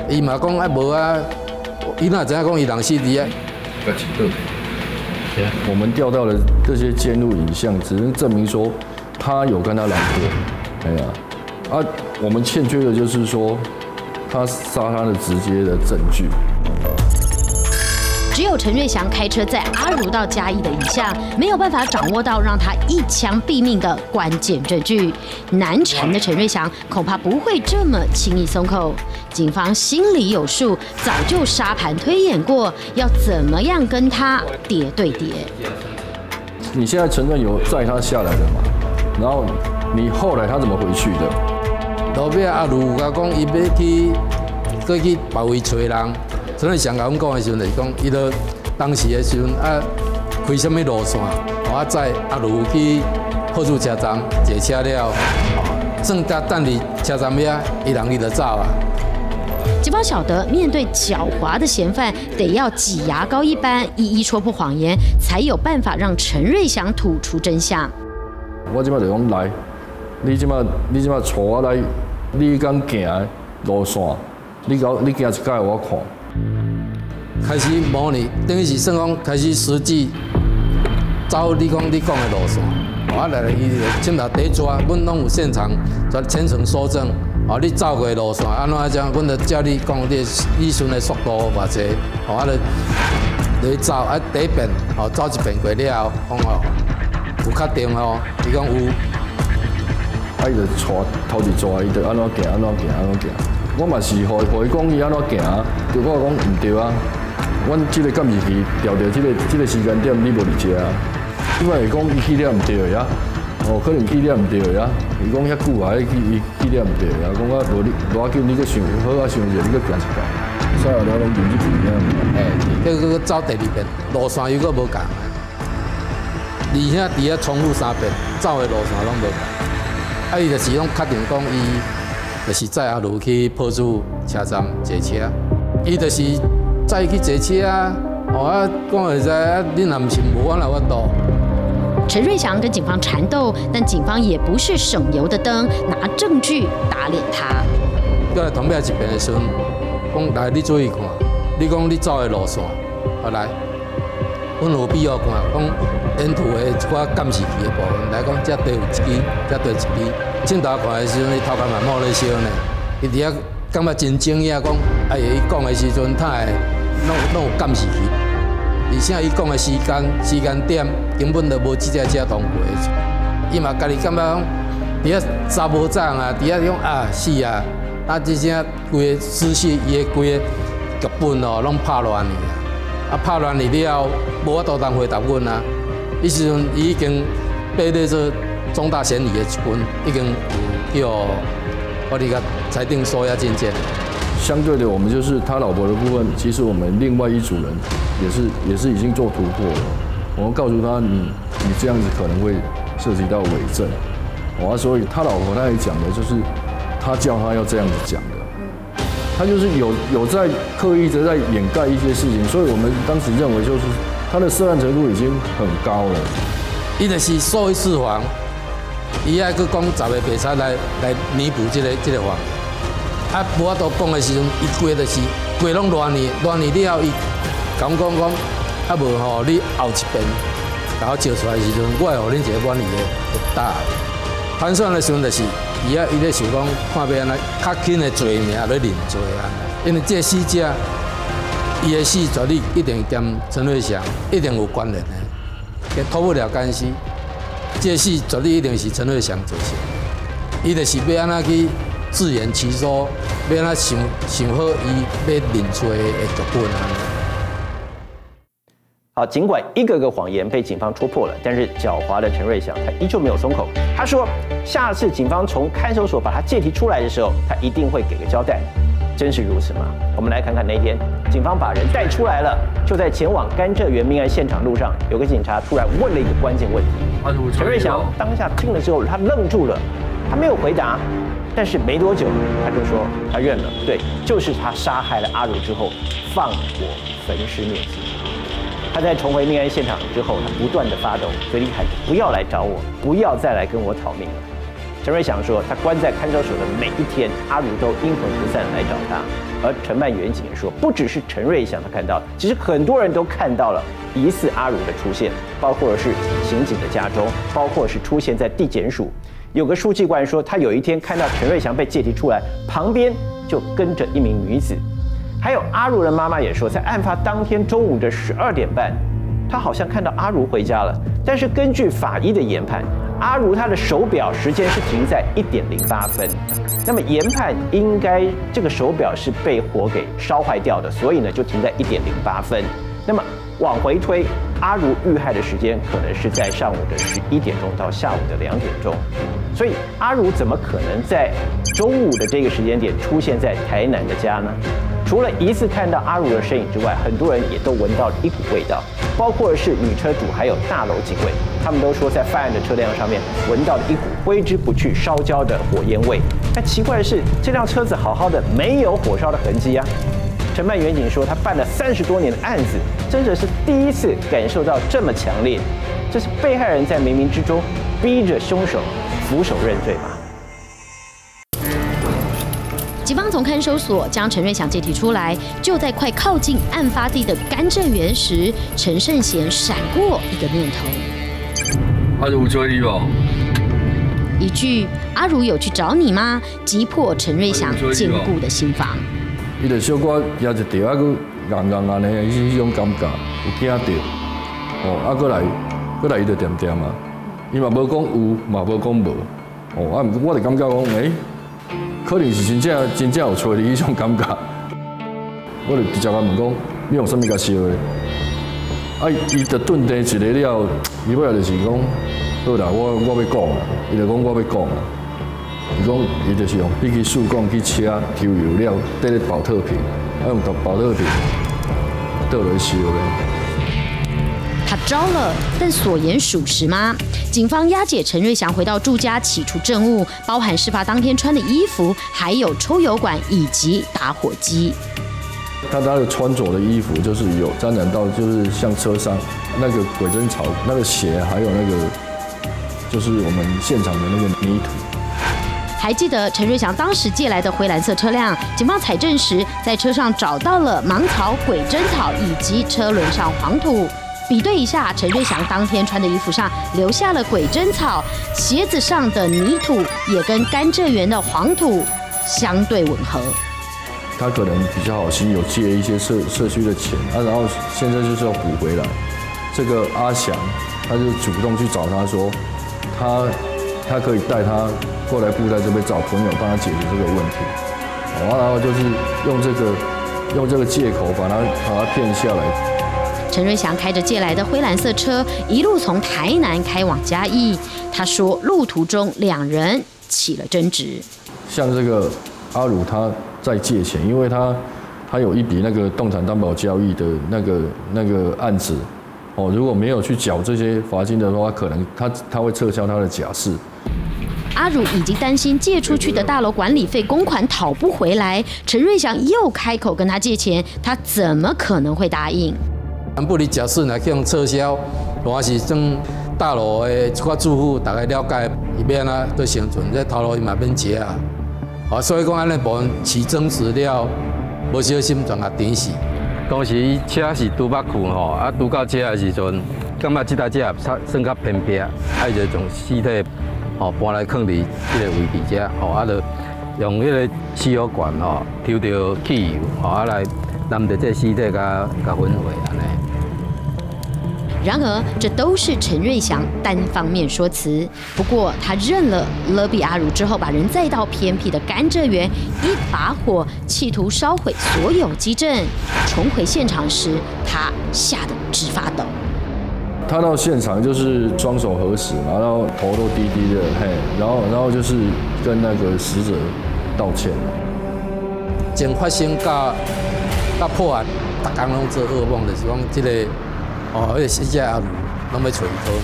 伊嘛讲啊无啊，伊哪知影讲伊人死伫啊？我们调到了这些监录影像，只能证明说他有跟他来过。哎呀，啊，我们欠缺的就是说他杀他的直接的证据。只有陈瑞祥开车载阿如到嘉义的影像，没有办法掌握到让他一枪毙命的关键证据。难缠的陈瑞祥恐怕不会这么轻易松口。警方心里有数，早就沙盘推演过，要怎么样跟他叠对叠。你现在承认有载他下来的嘛？然后你后来他怎么回去的？路边阿如甲讲，伊要去，过去别位找人。陈瑞祥甲阮讲的时阵，就是讲，伊都当时的时阵啊，开什么路线，我载阿如去货主车站坐车了，正甲等伫车站遐，伊人伊就走啊。警方晓得，面对狡猾的嫌犯，得要挤牙膏一般一一戳破谎言，才有办法让陈瑞祥吐出真相。我即摆就讲来，你即摆你即摆带我来，你敢行路线，你搞你行一届我看。开始模拟，等于是算讲开始实际走你讲你讲的路线。我来来，伊就镜头第一抓，阮拢有现场全全程收证。哦，你走过路线安怎讲？阮就照你讲你理顺的速度偌济，哦，啊，就你走啊，第一遍哦，走一遍过了后，讲哦，有确定哦，伊讲有，啊，伊就带头一抓，伊就安怎行安怎行安怎行。我嘛是互互伊讲伊安怎行，结果讲毋对啊。阮即个监视器调到即个即个时间点，你无伫遮啊？因为讲伊去了毋对个呀，哦，可能去了毋对个呀。伊讲遐久啊，伊去伊去了毋对个呀。讲我无你无要紧，你搁想好啊，想者你搁行一界。所以我拢认真去啊。哎，结果走第二遍，路线又搁无共，而且伫遐重复三遍，走的路线拢无共。啊，伊就是拢确定讲伊就是载阿如去破主车站坐车，伊就是。再去坐车啊！哦啊，讲会知啊，你若毋是无法来法度。陈瑞祥跟警方缠斗，但警方也不是省油的灯，拿证据打脸他。过来同边一边的时阵，讲来你注意看，你讲你走的路线，啊来，阮有必要看，讲沿途的一寡监视器的部分来讲，这地有一支，这对一支。镜头看的时阵，伊头壳嘛冒咧烧呢，伊伫遐感觉真惊讶，讲哎呀，伊讲的时阵，他会。拢拢有监视器，而且伊讲的时间、时间点根本就无即只车通过。伊嘛家己感觉讲，伫遐查无站啊，伫遐讲啊是啊，啊即只规个思绪伊的规个剧本哦，拢拍乱去啊！拍乱去了，无法度当回答阮啊！伊时阵伊已经背对做重大嫌疑的一本，已经有叫我哋个裁定收押证件。相对的，我们就是他老婆的部分。其实我们另外一组人也是也是已经做突破了。我们告诉他，你你这样子可能会涉及到伪证。啊，所以他老婆他也讲的就是他叫他要这样子讲的。他就是有有在刻意的在掩盖一些事情，所以我们当时认为就是他的涉案程度已经很高了。伊就是所谓释放，伊还去讲十个比赛来来弥补这个这个谎。啊，无法度讲的时阵，伊过就是过拢偌年，偌年了后，伊讲讲讲，啊无吼，你后一遍，甲我招出来的时阵，我会互恁一个满意的答案。盘算的时阵就是，伊啊，伊咧想讲，看要安尼较轻的罪名咧认罪啊。因为这死者，伊的死绝对一定跟陈瑞祥一定有关联的，也脱不了干系。这死绝对一定是陈瑞祥做成，伊就是要安怎去。自圆其说，要他想想好伊要认罪的剧本啊。好，尽管一个个谎言被警方戳破了，但是狡猾的陈瑞祥他依旧没有松口。他说，下次警方从看守所把他借题出来的时候，他一定会给个交代。真是如此吗？我们来看看那天警方把人带出来了，就在前往甘蔗园命案现场路上，有个警察突然问了一个关键问题。陈瑞祥当下听了之后，他愣住了，他没有回答，但是没多久他就说他认了，对，就是他杀害了阿如之后放火焚尸灭迹。他在重回命案现场之后，他不断的发抖，嘴里喊着不要来找我，不要再来跟我讨命了。陈瑞祥说，他关在看守所的每一天，阿如都阴魂不散来找他。而承办员警也说，不只是陈瑞祥他看到，其实很多人都看到了疑似阿如的出现，包括是刑警的家中，包括是出现在地检署。有个书记官说，他有一天看到陈瑞祥被借题出来，旁边就跟着一名女子。还有阿如的妈妈也说，在案发当天中午的十二点半，他好像看到阿如回家了，但是根据法医的研判。阿如她的手表时间是停在一点零八分，那么研判应该这个手表是被火给烧坏掉的，所以呢就停在一点零八分。那么往回推，阿如遇害的时间可能是在上午的十一点钟到下午的两点钟，所以阿如怎么可能在中午的这个时间点出现在台南的家呢？除了疑似看到阿如的身影之外，很多人也都闻到了一股味道，包括是女车主还有大楼警卫，他们都说在犯案的车辆上面闻到了一股挥之不去烧焦的火焰味。但奇怪的是，这辆车子好好的，没有火烧的痕迹啊。承办员警说，他办了三十多年的案子，真的是第一次感受到这么强烈。这是被害人在冥冥之中逼着凶手俯首认罪吧？警方从看守所将陈瑞祥接提出来，就在快靠近案发地的甘蔗园时，陈胜贤闪过一个念头。阿如追你吧。一句“阿如有去找你吗？”击破陈瑞祥坚固的心房。伊就小可也一条，啊，佮硬硬硬的，伊是迄种感觉，有惊到。哦，啊，佮来，佮来，伊就点点啊。伊嘛无讲有，嘛无讲无。哦，啊，毋过我就感觉讲，诶。可能是真正真正有找你迄种感觉，我就直接甲问讲，你用什么甲烧的？啊，伊就顿地一个了，伊尾就是讲，好啦，我我要讲啊，伊就讲我要讲啊，伊讲伊就是用笔记数讲去车抽油料，缀咧保特瓶，啊用保特瓶倒来烧的。他招了，但所言属实吗？警方押解陈瑞祥回到住家，起出证物，包含事发当天穿的衣服，还有抽油管以及打火机。他他的穿着的衣服就是有沾染到，就是像车上那个鬼针草那个血，还有那个就是我们现场的那个泥土。还记得陈瑞祥当时借来的灰蓝色车辆，警方采证时，在车上找到了芒草、鬼针草以及车轮上黄土。比对一下，陈瑞祥当天穿的衣服上留下了鬼针草，鞋子上的泥土也跟甘蔗园的黄土相对吻合。他可能比较好心，有借一些社社区的钱啊，然后现在就是要补回来。这个阿祥，他就主动去找他说，他他可以带他过来布在这边找朋友帮他解决这个问题，好，然后就是用这个用这个借口把他把他骗下来。陈瑞祥开着借来的灰蓝色车，一路从台南开往嘉义。他说，路途中两人起了争执。像这个阿鲁，他在借钱，因为他他有一笔那个动产担保交易的那个那个案子。哦，如果没有去缴这些罚金的话，可能他他会撤销他的假释。阿汝已经担心借出去的大楼管理费公款讨不回来，陈瑞祥又开口跟他借钱，他怎么可能会答应？全部的假释来去撤销，我是将大楼的一寡住户大概了解，以免啊对生存在头路嘛免接啊。啊，所以讲安尼部分起争执了，无小心撞死。当时伊车是拄捌去吼，啊拄到车的时阵，感觉这台车也算较偏僻，啊就从尸体吼搬来放伫这个位置遮，吼啊就用迄个汽油管吼抽着汽油，吼啊来淋着这尸体甲甲焚毁安尼。然而，这都是陈瑞祥单方面说辞。不过，他认了勒比阿如之后，把人载到偏僻的甘蔗园，一把火，企图烧毁所有基证。重回现场时，他吓得直发抖。他到现场就是双手合十，然后头都低低的，嘿，然后然后就是跟那个死者道歉。从发生到到破案，逐工拢做噩梦，就是讲即个哦，迄个死者阿鲁拢要找伊讨命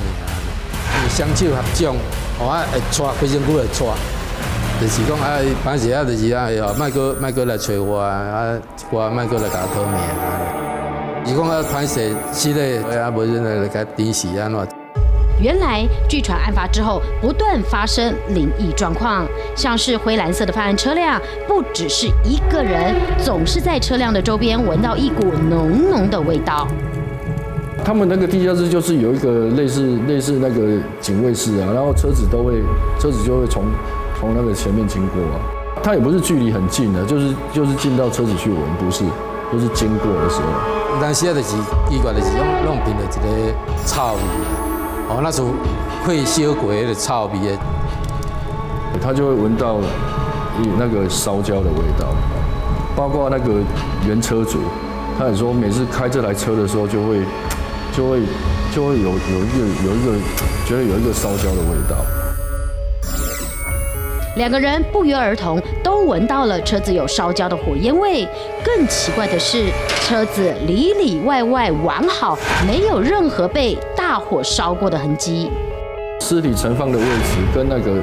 啊，双手合掌，哦啊会抓，非常久会抓，就是讲啊，反正啊就是啊，哦，莫搁莫搁来找我啊，啊我莫搁来甲我讨命，是讲啊，歹势死咧，啊无人来来甲顶死安怎？原来，据传案发之后，不断发生灵异状况，像是灰蓝色的犯案车辆，不只是一个人，总是在车辆的周边闻到一股浓浓的味道。他们那个地下室就是有一个类似类似那个警卫室啊，然后车子都会车子就会从从那个前面经过啊，它也不是距离很近的，就是就是进到车子去闻，不是，都是经过的时候。但是啊，就是奇怪的是，弄弄变了一个臭味。哦，那种会烧过的臭味的，他就会闻到那个烧焦的味道，包括那个原车主，他也说每次开这台车的时候，就会就会就会有有一个有一个觉得有一个烧焦的味道。两个人不约而同都闻到了车子有烧焦的火焰味。更奇怪的是，车子里里外外完好，没有任何被大火烧过的痕迹。尸体存放的位置跟那个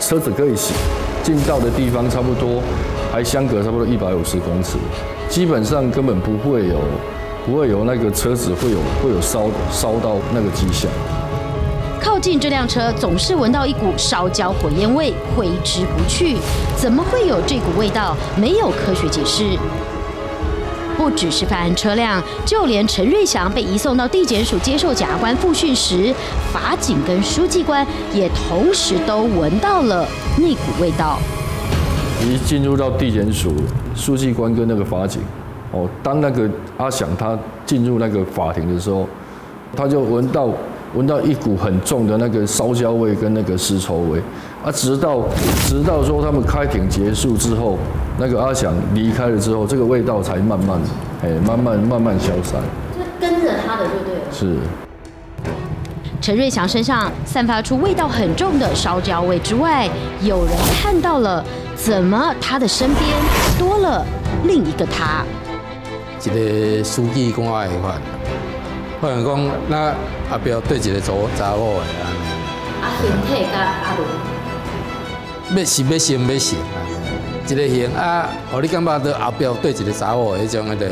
车子可以进到的地方差不多，还相隔差不多一百五十公尺，基本上根本不会有不会有那个车子会有会有烧烧到那个迹象。靠近这辆车，总是闻到一股烧焦火焰味，挥之不去。怎么会有这股味道？没有科学解释。不只是犯案车辆，就连陈瑞祥被移送到地检署接受检察官复讯时，法警跟书记官也同时都闻到了那股味道。一进入到地检署，书记官跟那个法警，哦，当那个阿祥他进入那个法庭的时候，他就闻到。闻到一股很重的那个烧焦味跟那个尸臭味，啊，直到直到说他们开庭结束之后，那个阿祥离开了之后，这个味道才慢慢，哎，慢慢慢慢消散。就跟着他的就，对了？是。陈瑞祥身上散发出味道很重的烧焦味之外，有人看到了，怎么他的身边多了另一个他？一个书记官的话。可能讲，那阿彪对一个查查某的安尼。阿形体甲阿伦。要是要信要信，一个形啊，互你感觉到阿彪对一个查某迄种迄个，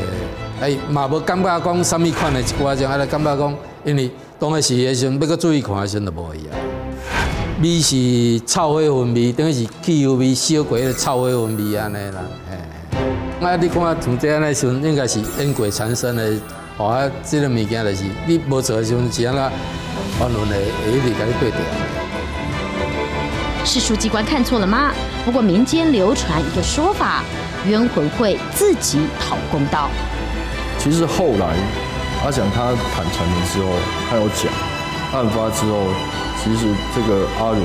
哎，嘛无感觉讲什么款的一寡种，啊，感觉讲，因为当时的时阵要搁注意看的时阵就无一样。味是臭火熏味，等于是汽油味、烧过的臭火熏味安尼啦。哎，啊，你看从这安尼时阵，应该是烟鬼产生的。哦，啊，这个物件就是你无做的时候，是安那安伦的会一直甲你对调。是书记官看错了吗？不过民间流传一个说法，冤魂会自己讨公道。其实后来阿翔他坦诚的时候，他有讲，案发之后，其实这个阿如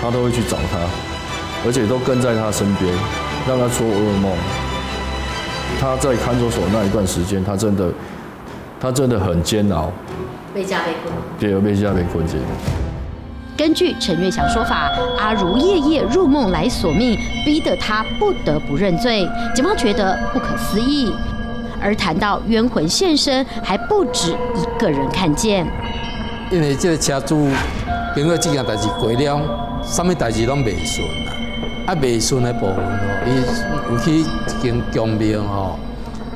他都会去找他，而且都跟在他身边，让他做噩梦。他在看守所那一段时间，他真的，他真的很煎熬，被家被困，对，被家被困着。根据陈月祥说法，阿如夜夜入梦来索命，逼得他不得不认罪。警方觉得不可思议。而谈到冤魂现身，还不止一个人看见。因为这个车主因为这件代志过了，什么代志拢未顺啊。啊，未顺的部分吼，伊有去一间宫庙吼，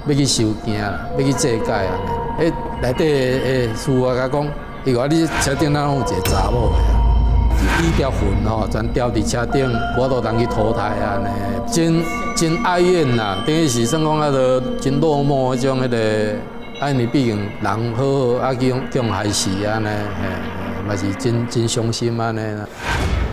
要去收惊啦，要去祭改啊。迄，内底诶师傅甲讲，伊讲你车顶那有一个查某诶啊，伊条魂吼全吊伫车顶，我都当去投胎啊呢，真真哀怨啦，等于是算讲啊，个真落寞迄种迄个，啊，因为毕竟人好好啊，叫叫害死啊呢，嘿，嘛是真真伤心啊呢。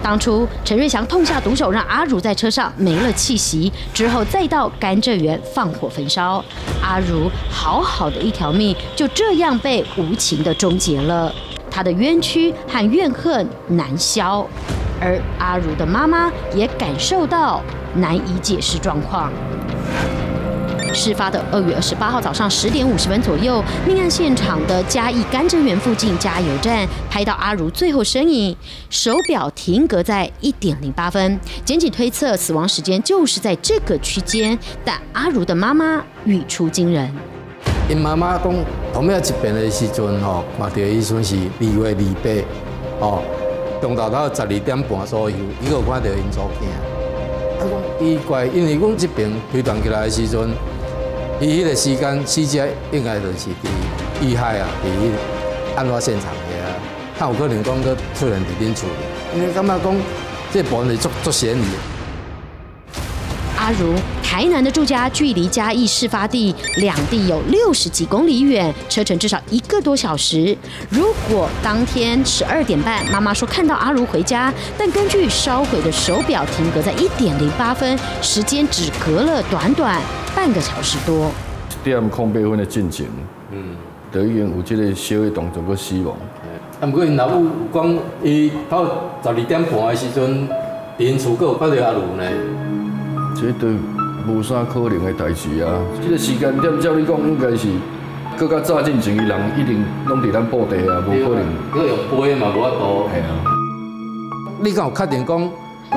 当初陈瑞祥痛下毒手，让阿如在车上没了气息，之后再到甘蔗园放火焚烧，阿如好好的一条命就这样被无情的终结了，他的冤屈和怨恨难消，而阿如的妈妈也感受到难以解释状况。事发的二月二十八号早上十点五十分左右，命案现场的嘉义甘蔗园附近加油站拍到阿如最后身影，手表停格在一点零八分。检警推测死亡时间就是在这个区间，但阿如的妈妈语出惊人。因妈妈讲，同样一边的时阵吼，看到医生是二月二八，哦，中昼到十二点半左右，伊个看到因祖囝。啊，讲奇怪，因为阮这边推断起来的时阵，伊迄个时间死者应该就是伫遇害啊，伫迄案发现场的啊，他有可能讲佮出现伫恁厝里，因为感觉讲这部分是足足嫌疑。阿如，台南的住家距离嘉义事发地两地有六十几公里远，车程至少一个多小时。如果当天十二点半，妈妈说看到阿如回家，但根据烧毁的手表停格在一点零八分，时间只隔了短短半个小时多。一点空八分的进程，嗯，就已经有这个小的动作个死亡。啊，不过因老母讲，伊到十二点半的时阵，伫因厝有看到阿如呢。这都无啥可能的代志啊！这个时间点，照你讲，应该是更较早进前，的人一定拢伫咱布地啊，无可能。佮用背嘛，无法度。系啊。你敢有确定讲，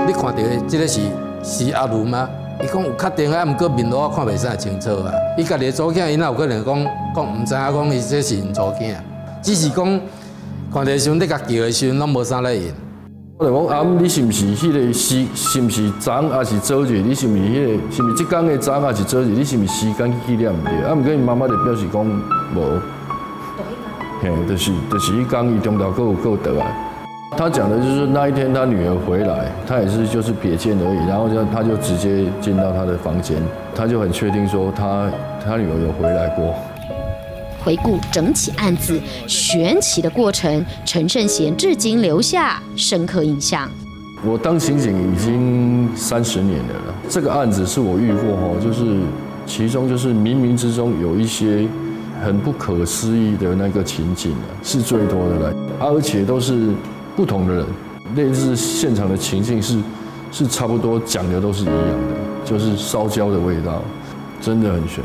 你看到的这个是是阿如吗？伊讲有确定啊，毋过面路我看袂啥清楚啊。伊家己的祖囝，伊哪有可能讲讲毋知影讲伊这是因祖囝？只是讲看到时阵，你甲叫的时阵，拢无啥咧应。我就讲啊，你是毋是迄个时，是毋是早还是早日？你是毋是迄个，是毋是即天的早还是早日？你是毋是时间去纪念毋对？啊，毋过伊妈妈就表示讲无。嘿，就是就是伊讲伊中昼够够得来。他讲的就是那一天他女儿回来，他也是就是瞥见而已，然后就他就直接进到他的房间，他就很确定说他他女儿有回来过。回顾整起案子悬奇的过程，陈胜贤至今留下深刻印象。我当刑警已经三十年了了，这个案子是我遇过哈，就是其中就是冥冥之中有一些很不可思议的那个情景，是最多的了，而且都是不同的人，类似现场的情境是是差不多讲的都是一样的，就是烧焦的味道，真的很悬。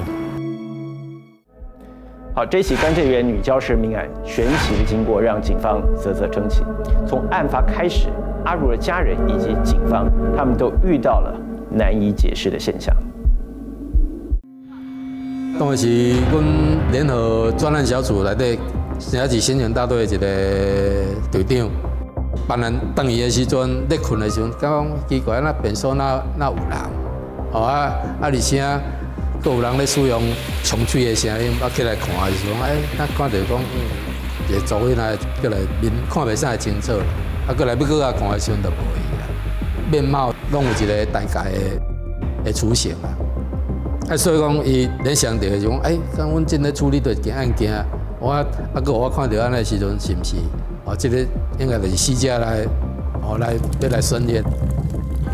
好，这起甘蔗园女教师命案悬奇的经过让警方啧啧称奇。从案发开始，阿如的家人以及警方，他们都遇到了难以解释的现象。当时，阮联合专案小组内底，也是新闻大队的一个队长，别人等伊的时阵，咧困的时阵，讲奇怪，那便所那那有人，哦啊啊，而且。都有人咧使用冲水的声音，啊起来看的时候，哎，那看到讲，一个走起来，过来面看袂啥清楚，啊过来要搁啊看的时候就无伊啦，面貌拢有一个大概的的雏形啊，啊所以讲伊联想到就讲，哎，讲阮正在处理着一件案件，我啊搁我看到安尼时阵是毋是？哦，这个应该就是死者来，哦来要来申冤。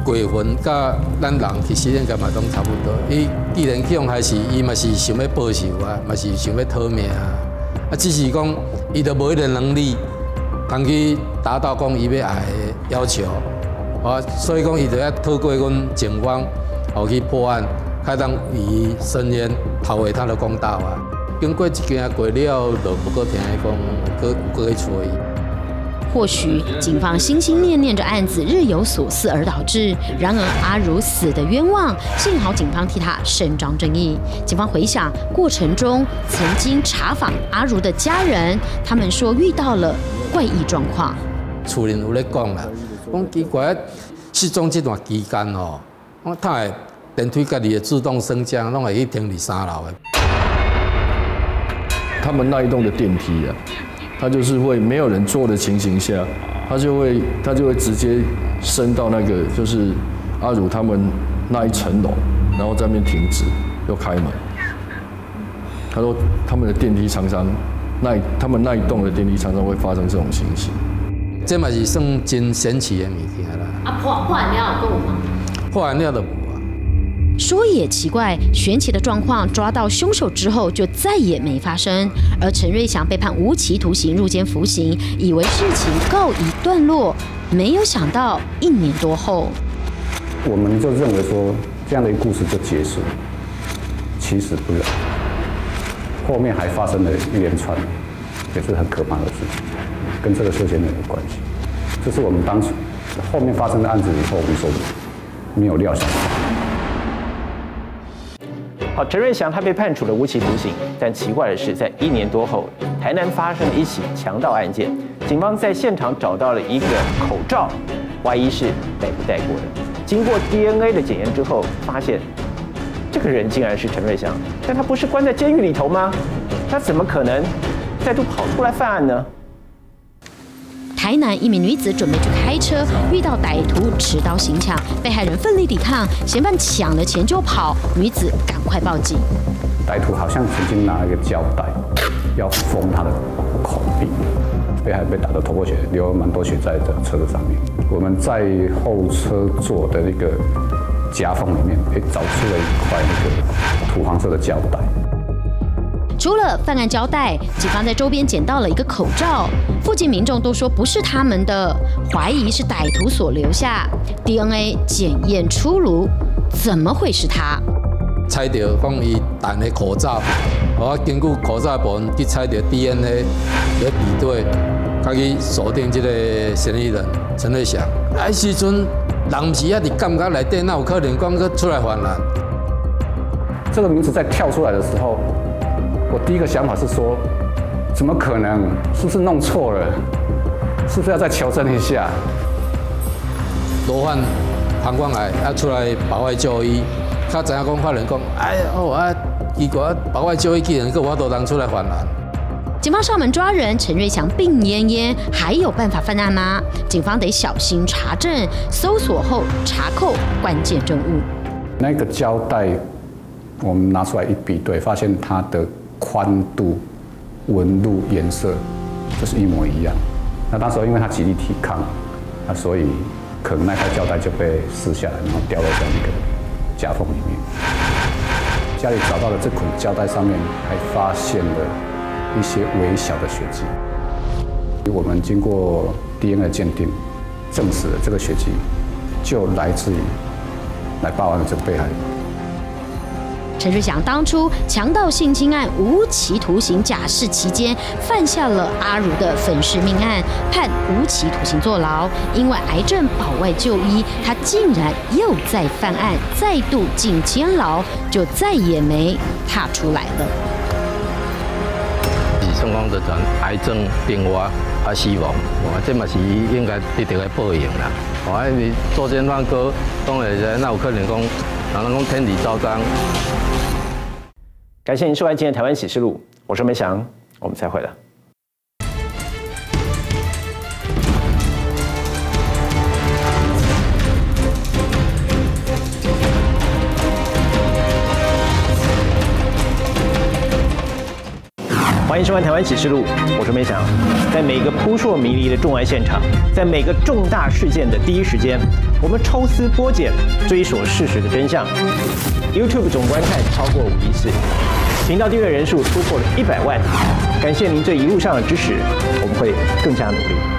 鬼魂甲咱人其实应该嘛拢差不多。伊既然去用还是伊嘛是想要报仇啊，嘛是想要讨命啊。啊，只是讲伊都无迄个能力，通去达到讲伊要爱的要求。啊，所以讲伊就要透过阮警方后去破案，开当伊伸冤讨回他的公道啊。经过一件过了，就不过听伊讲，搁搁去找伊。或许警方心心念念着案子，日有所思而导致。然而阿如死的冤枉，幸好警方替他伸张正义。警方回想过程中，曾经查访阿如的家人，他们说遇到了怪异状况。厝人有咧讲啦，讲奇怪，失踪这段期间哦，他的电梯家己的自动升降，拢会去停二三楼的。他们那一栋的电梯啊。他就是会没有人做的情形下，他就会他就会直接升到那个就是阿汝他们那一层楼，然后在那边停止又开门。他说他们的电梯常常那他们那一栋的电梯常常会发生这种情形。这嘛是算真神奇的物件啦。啊破破完了够吗？破完了的。说也奇怪，玄奇的状况抓到凶手之后就再也没发生，而陈瑞祥被判无期徒刑入监服刑，以为事情告一段落，没有想到一年多后，我们就认为说这样的一个故事就结束。其实不然，后面还发生了一连串，也是很可怕的事情，跟这个涉嫌人有关系。这是我们当初后面发生的案子以后，我们说没有料想到。好，陈瑞祥他被判处了无期徒刑，但奇怪的是，在一年多后，台南发生了一起强盗案件，警方在现场找到了一个口罩，怀疑是戴不戴过的。经过 DNA 的检验之后，发现这个人竟然是陈瑞祥，但他不是关在监狱里头吗？他怎么可能再度跑出来犯案呢？台南一名女子准备去开车，遇到歹徒持刀行抢，被害人奋力抵抗，嫌犯抢了钱就跑，女子赶快报警。歹徒好像曾经拿一个胶带要封他的口鼻，被害人被打得头破血流，了蛮多血在的车子上面。我们在后车座的那个夹缝里面，哎，找出了一块那个土黄色的胶带。除了犯案胶带，警方在周边捡到了一个口罩，附近民众都说不是他们的，怀疑是歹徒所留下。DNA 检验出炉，怎么会是他？猜到讲伊戴的口罩，我根据口罩部分去猜到 DNA 来比对，可以锁定这个嫌疑人陈瑞祥。那，时阵人是啊，伫感觉内底，那有可能讲去出来犯案。这个名字在跳出来的时候。我第一个想法是说，怎么可能？是不是弄错了？是不是要再求证一下？罗患膀胱癌要出来保外就医，他怎样讲？法人讲，哎哦啊，如果保外就医，竟然个我都当出来犯案。警方上门抓人，陈瑞祥病恹恹，还有办法犯案吗？警方得小心查证，搜索后查扣关键证物。那个胶带，我们拿出来一比对，发现他的。宽度、纹路、颜色，这是一模一样。那当时因为他极力抵抗，那所以可能那块胶带就被撕下来，然后掉落在那个夹缝里面。家里找到的这捆胶带上面还发现了一些微小的血迹。我们经过 DNA 鉴定，证实了这个血迹就来自于来报案的这个被害人。陈瑞祥当初强盗性侵案无期徒刑假释期间，犯下了阿如的粉饰命案，判无期徒刑坐牢。因为癌症保外就医，他竟然又再犯案，再度进监牢，就再也没踏出来了。是双方的转癌症病发啊死亡，我这嘛是应该得到个报应啦。我你作奸犯科，当然那有可能讲。然后公天理昭彰？感谢您收看今天的《台湾启示录》，我是梅祥，我们再会了。欢迎收看《台湾启示录》，我是梅翔。在每个扑朔迷离的重案现场，在每个重大事件的第一时间，我们抽丝剥茧，追索事实的真相。YouTube 总观看超过五亿次，频道订阅人数突破了一百万。感谢您这一路上的支持，我们会更加努力。